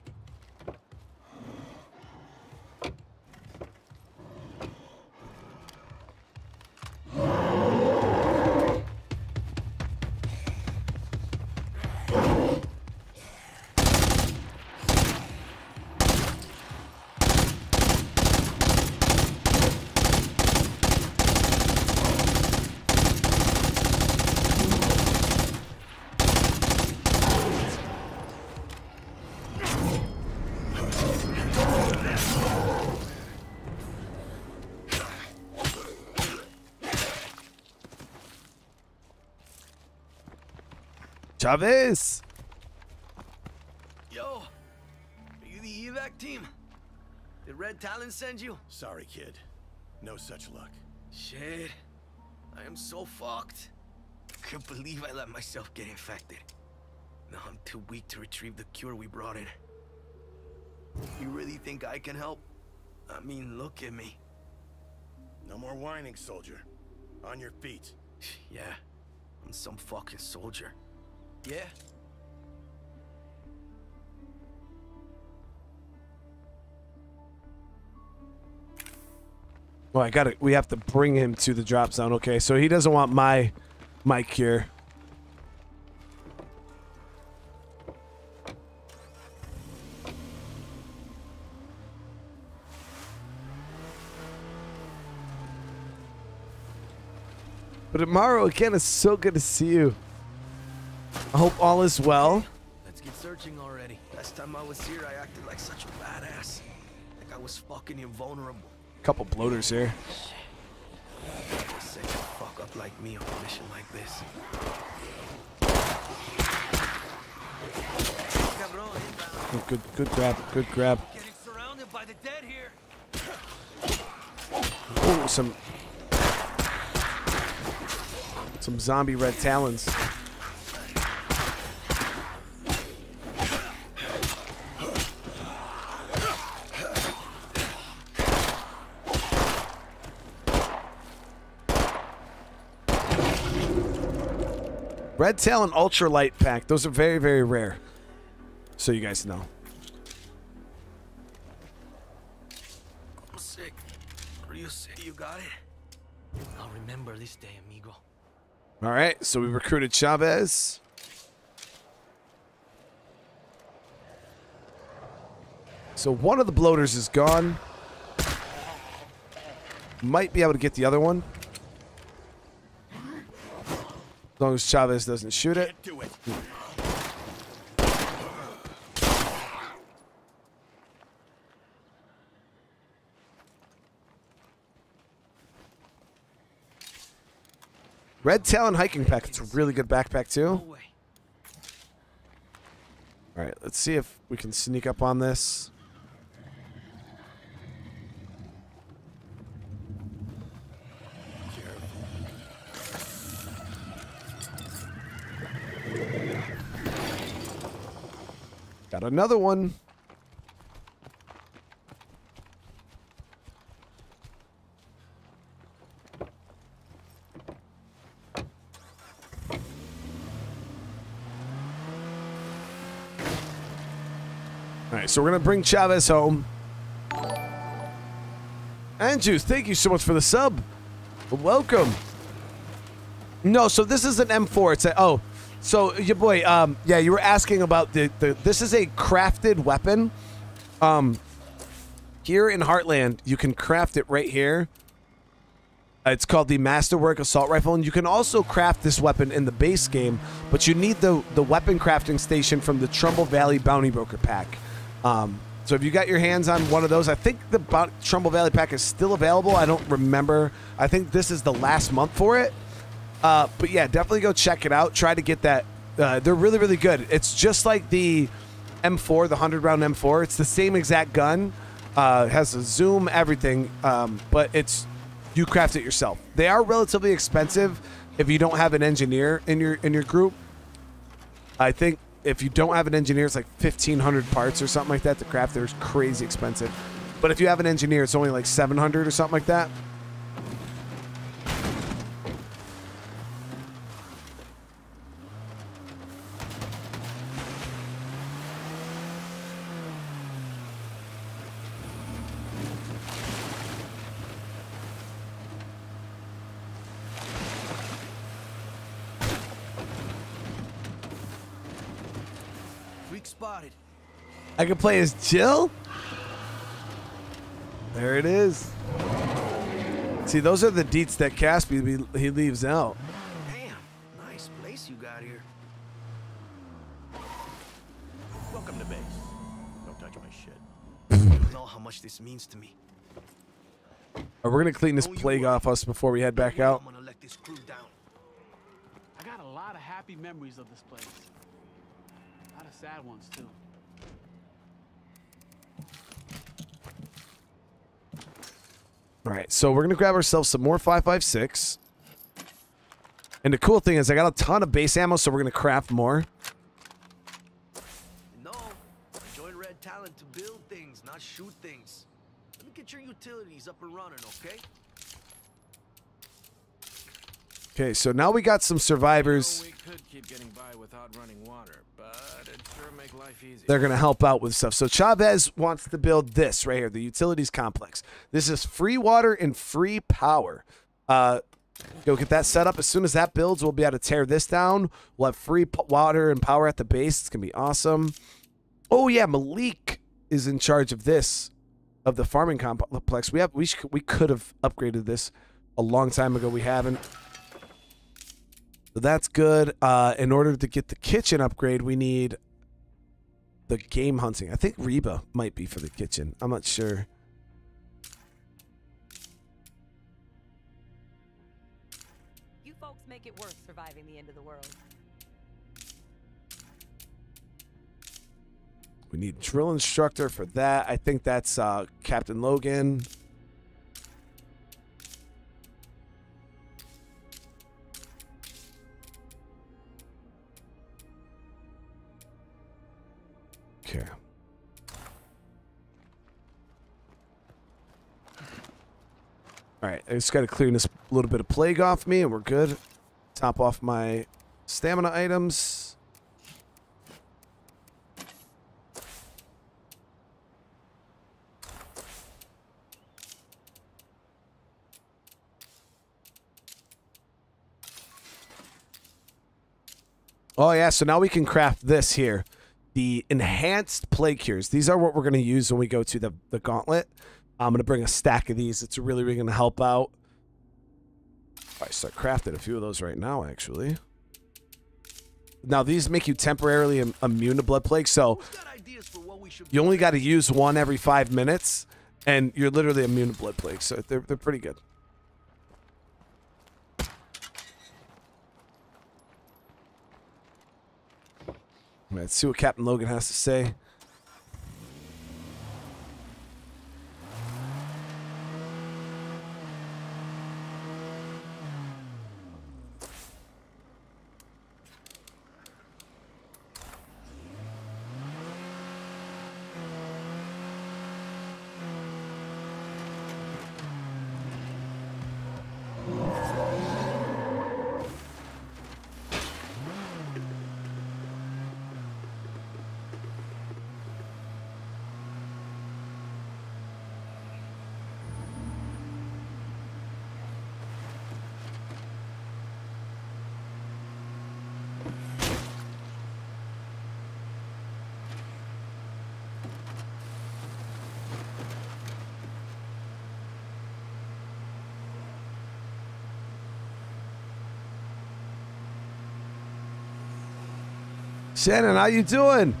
Chavez! Yo, are you the evac team? Did Red Talon send you? Sorry, kid. No such luck. Shit, I am so fucked. Can't believe I let myself get infected. Now I'm too weak to retrieve the cure we brought in. You really think I can help? I mean, look at me. No more whining, soldier. On your feet. Yeah, I'm some fucking soldier. Yeah? Well, I got to We have to bring him to the drop zone. Okay, so he doesn't want my my cure. But tomorrow again, it's so good to see you. I hope all is well. Let's get searching already. Last time I was here, I acted like such a badass. Like I was fucking invulnerable. Couple bloaters here. Say fuck up like me on a mission like this. Oh, good, good grab, good grab. Getting surrounded by the dead here. Oh, some some zombie red talons. Red Talon Ultralight Pack. Those are very, very rare. So you guys know. I'm sick. Real sick. You got it? I'll remember this day, amigo. All right, so we recruited Chavez. So one of the bloaters is gone. Might be able to get the other one. As long as Chavez doesn't shoot it. Do it. Red Talon hiking pack. It's a really good backpack too. All right, let's see if we can sneak up on this. Got another one. So we're gonna bring Chavez home. Andrew, thank you so much for the sub. Welcome. No, so this is an M4. It's a oh, so your boy, um, yeah, you were asking about the the. This is a crafted weapon. Um, here in Heartland, you can craft it right here. Uh, It's called the Masterwork Assault Rifle, and you can also craft this weapon in the base game, but you need the the weapon crafting station from the Trumbull Valley Bounty Broker pack. Um, so if you got your hands on one of those, I think the Trumbull Valley pack is still available. I don't remember. I think this is the last month for it. Uh, but yeah, definitely go check it out. Try to get that. Uh, they're really, really good. It's just like the M4, the 100 round M4. It's the same exact gun. Uh, has a zoom, everything. Um, but it's you craft it yourself. They are relatively expensive if you don't have an engineer in your in your group. I think if you don't have an engineer, it's like 1,500 parts or something like that to craft. They're crazy expensive. But if you have an engineer, it's only like 700 or something like that. I can play as Jill. There it is. See, those are the deets that Caspi he leaves out. Damn, nice place you got here. Welcome to base. Don't touch my shit. you know how much this means to me. All right, we're gonna clean this plague off us before we head back out. I'm gonna let this crew down. I got a lot of happy memories of this place. A lot of sad ones too. All right, so we're gonna grab ourselves some more 556. And the cool thing is, I got a ton of base ammo, so we're gonna craft more. No, I joined Red Talon to build things, not shoot things. Let me get your utilities up and running, okay? Okay, so now we got some survivors. We could keep getting by without running water, They're going to help out with stuff. So Chavez wants to build this right here, the utilities complex. This is free water and free power. Uh, go get that set up. As soon as that builds, we'll be able to tear this down. We'll have free water and power at the base. It's going to be awesome. Oh yeah, Malik is in charge of this, of the farming complex. We have we we could have upgraded this a long time ago. We haven't. So that's good. Uh, in order to get the kitchen upgrade, we need the game hunting. I think Reba might be for the kitchen. I'm not sure. You folks make it worth surviving the end of the world. We need drill instructor for that. I think that's uh, Captain Logan. I just got to clear this little bit of plague off me, and we're good. Top off my stamina items. Oh yeah, so now we can craft this here. the enhanced plague cures. These are what we're going to use when we go to the, the gauntlet. I'm going to bring a stack of these. It's really, really going to help out. I start crafting a few of those right now, actually. Now, these make you temporarily Im- immune to blood plague. So you only got to use one every five minutes, and you're literally immune to blood plague. So they're, they're pretty good. Let's see what Captain Logan has to say. Shannon, how you doing?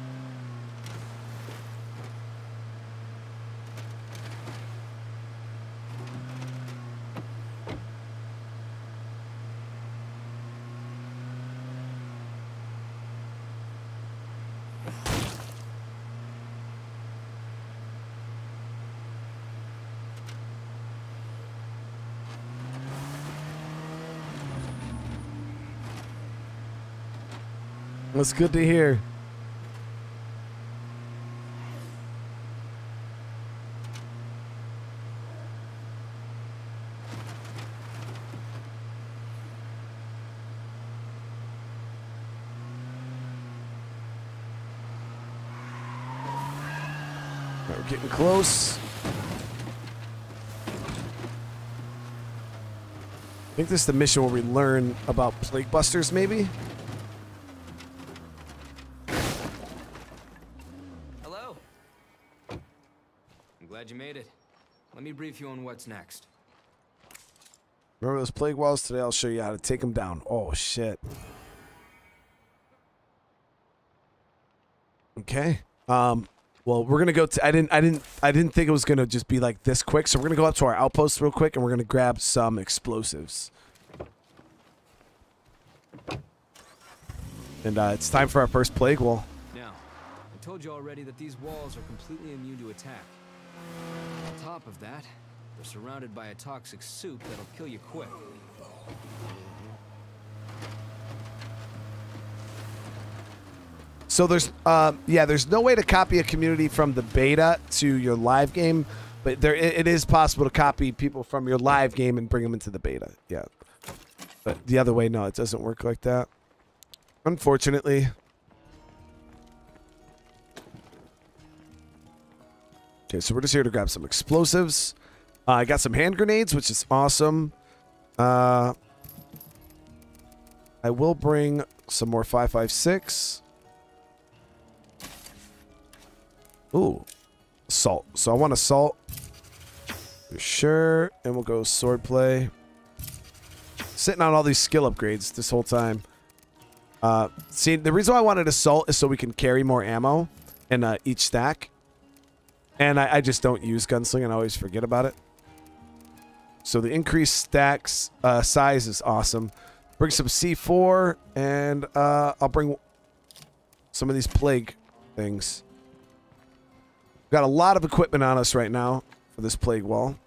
That's good to hear. We're getting close. I think this is the mission where we learn about plague busters, maybe. You on what's next. Remember those plague walls? Today I'll show you how to take them down. Oh, shit. Okay. Um, well, we're gonna go. To, I didn't. I didn't. I didn't think it was gonna just be like this quick. So we're gonna go up to our outpost real quick, and we're gonna grab some explosives. And uh, it's time for our first plague wall. Now, I told you already that these walls are completely immune to attack. On top of that, they're surrounded by a toxic soup that'll kill you quick. So there's, uh, yeah, there's no way to copy a community from the beta to your live game, but there it, it is possible to copy people from your live game and bring them into the beta. Yeah, but the other way, no, it doesn't work like that. Unfortunately. Okay, so we're just here to grab some explosives. Uh, I got some hand grenades, which is awesome. Uh, I will bring some more 556. Ooh, salt. So I want a salt. For sure. And we'll go sword play. Sitting on all these skill upgrades this whole time. Uh, see, the reason why I wanted a salt is so we can carry more ammo in uh, each stack. And I, I just don't use gunsling and I always forget about it. So the increased stacks uh, size is awesome. Bring some C4 and uh, I'll bring some of these plague things. Got a lot of equipment on us right now for this plague wall.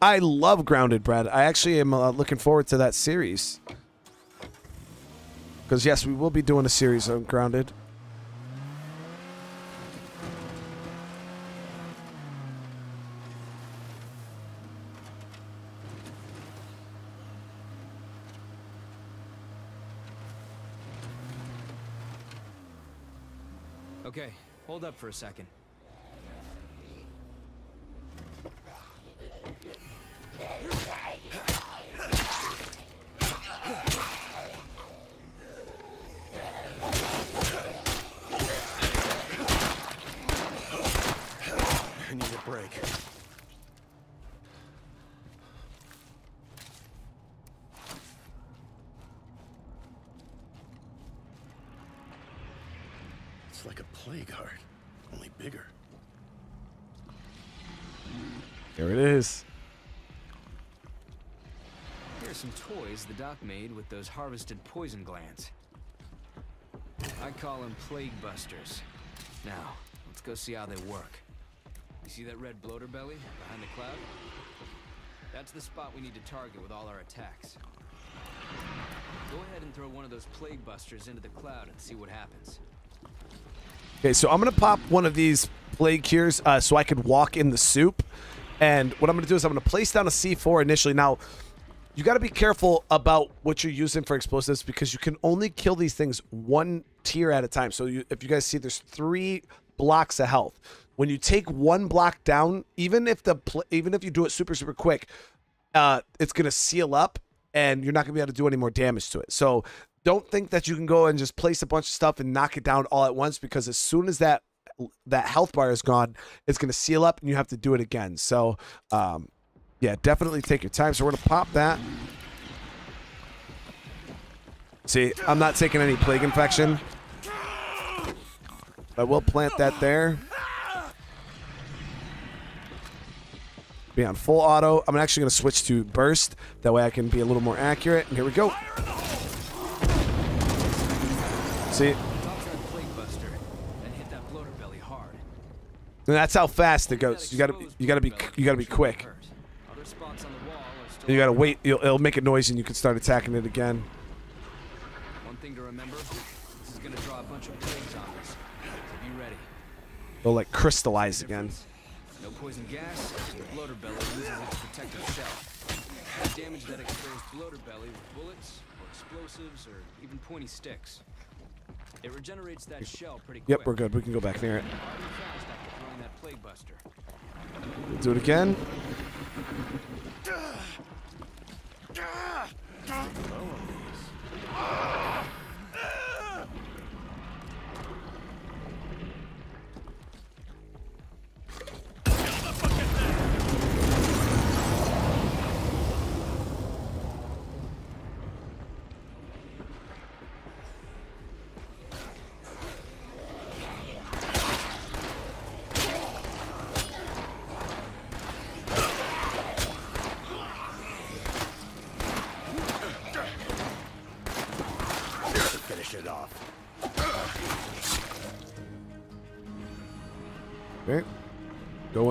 I love Grounded Brad. I actually am uh, looking forward to that series. Because, yes, we will be doing a series on Grounded. Okay, hold up for a second. Doc made with those harvested poison glands. I call them plague busters. Now, let's go see how they work. You see that red bloater belly behind the cloud? That's the spot we need to target with all our attacks. Go ahead and throw one of those plague busters into the cloud and see what happens. Okay, so I'm gonna pop one of these plague cures uh, so I could walk in the soup. And what I'm gonna do is I'm gonna place down a C4 initially. Now, you got to be careful about what you're using for explosives because you can only kill these things one tier at a time. So you, if you guys see, there's three blocks of health. When you take one block down, even if the even if you do it super super quick, uh, it's gonna seal up and you're not gonna be able to do any more damage to it. So don't think that you can go and just place a bunch of stuff and knock it down all at once because as soon as that that health bar is gone, it's gonna seal up and you have to do it again. So um, yeah, definitely take your time. So we're gonna pop that. See, I'm not taking any plague infection. I will plant that there. Be on full auto. I'm actually going to switch to burst. That way I can be a little more accurate. And here we go. See? And that's how fast it goes. You gotta, you gotta be, you gotta be quick. And you gotta wait. It'll, it'll make a noise, and you can start attacking it again. One thing to remember, this is gonna draw a bunch of plague zombies. So be ready. It'll like crystallize again. No poison gas, the bloater belly loses its protective shell. You damage that exposed bloater belly with bullets, or explosives, or even pointy sticks. It regenerates that shell pretty quick. Yep, we're good. We can go back near it. Argue fast after throwing that plague buster. Do it again. Finish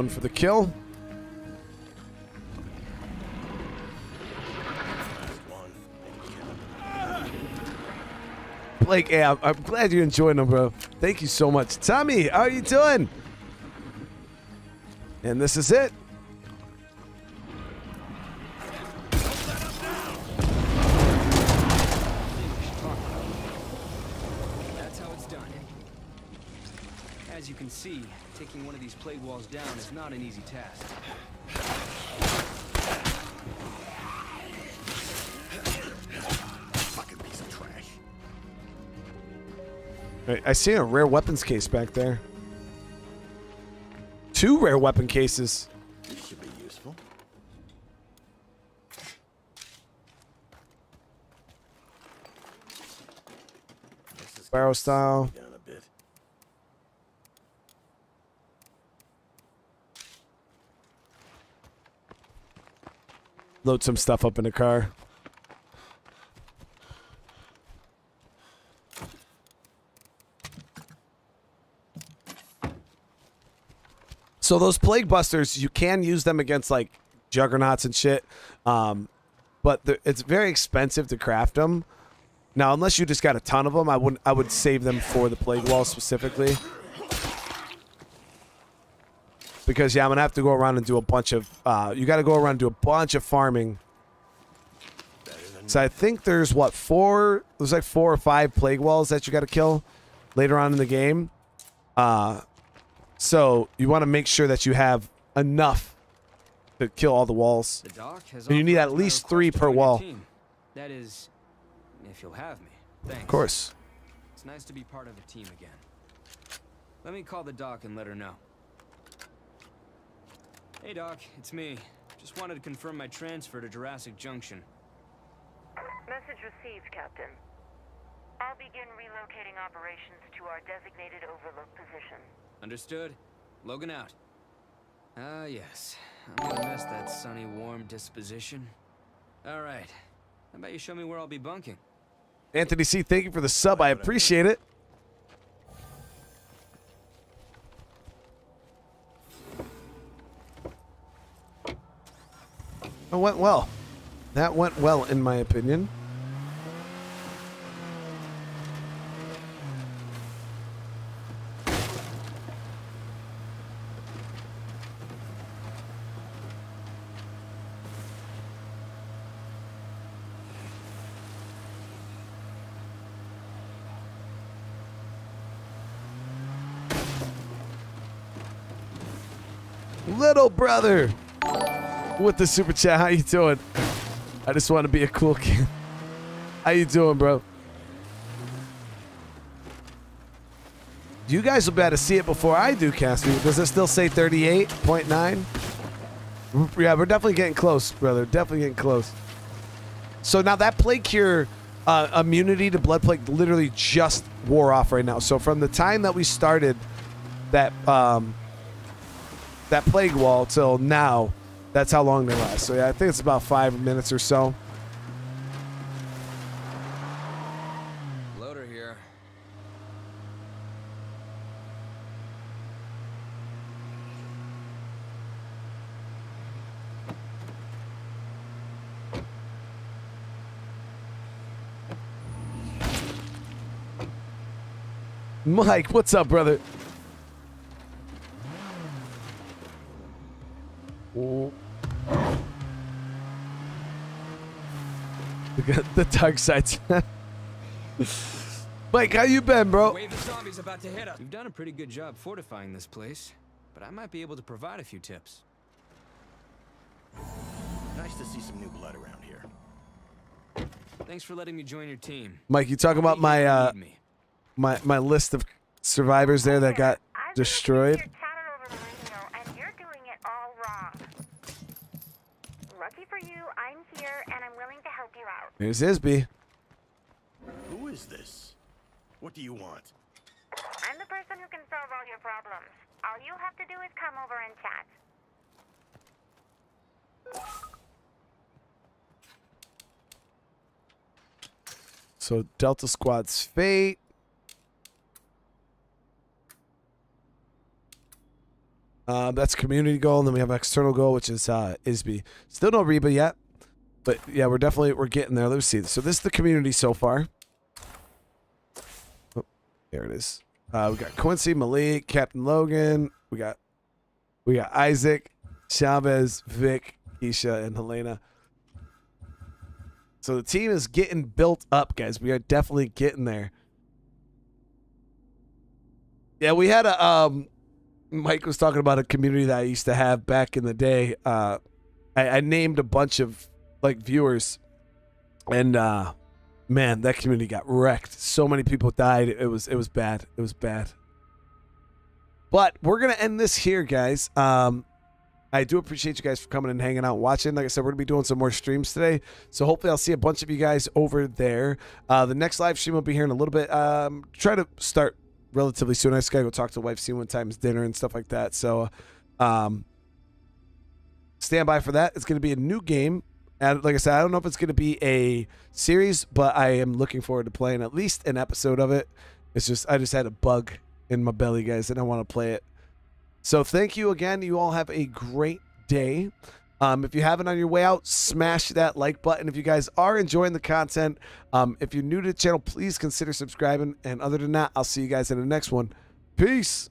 Going for the kill. Blake, hey, I'm, I'm glad you're enjoying them, bro. Thank you so much. Tommy, how are you doing? And this is it. Down is not an easy task. Fucking piece of trash. I, I see a rare weapons case back there. Two rare weapon cases. This should be useful. Barrow style. Down a bit. Load some stuff up in the car. So those plague busters, you can use them against like juggernauts and shit, um, but it's very expensive to craft them. Now, unless you just got a ton of them, I wouldn't. I would save them for the plague wall specifically. Because yeah, I'm gonna have to go around and do a bunch of. Uh, you got to go around and do a bunch of farming. So I think there's what four? There's like four or five plague walls that you got to kill later on in the game. Uh, so you want to make sure that you have enough to kill all the walls. The doc has And you need at least three per wall. team. That is, if you'll have me. Thanks. Of course. It's nice to be part of a team again. Let me call the doc and let her know. Hey doc, it's me. Just wanted to confirm my transfer to Jurassic Junction. Message received, Captain. I'll begin relocating operations to our designated overlook position. Understood. Logan out. Ah, yes. I'm gonna miss that sunny, warm disposition. All right. How about you show me where I'll be bunking? Anthony C, thank you for the sub. I appreciate it. It went well. That went well, in my opinion. Little brother with the super chat. How you doing? I just want to be a cool kid. How you doing, bro? You guys will be able to see it before I do, Cassie. Does it still say 38.9? Yeah, we're definitely getting close, brother. Definitely getting close. So now that plague cure uh, immunity to blood plague literally just wore off right now. So from the time that we started that um, that plague wall till now, that's how long they last. So yeah, I think it's about five minutes or so. Loader here. Mike, what's up, brother? Look at the dark sides. Mike, how you been, bro? Wave of zombies about to hit us. You've done a pretty good job fortifying this place, but I might be able to provide a few tips. Nice to see some new blood around here. Thanks for letting me join your team. Mike, you talking about my uh, me. my my list of survivors there that got destroyed? and you're doing it all wrong. Lucky for you, I'm here and I'm willing to help you out. Here's Isby. Who is this? What do you want? I'm the person who can solve all your problems. All you have to do is come over and chat. So Delta Squad's fate. Uh, that's community goal, and then we have external goal, which is uh, Isby. Still no Reba yet, but yeah, we're definitely we're getting there. Let's see. So this is the community so far. Oh, there it is. Uh, we got Quincy, Malik, Captain Logan. We got we got Isaac, Chavez, Vic, Isha, and Helena. So the team is getting built up, guys. We are definitely getting there. Yeah, we had a um Mike was talking about a community that I used to have back in the day. Uh I, I named a bunch of like viewers and uh man, that community got wrecked. So many people died. It was it was bad. It was bad. But we're gonna end this here, guys. Um I do appreciate you guys for coming and hanging out watching. Like I said, we're to be doing some more streams today. So hopefully I'll see a bunch of you guys over there. Uh, the next live stream will be here in a little bit. Um, try to start relatively soon. I just got to go talk to the wife, see when time's dinner and stuff like that. So um, stand by for that. It's to be a new game. And like I said, I don't know if it's going to be a series, but I am looking forward to playing at least an episode of it. It's just, I just had a bug in my belly, guys, and I want to play it. So thank you again. You all have a great day. Um, if you haven't on your way out, smash that like button. If you guys are enjoying the content, um, if you're new to the channel, please consider subscribing. And other than that, I'll see you guys in the next one. Peace.